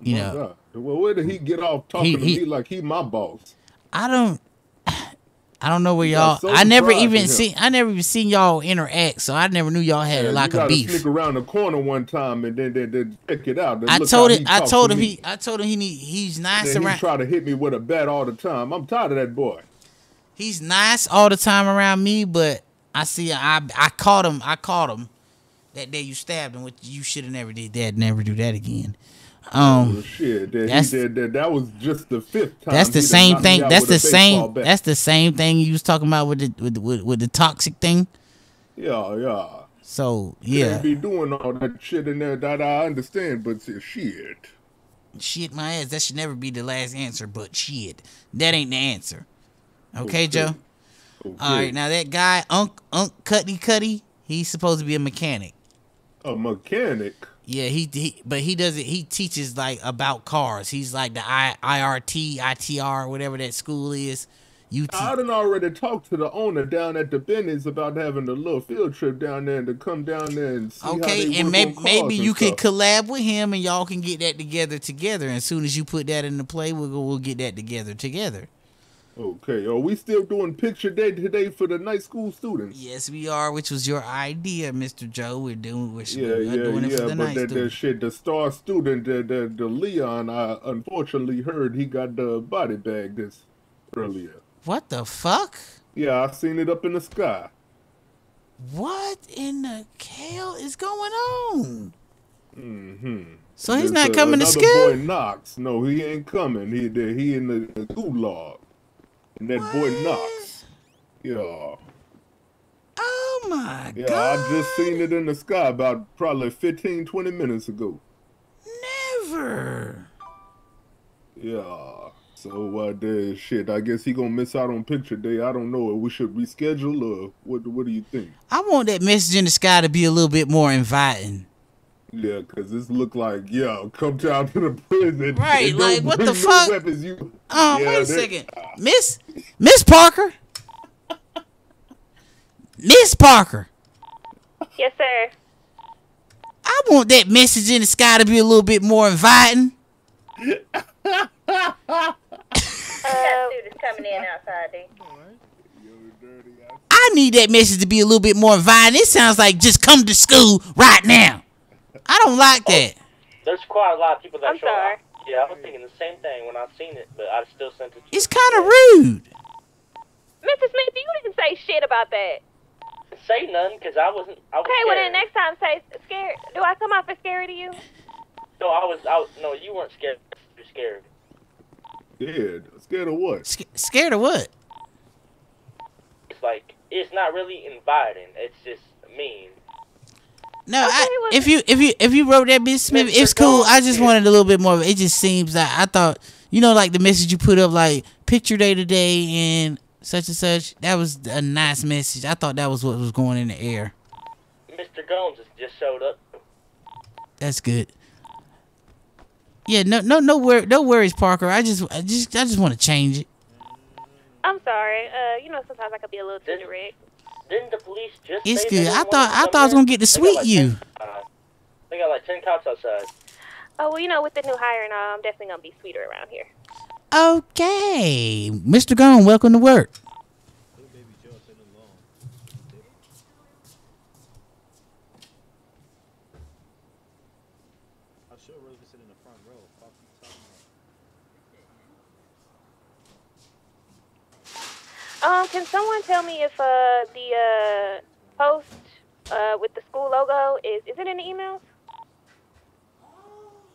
you My know. God. Well, where did he get off talking He- to he- me like he my boss? I don't. I don't know where y'all. so I never even seen. I never even seen y'all interact, so I never knew y'all had Yeah, like a beef. sneak around the corner one time and then then, then check it out. I told it. I told to him me. he. I told him he need. He's nice Then he around. try to hit me with a bat all the time. I'm tired of that boy. He's nice all the time around me, but I see. I I caught him. I caught him that day you stabbed him. Which you should have never did that. Never do that again. Um. Oh, shit, that, that's- he did that. That was just the fifth time. That's the same thing. That's the same. bat. That's the same thing you was talking about with the with with, with the toxic thing. Yeah, yeah. So yeah, be doing all that shit in there that I understand, but shit. shit my ass. That should never be the last answer. But shit, that ain't the answer. Okay, Okay. Joe. All right, now that guy Unc Unc Cutty Cutty, he's supposed to be a mechanic. A mechanic. Yeah, he, he but he doesn't. He teaches like about cars. He's like the I, IRT, ITR, whatever that school is. UT. I done already talked to the owner down at the Benny's about having a little field trip down there and to come down there and see how they Okay, and maybe maybe you can collab with him, and y'all can get that together together. And as soon as you put that into play, we'll go, we'll get that together together. Okay, are we still doing picture day today for the night school students? Yes, we are, which was your idea, Mister Joe. We're doing we're, Yeah, yeah, doing it for the But night that, that shit, the star student, the, the the Leon, I unfortunately heard he got the body bag this earlier. What the fuck? Yeah, I seen it up in the sky. What in the hell is going on? Mm-hmm. So he's not coming to school? Boy Knox, no, he ain't coming. He he in the, the gulag, and that boy Knox. Yeah. Oh my Yeah, I just seen it in the sky about probably 15, 20 minutes ago. Never. Yeah. So uh, the shit. I guess he gonna miss out on picture day. I don't know. We should reschedule or what? What do you think? I want that message in the sky to be a little bit more inviting. Yeah, cause this look like yo, come down to the prison. Right, like, what the fuck? Weapons. You, Oh, Yeah, wait a they- second. Miss Miss Parker. Miss Parker. Yes, sir. I want that message in the sky to be a little bit more inviting. Uh, students coming in outside. I need that message to be a little bit more inviting. It sounds like just come to school right now. I don't like oh, that. There's quite a lot of people that I'm show sorry. up. Yeah, I was thinking the same thing when I seen it, but I still sent it to It's kind of rude. Mr. Smith, you didn't say shit about that. Say none, because I wasn't. I was Okay, well scared. then next time say scared. Do I come off as scary to you? No, I was. I was, no, you weren't scared. You're scared. Scared? Scared of what? scared of what? It's like it's not really inviting. It's just mean. No, I, if you if you if you wrote that Miss Smith, it's cool. I just wanted a little bit more. It just seems like I thought you know like the message you put up like picture day today and such and such. That was a nice message. I thought that was what was going in the air. Mr. Gomes just- just showed up. That's good. Yeah, no no no wor- no worries, Parker. I just I just I just want to change it. I'm sorry. Uh, you know sometimes I could be a little too direct. Didn't the police just? It's say good. I thought I to thought I was gonna get to sweet like you. 10 uh, they got like ten cops outside. Oh well, you know with the new hire and all, I'm definitely gonna be sweeter around here. Okay, Mr. Gone, welcome to work. Um, can someone tell me if uh the uh post uh with the school logo is is it in the emails?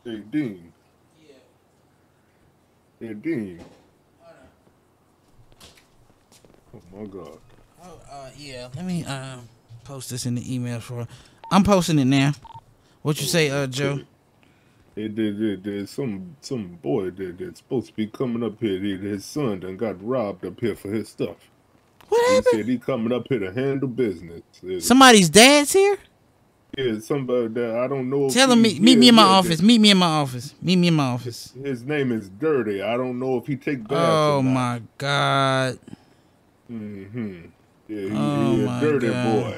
Hey Dean. Yeah. Hey Dean. Oh my God. Oh, uh, yeah. Let me um post this in the email for. I'm posting it now. What you say, uh, Joe? There, there, there's some some boy that, that's supposed to be coming up here. He- His son done got robbed up here for his stuff. What he said he coming up here to handle business. Somebody's dad's here. Yeah, somebody that I don't know. Tell him meet, meet me in my office. Meet me in my office. Meet me in my office. His name is Dirty. I don't know if he take baths. Oh or not. my god. Mm-hmm. Yeah, he, Oh he a dirty God. boy.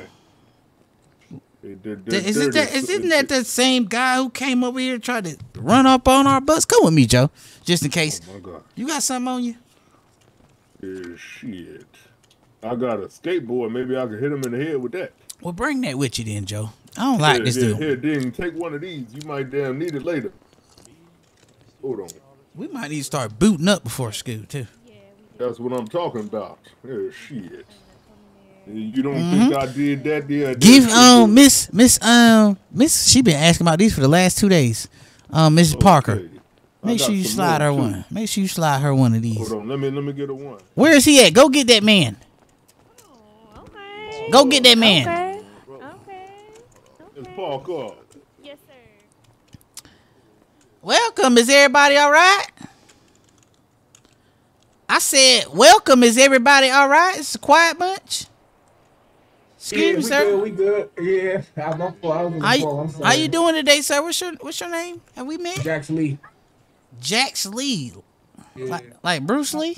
He the- the Th- Is it dirty that? Isn't that the same guy who came over here and tried to run up on our bus? Come with me, Joe, just in oh, case. Oh my God. You got something on you? Yeah, shit. I got a skateboard. Maybe I can hit him in the head with that. Well, bring that with you then, Joe. I don't like Here, this here, dude. Here, Ding, take one of these. You might damn need it later. Hold on. We might need to start booting up before school too. That's what I'm talking about. Yeah, shit. You don't Mhm. think I did that? Yeah, Give um Miss Miss um Miss she been asking about these for the last two days. Um Mrs. Parker. Make sure you slide her too. one. Make sure you slide her one of these. Hold on, let me let me get a one. Where is he at? Go get that man. Go get that man. Let's park up. Welcome. Is everybody all right? I said, welcome. Is everybody all right? It's a quiet bunch. Excuse yeah, me, we sir. Good, we good. Yeah, I'm up for. I was How call. I'm you, sorry. how you doing today, sir? What's your What's your name? Have we met? Jax Lee. Jax Lee. Yeah. Like, like Bruce Lee?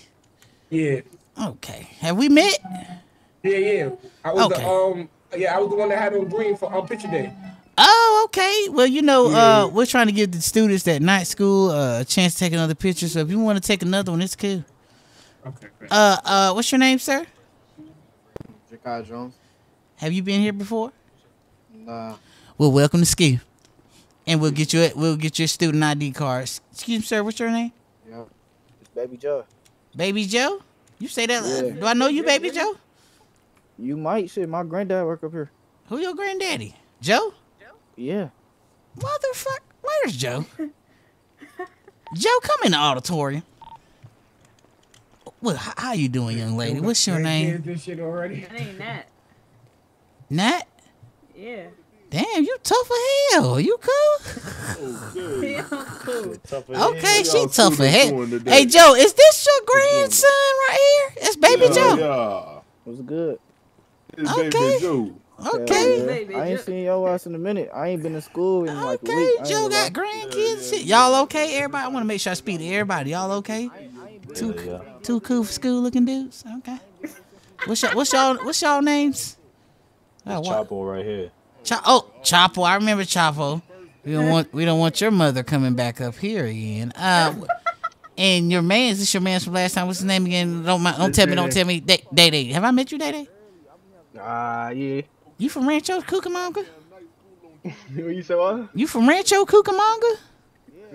Yeah. Okay. Have we met? Yeah, yeah. I was Okay. the um. Yeah, I was the one that had on green for um picture day. Oh, okay. Well, you know, Yeah. uh, we're trying to give the students that night school uh, a chance to take another picture. So if you want to take another one, it's cool. Okay. Uh, uh, what's your name, sir? Jakai Jones. Have you been here before? Nah. Well, welcome to Ski, and we'll get you a, we'll get your student ID cards. Excuse me, sir. What's your name? Yeah. It's Baby Joe. Baby Joe. You say that? Yeah. Do I know you, Baby Joe? You might shit. My granddad work up here. Who your granddaddy? Joe? Joe? Yeah. Motherfucker. Where's Joe? Joe, come in the auditorium. Well, h- how you doing, young lady? What's your name? This shit already. That ain't that. Nat? Yeah. Damn, you tough as hell. You cool? Yeah, I'm cool. Okay, she tough as hell. Hey, Joe, is this your grandson right here? It's Baby yeah, Joe. Yeah. What's good? It's Okay. Baby Joe. Okay. Yeah, Baby I ain't Joe. seen your ass in a minute. I ain't been to school in like a week. I ain't Joe gonna got lie. grandkids. Shit. Y'all okay? Everybody, I want to make sure I speak to everybody. Y'all okay? Two, two cool for school looking dudes. Okay. What's y'all? What's y'all? What's y'all names? Oh. Chapo right here. Cho- oh, Chapo. I remember Chapo. We don't want we don't want your mother coming back up here again. Uh, and your man is this your man from last time? What's his name again? Don't mind, don't tell me. Don't tell me. Day Day. Day. Have I met you, Day Day? Ah, yeah. You from Rancho Cucamonga? you say what? You from Rancho Cucamonga?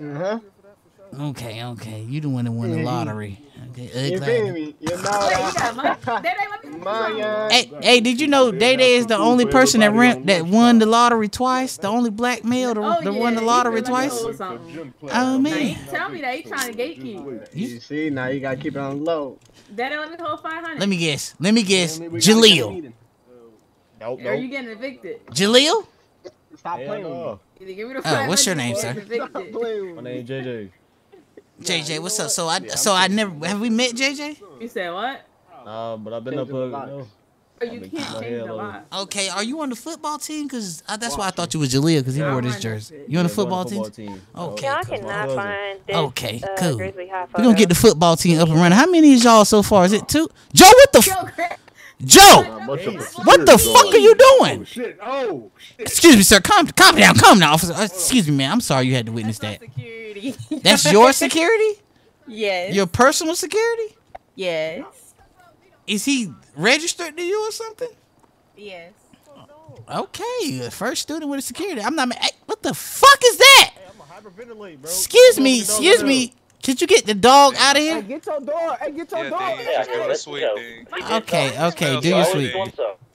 Uh huh. Okay, okay. You the one that won the lottery. Okay, You feel me? You know that. Hey, hey, did you know Day Day is the only person that rent that won the lottery twice? The only black male to, Oh, that yeah, won the lottery like twice? owes something. Oh Now, man. he tell me that he trying to gatekeep. You see, now you gotta keep it on low. Daddy, let me hold 500. Let me guess. Let me guess. Jaleel. Nope, Are you getting evicted? Jaleel? Stop playing with me. Give me the Oh, what's your name, sir? My name is JJ. JJ, what's up? So I so I never have we met JJ? You said what? Nah, but I've been up here. You Oh, you can't change hair a lot. Okay, are you on the football team? Cause uh, that's why I thought you was Jaleel because he wore this jersey. You on the Yeah, football on the team? football team. Okay, Y'all cool. cannot find this Okay, uh, cool. Grizzley High We're gonna get the football team up and running. How many is y'all so far? Is it two? Joe, what the f- Joe? What the fuck are you doing? Oh, Shit. Oh, shit. Excuse me, sir. Calm, calm down, calm down, officer. Uh, excuse me, man. I'm sorry you had to witness that. Security. That's your security? Yes. Your personal security? Yes. Is he registered to you or something? Yes. Okay, the first student with a security. I'm not. Hey, what the fuck is that? Excuse me, excuse me. Could you get the dog out of Hey, here? get your dog. Hey, get your Yeah, dog. Ding, Yeah, you smell let's sweet, Okay, okay, do your sweet, sweet.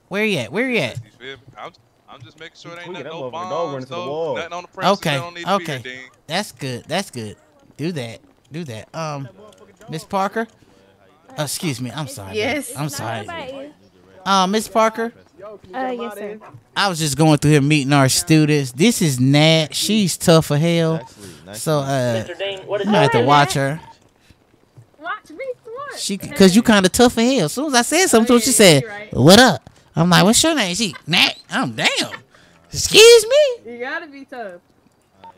Where you at? Where you at? You feel me? I'm, I'm just making sure there ain't Tweaking nothing, that no motherfucker dog running bombs, to the wall. nothing on the premises Okay, that don't need to be okay. here, That's good. That's good. Do that. Do that. Um, Miss Parker. Uh, excuse me. I'm sorry. Yes. I'm sorry. about you. Uh, Miss Parker. Uh, yes, sir. I was just going through here meeting our students. This is Nat. She's tough as hell. So uh, Mr. Dean, what is you might have to watch her. Watch me what? She, cause you kind of tough as hell. As soon as I said something, to her, she said, "What up?" I'm like, "What's your name?" She, Nat. I'm damn. Excuse me. You gotta be tough.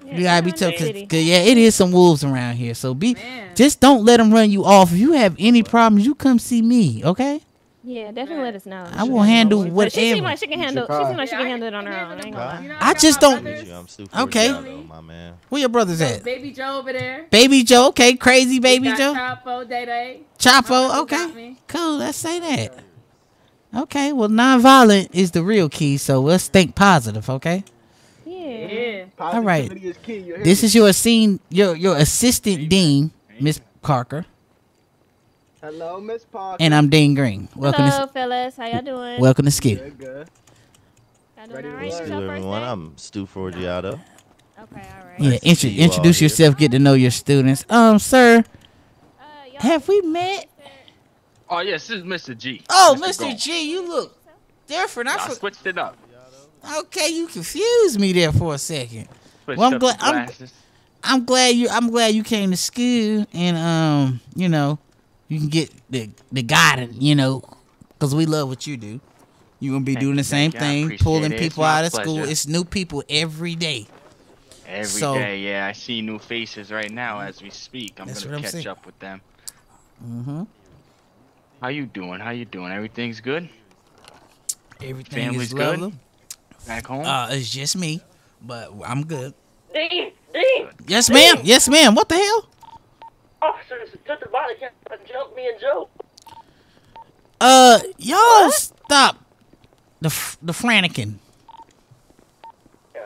You gotta be tough, Cause yeah, it is some wolves around here. So be, just don't let them run you off. If you have any problems, you come see me, okay? Yeah, definitely let us know. I will handle But she seems whatever. like she can handle. She seems like she can handle it on her own. I ain't gonna lie. I just don't. I'm super Okay. though, my man. Where your brothers at? Baby Joe over there. Baby Joe, okay, crazy baby Joe. Chapo, Day Day. Chapo, okay, cool. Let's say that. Okay, well, nonviolent is the real key, so let's think positive, okay? Yeah. All right. Is key, This me? is your scene, your your assistant dean, Miss Parker, Hello, Miss Parker. and I'm Dean Green. Welcome Hello, to fellas. How y'all doing? welcome to Ski. Good, good. Y'all doing Ready all to right? learn. It's Hello, everyone. I'm Stu Forgiato. Okay, all right. Yeah, Nice to intro- you all introduce here. yourself. Get to know your students. Um, sir, Uh, have we met? Oh yes, this is Mr. G. Oh, Mr. Mr. G, you look different. I I for- switched it up. okay, you confused me there for a second. Switched Well, I'm glad. I'm. I'm glad you. I'm glad you came to school, and um, you know, you can get the the guidance, you know, because we love what you do. You're gonna be Thank doing the same thank you. I thing, pulling it. People out of school. It's new people every day. Every day, So- yeah. I see new faces right now as we speak. I'm gonna I'm catch saying. up with them. Mm-hmm. How you doing? How you doing? Everything's good. Everything Family's is good. lovely. Back home. Uh, it's just me, but I'm good. Dean, Dean. Yes, ma'am. Yes, ma'am. What the hell? Officers took the body cam and jumped me and Joe. Uh, y'all stop the the franticking. Gosh.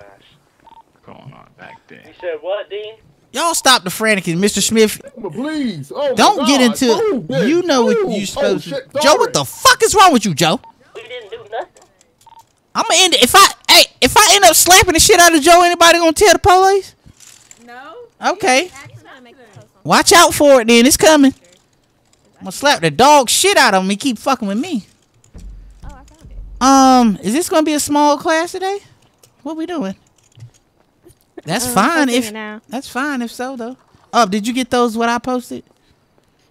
going on back there? You said what, Dean? Y'all stop the franticking, Mr. Smith. Please, oh Don't get into Move, bitch. You know what Move. you Oh, supposed shit, to. Joe, what the fuck is wrong with you, Joe? We didn't do nothing. I'm gonna end it. If I hey, if I end up slapping the shit out of Joe, anybody gonna tell the police? No. Okay. Watch out for it, then. It's coming. I'm gonna slap the dog shit out of him. He keep fucking with me. Oh, I found it. Um, is this gonna be a small class today? What we doing? That's Um, fine if now. that's fine if so though. Oh, did you get those? What I posted?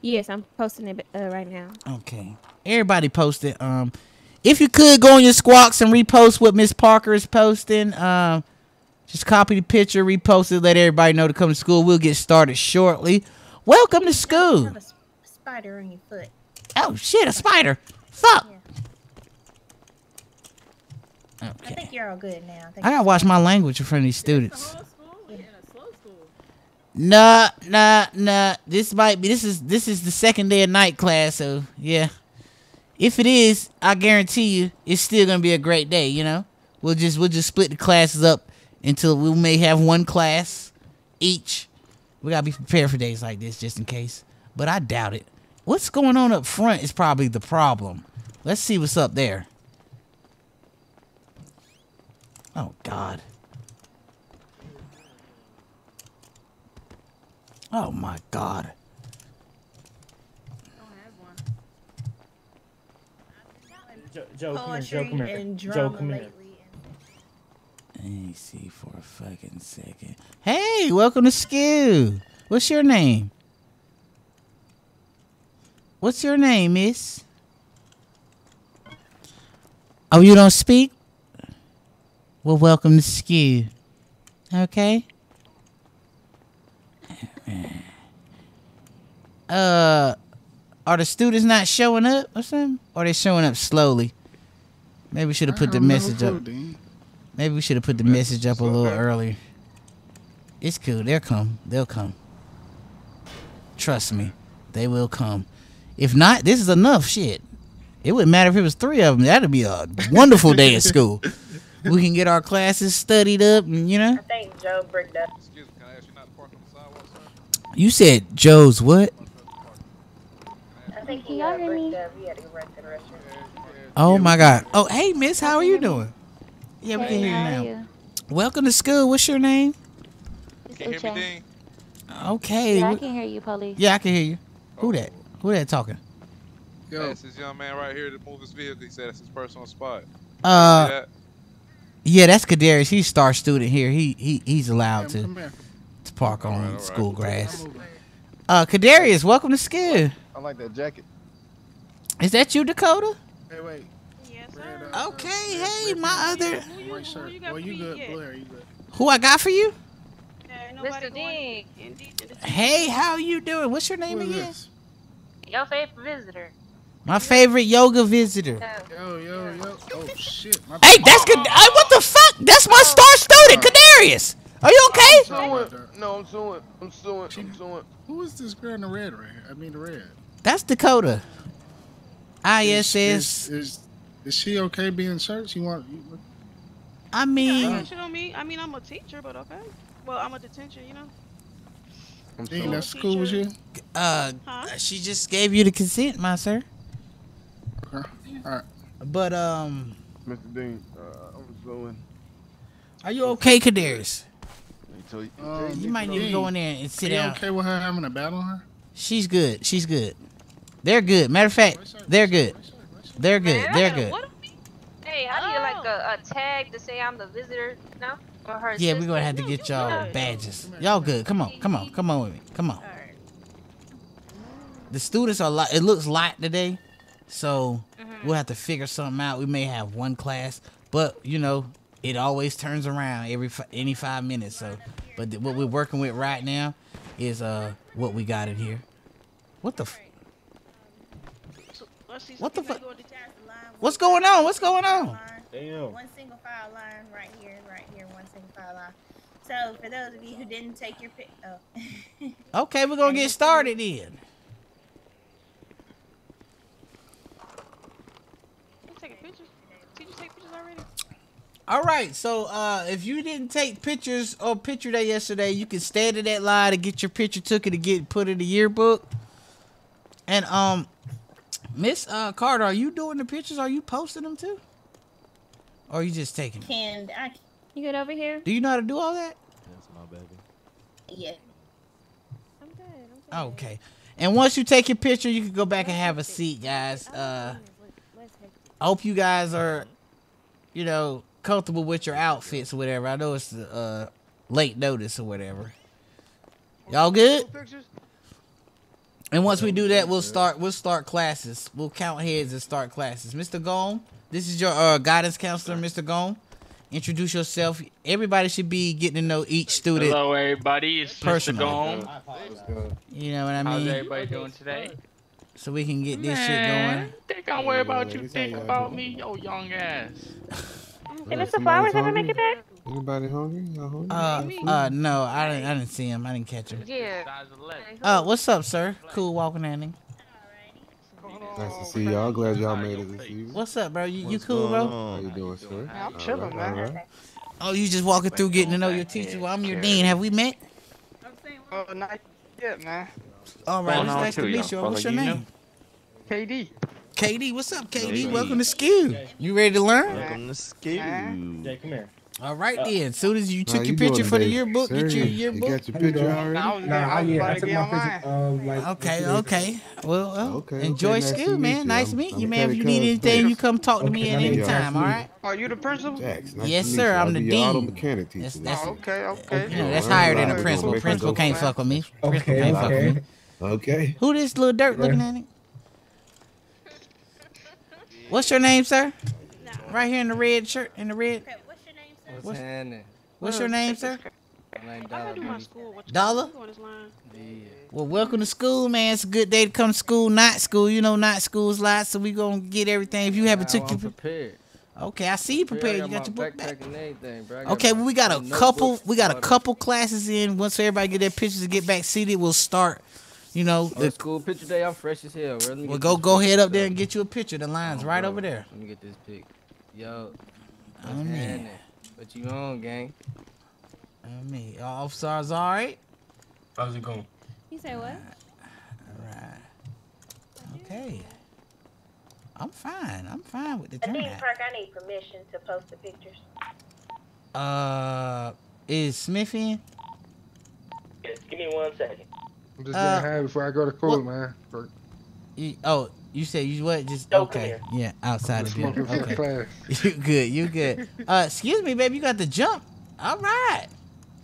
Yes, I'm posting it uh, right now. Okay. Everybody posted. Um, if you could go on your squawks and repost what Miss Parker is posting. Um, just copy the picture, repost it, let everybody know to come to school. We'll get started shortly. Welcome to school. have a s- spider on your foot. Oh shit, a spider. Fuck. I think you're all good now. I gotta watch my language in front of these students. Whole school in slow school. Nah, nah, nah. This might be. This is this is the second day of night class. So yeah, if it is, I guarantee you, it's still gonna be a great day. You know, we'll just we'll just split the classes up until we may have one class each. We gotta be prepared for days like this just in case. But I doubt it. What's going on up front is probably the problem. Let's see what's up there. Oh God. Oh my God. Joe, Joe come here. Joe come here. Joe come here. Let me see for a fucking second. Hey, welcome to Skew. What's your name? What's your name, miss? Oh, you don't speak? Well, welcome to Skew. Okay? Uh, are the students not showing up or something? Or they showing up slowly? Maybe we should have put the message up. Maybe we should have put the message up a little earlier. It's cool. They'll come. They'll come. Trust me. They will come. If not, this is enough shit. It wouldn't matter if it was three of them. That'd be a wonderful day at school. We can get our classes studied up, and you know. I think Joe bricked up. Excuse me, can I ask you not to park on the sidewalk, sir? You said Joe's what? I think he got bricked up. He had to run to. Oh my God. Oh hey Miss, how are you doing? Yeah, we Hey, can hear you now. you? Welcome to school. What's your name? It's Can you hear me, Dean? Okay. Yeah, I can hear you, police. Yeah, I can hear you. Who that? Who that talking? That's this young man right here that moved his vehicle. He said it's his personal spot. Uh, See that? Yeah, that's Kadarius. He's star student here. He he he's allowed to to park on school grass. Uh, Kadarius, welcome to school. I like that jacket. Is that you, Dakota? Hey, wait. Okay, hey, my other. White shirt. Well, you good, Blair. You good. Who I got for you? Mr. Dean, Hey, how you doing? What's your name again? this? your favorite visitor. My favorite yoga visitor. Oh. Yo, yo, yo. Oh, shit. My Hey, that's good. Hey, what the fuck? That's my oh, star student, Kadarius. Are you okay? Suing. No, I'm suing. I'm suing. I'm suing. Who is this girl in the red right here? I mean, the red. That's Dakota. Is, ISS. is, Is she okay being searched? You want? You, I mean, yeah, shit on me. I mean, I'm a teacher, but okay. Well, I'm a detention, you know. I'm Dang, that's cool with you. uh, she just gave you the consent, my sir. Okay. All right. But um, Mr. Dean, uh, I'm going. are you okay, Kadarius? Um, You might need to go in there and sit are you down. okay with her having a battle on her? She's good. She's good. They're good. Matter of fact, they're good. They're good. They're good. Hey, I need like a, a tag to say I'm the visitor now or her. Yeah, we're gonna have to get y'all badges. Y'all good. Come on, come on, come on with me. Come on. The students are lot. It looks light today, so we'll have to figure something out. We may have one class, but you know, it always turns around every any five minutes. So, but th- what we're working with right now is uh what we got in here. What the? F- Let's. What the fuck? Fuck? What's going on? What's going on? Damn. One single file line right here, right here, one single file line. So for those of you who didn't take your pic, oh. Okay, we're gonna get started then. You taking pictures? Teachers take pictures already? All right, so uh, if you didn't take pictures or picture day yesterday, you can stand in that line and get your picture took and get put in the yearbook. And um, Miss uh, Carter, are you doing the pictures? Are you posting them too? Or are you just taking them? Can I? You good over here? Do you know how to do all that? That's my baby. Yeah. I'm good. Okay. And once you take your picture, you can go back and have a seat, guys. Uh, I hope you guys are, you know, comfortable with your outfits or whatever. I know it's uh, late notice or whatever. Y'all good? And once we do that, we'll start. We'll start classes. We'll count heads and start classes. Mr. Gome, this is your uh, guidance counselor, Mr. Gome. Introduce yourself. Everybody should be getting to know each student. Hello, everybody. It's Personally. Mr. Gome. You know what I mean? How's mean? everybody doing today? So we can get this Man, shit going. Think I worry about you. Think about me, yo, young ass. Did Mr. Flowers ever make it back? Anybody hungry? Y'all hungry? Uh, uh, no, I didn't. I didn't see him. I didn't catch him. Yeah. Uh, what's up, sir? Cool walking at him. Nice to see y'all. Glad y'all made it this evening. What's up, bro? You, you cool, bro? How you doing, sir? I'm chilling, All man. right. Oh, you just walking through getting to know your teacher. Well, I'm your dean. Have we met? Oh, not yet, man. All right, Going it's nice to meet y'all. What's your name? KD. KD. What's up, KD? Hey. Welcome to school. You ready to learn? Welcome to school. Jay, come here. All right then. As soon as you How took your you picture for the yearbook, sir? get your You yearbook. got your picture already? I was, Nah, I I, was yeah, I took my picture. Um, like Okay, okay. Well, well Okay, enjoy okay, nice school, meet man. you. Nice I'm- meeting you, man. If you need Combs. anything, you come talk to me at any time. All right? Are you the principal? Jax, nice Yes, sir. I'm the be your auto dean. mechanic teacher. That's- that's- Oh, okay, okay. You know, that's higher than a principal. make Principal can't fuck with me. Principal Okay, can't fuck with me. Okay. Who this little dirt looking at him? What's your name, sir? Right here in the red shirt, in the red. What's What's- happening? What's your name, sir? My name I do my Dollar. school. What Dollar? go on this line. Yeah. Well, welcome to school, man. It's a good day to come to school. Not school, you know, not school's lot. So we gonna get everything. If you haven't took I'm your, prepared. okay, I see you prepared. You got your book back. backpack and everything, bro. Okay, well, we got a couple. We got a couple classes in. Once everybody get their pictures and get back seated, we'll start. You know, Oh, the, school picture day. I'm fresh as hell, bro. Let me we'll go go head up there and get you a picture. The lines Oh, right bro. over there. Let me get this pic. Yo, what's Oh, man. happening? What you on, gang? I mean, officers, all right. How's it going? You say what? All right. Okay. I'm fine. I'm fine with the Dean turnout. Park, I need permission to post the pictures. Uh, is Smith in? Yes, give me one second. I'm just Uh, getting high before I go to school, man. For You, oh, you said you what? Just Yo, come okay. here. Yeah, outside of smoking building. Okay. class. You good? You good? Uh, excuse me, baby. You got the jump. All right.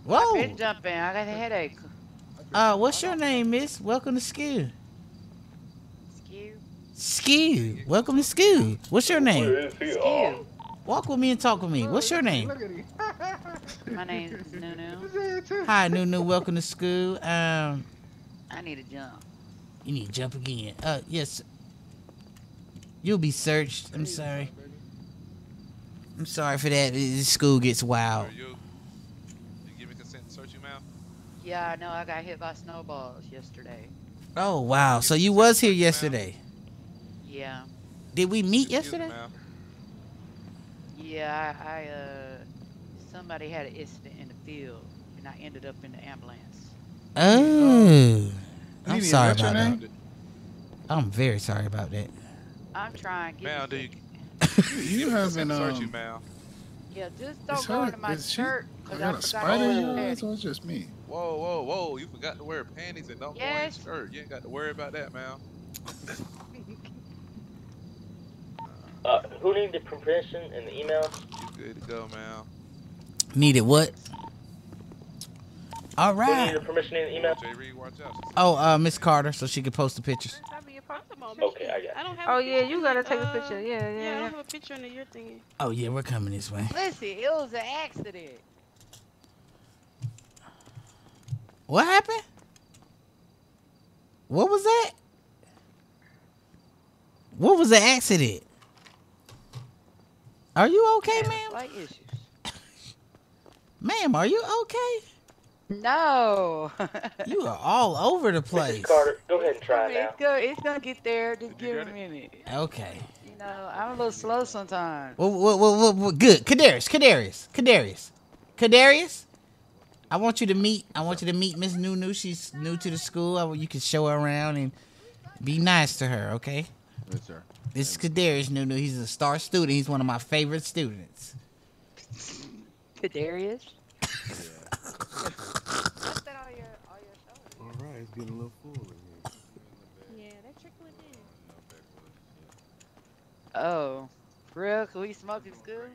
Whoa. Been jumping. I got a headache. Uh, what's your name, Miss? Welcome to school. Skew. School. Welcome to school. What's your name? Skew. Walk with me and talk with me. What's your name? My name's Nunu. Hi, Nunu. Welcome to school. Um, I need a jump. you need to jump again. Uh, yes. You'll be searched. I'm sorry. I'm sorry for that. This school gets wild. You, you give me consent to search you, ma'am? Yeah, I know. I got hit by snowballs yesterday. Oh wow. So you was here yesterday. Yeah. Did we meet Excuse yesterday? ma'am. Yeah, I, I uh, somebody had an incident in the field, and I ended up in the ambulance. Oh, I'm sorry about that. I'm very sorry about that. I'm trying. Give Ma'am, do me you, You you haven't, search you, um, ma'am. Yeah, just don't go her- into my is she- shirt. I 'cause got a spider in my your eyes, or it's just me? Whoa, whoa, whoa! You forgot to wear panties and don't Yes. go in skirt. You ain't got to worry about that, Mal. Uh, who needed the permission in the email? You good to go, Mal. Needed what? All right. Who right. needed the permission in the email? J. Reed, watch out. Oh, uh, Miss Carter, so she could post the pictures. Okay, I got. I don't have. Oh a yeah, you gotta the, take a uh, picture. Yeah, yeah, Yeah, I don't have a picture in the year thingy. Oh yeah, we're coming this way. Listen, it was an accident. What happened? What was that? What was the accident? Are you okay, ma'am? Slight issues. Ma'am, are you okay? No. You are all over the place. Carter, go ahead and try it now. it's gonna, it's gonna get there. Just give it a minute. Okay. You know, I'm a little slow sometimes. Well, well, well, well, well good. Kadarius, Kadarius, Kadarius, Kadarius. I want you to meet. I want you to meet Miss Nunu. She's new to the school. I, you can show her around and be nice to her. Okay. Yes, sir. This is Kadarius Nunu. He's a star student. He's one of my favorite students. Kadarius. All right, it's getting a little full in here. Yeah, they're trickling in. Oh, for real? Can we smoke in school?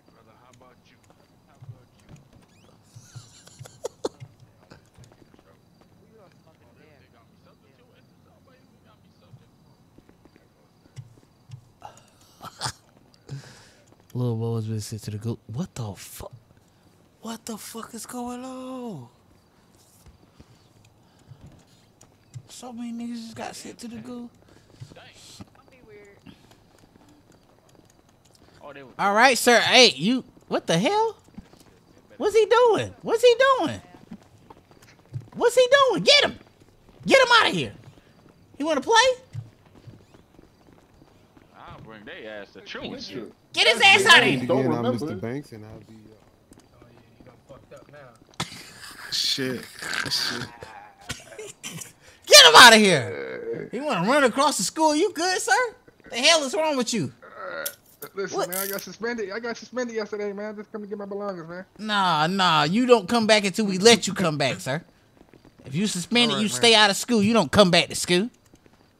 Little boys will sit to the go. What the fuck? What the fuck is going on? So many niggas just got sent to the goo. Oh, they were. All right, sir. Hey, you. What the hell? What's he doing? What's he doing? What's he doing? Get him! Get him out of here! You want to play? I'll bring their ass to truant. Get his ass out of here! Again, I'm Mr. Banks, and I'll be. Shit. Shit. Get him out of here! Uh, you want to run across the school? You good, sir? The hell is wrong with you? Uh, listen, What? man, I got suspended. I got suspended yesterday, man. Just come to get my belongings, man. Nah, nah. You don't come back until we let you come back, sir. If you suspended, All right, you man. stay out of school. You don't come back to school.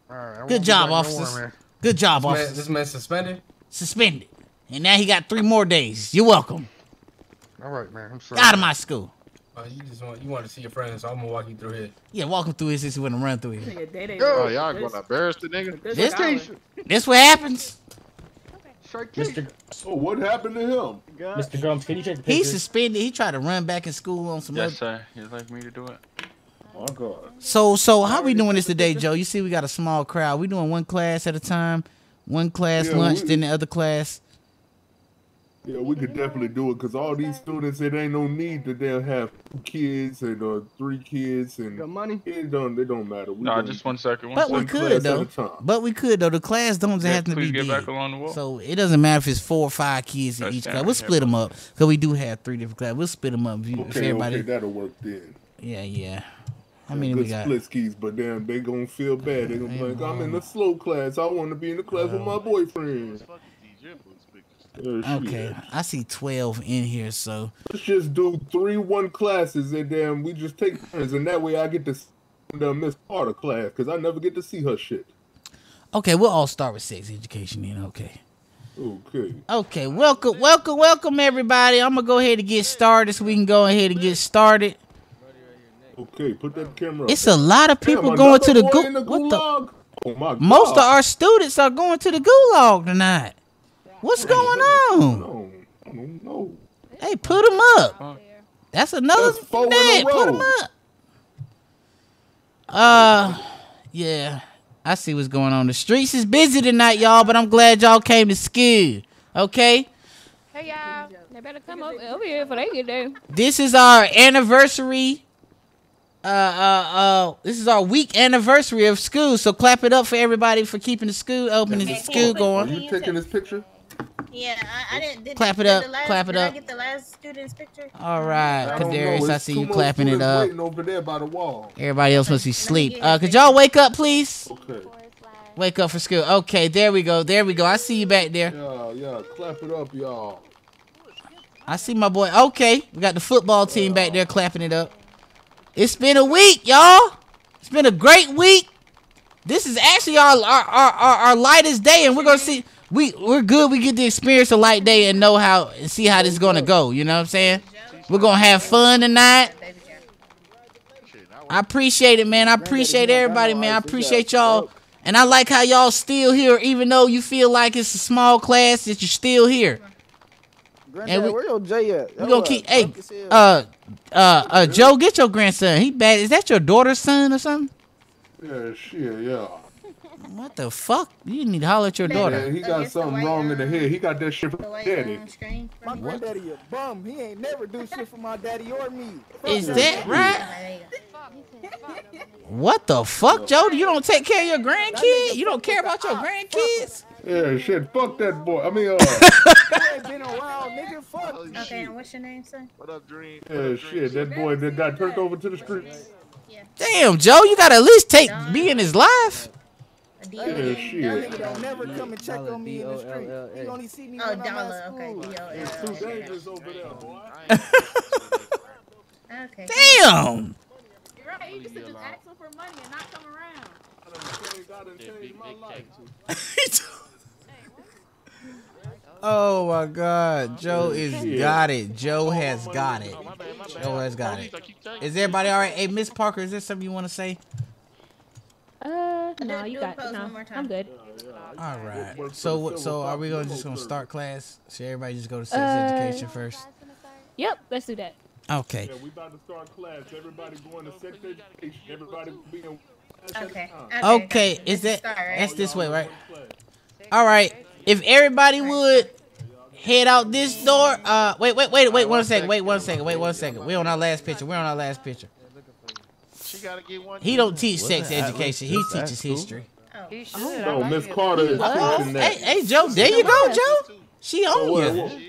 All right. Good job, back no more, officers. Good job, This man, officers. this man suspended. Suspended. And now he got three more days. You're welcome. All right, man. I'm sorry. Out of my school. Oh, you just want you want to see your friends, so I'm gonna walk you through here. Yeah, walk him through his since he want to run through here. Nigga, they didn't Oh, y'all This- gonna embarrass the nigga? this This, this what happens. Mr. So oh, what happened to him? Mr. Grumps, can you take the He suspended. He tried to run back in school on some other. Yes, sir. You'd like me to do it? Oh God. So so how we doing this today, Joe? You see we got a small crowd. We doing one class at a time. One class Yeah, lunch, we- then the other class. Yeah, we could definitely do it because all these students, it ain't no need that they'll have two kids and uh, three kids and Got money? it don't. It don't matter. We No, gonna- just one second. One But we second. class could at though. But we could though. The class don't Yeah, have to be get big. back along the wall. So it doesn't matter if it's four or five kids in Touchdown. each class. We'll split them up because we do have three different classes. We'll split them up if, you, if Okay, everybody. okay, that'll work then. Yeah, yeah. I mean, good we got? split skis, but damn, they gonna feel bad. They gonna be like, I'm in the slow class. I want to be in the class with my boyfriend. Uh, shit. Okay, I see twelve in here. So Let's just do three one classes and then we just take turns, and that way I get to the Miss Carter class because I never get to see her shit. okay, we'll all start with sex education then. Okay. Okay. Okay, welcome, welcome, welcome, everybody. I'm gonna go ahead and get started so we can go ahead and get started. Okay, put that camera. up. It's a lot of people Damn, going to the, gu- the what the? Oh my God. Most of our students are going to the gulag tonight. What's going on? No, no, no. Hey, put them up. That's another That's four in a man. Put them row. up. Uh, yeah. I see what's going on. The streets is busy tonight, y'all, but I'm glad y'all came to school. Okay. Hey y'all, they better come over, over here if they get there. This is our anniversary. Uh, uh, uh, this is our week anniversary of school. So clap it up for everybody for keeping the school open and the school going. Are going. you taking this picture? Yeah, I, I didn't. Did, Clap it up, last, clap it did up. I get the last student's picture? All right, I Kadarius. I see you clapping it up. Over there by the wall. Everybody else must be asleep. Uh, could y'all wake up, please? Okay. Wake up for school. Okay, there we go. There we go. I see you back there. Yeah, yeah. Clap it up, y'all. I see my boy. Okay, we got the football team back there clapping it up. It's been a week, y'all. It's been a great week. This is actually our our, our, our, our lightest day, and we're gonna see. We we're good. We get to experience a light day and know how and see how this is gonna go. You know what I'm saying? We're gonna have fun tonight. I appreciate it, man. I appreciate everybody, man. I appreciate y'all. And I like how y'all still here, even though you feel like it's a small class, that you're still here. Granddad, we- where your J at? We gonna keep. Hey, uh, uh, uh, Joe, get your grandson. He bad. Is that your daughter's son or something? Yeah, shit, yeah. What the fuck? You need to holler at your daughter. Yeah, he got something wrong in the head. He got that shit from daddy. My granddaddy a bum. He ain't never do shit for my daddy or me. Is that right? What the fuck, Joe? You don't take care of your grandkid? You don't care about your grandkids? Yeah, shit. Fuck that boy. I mean, uh, You ain't been around, nigga. Fuck. Okay, and what's your name, son? What up, Dream? yeah, shit. That boy that got turned over to the streets. Damn, Joe, you gotta at least take me in his life. Yeah, That shit. nigga don't never come and check on me in the street. He only see me Oh, when I'm dollar. at school. It's too dangerous over there, boy. Okay. Damn. You're right. You used to just ask them for money and not come around. Oh my God, Joe is got it. Joe has got it. Joe has got it. Is everybody all right? Hey, Miss Parker, is there something you want to say? Uh, no, you got pose no. more time. I'm good. All right. So what? So are we gonna just gonna start class? Should everybody just go to sex Uh, education first? Yep, let's do that. Okay. Yeah, we about to start class. Everybody going to sex education. Everybody being. Okay. Okay, is This that is start, right? that's this way, right? All right. If everybody would head out this door. Uh, wait, wait, wait, wait one second. Wait one second. Wait one second. We're on our last picture. We're on our last picture. She gotta get one. He don't teach sex that? education. He teaches school? history. He should. Oh, oh Miss Carter is Oh, teaching hey, that. hey, Joe. There you go, Joe. She Oh, on what- you. what-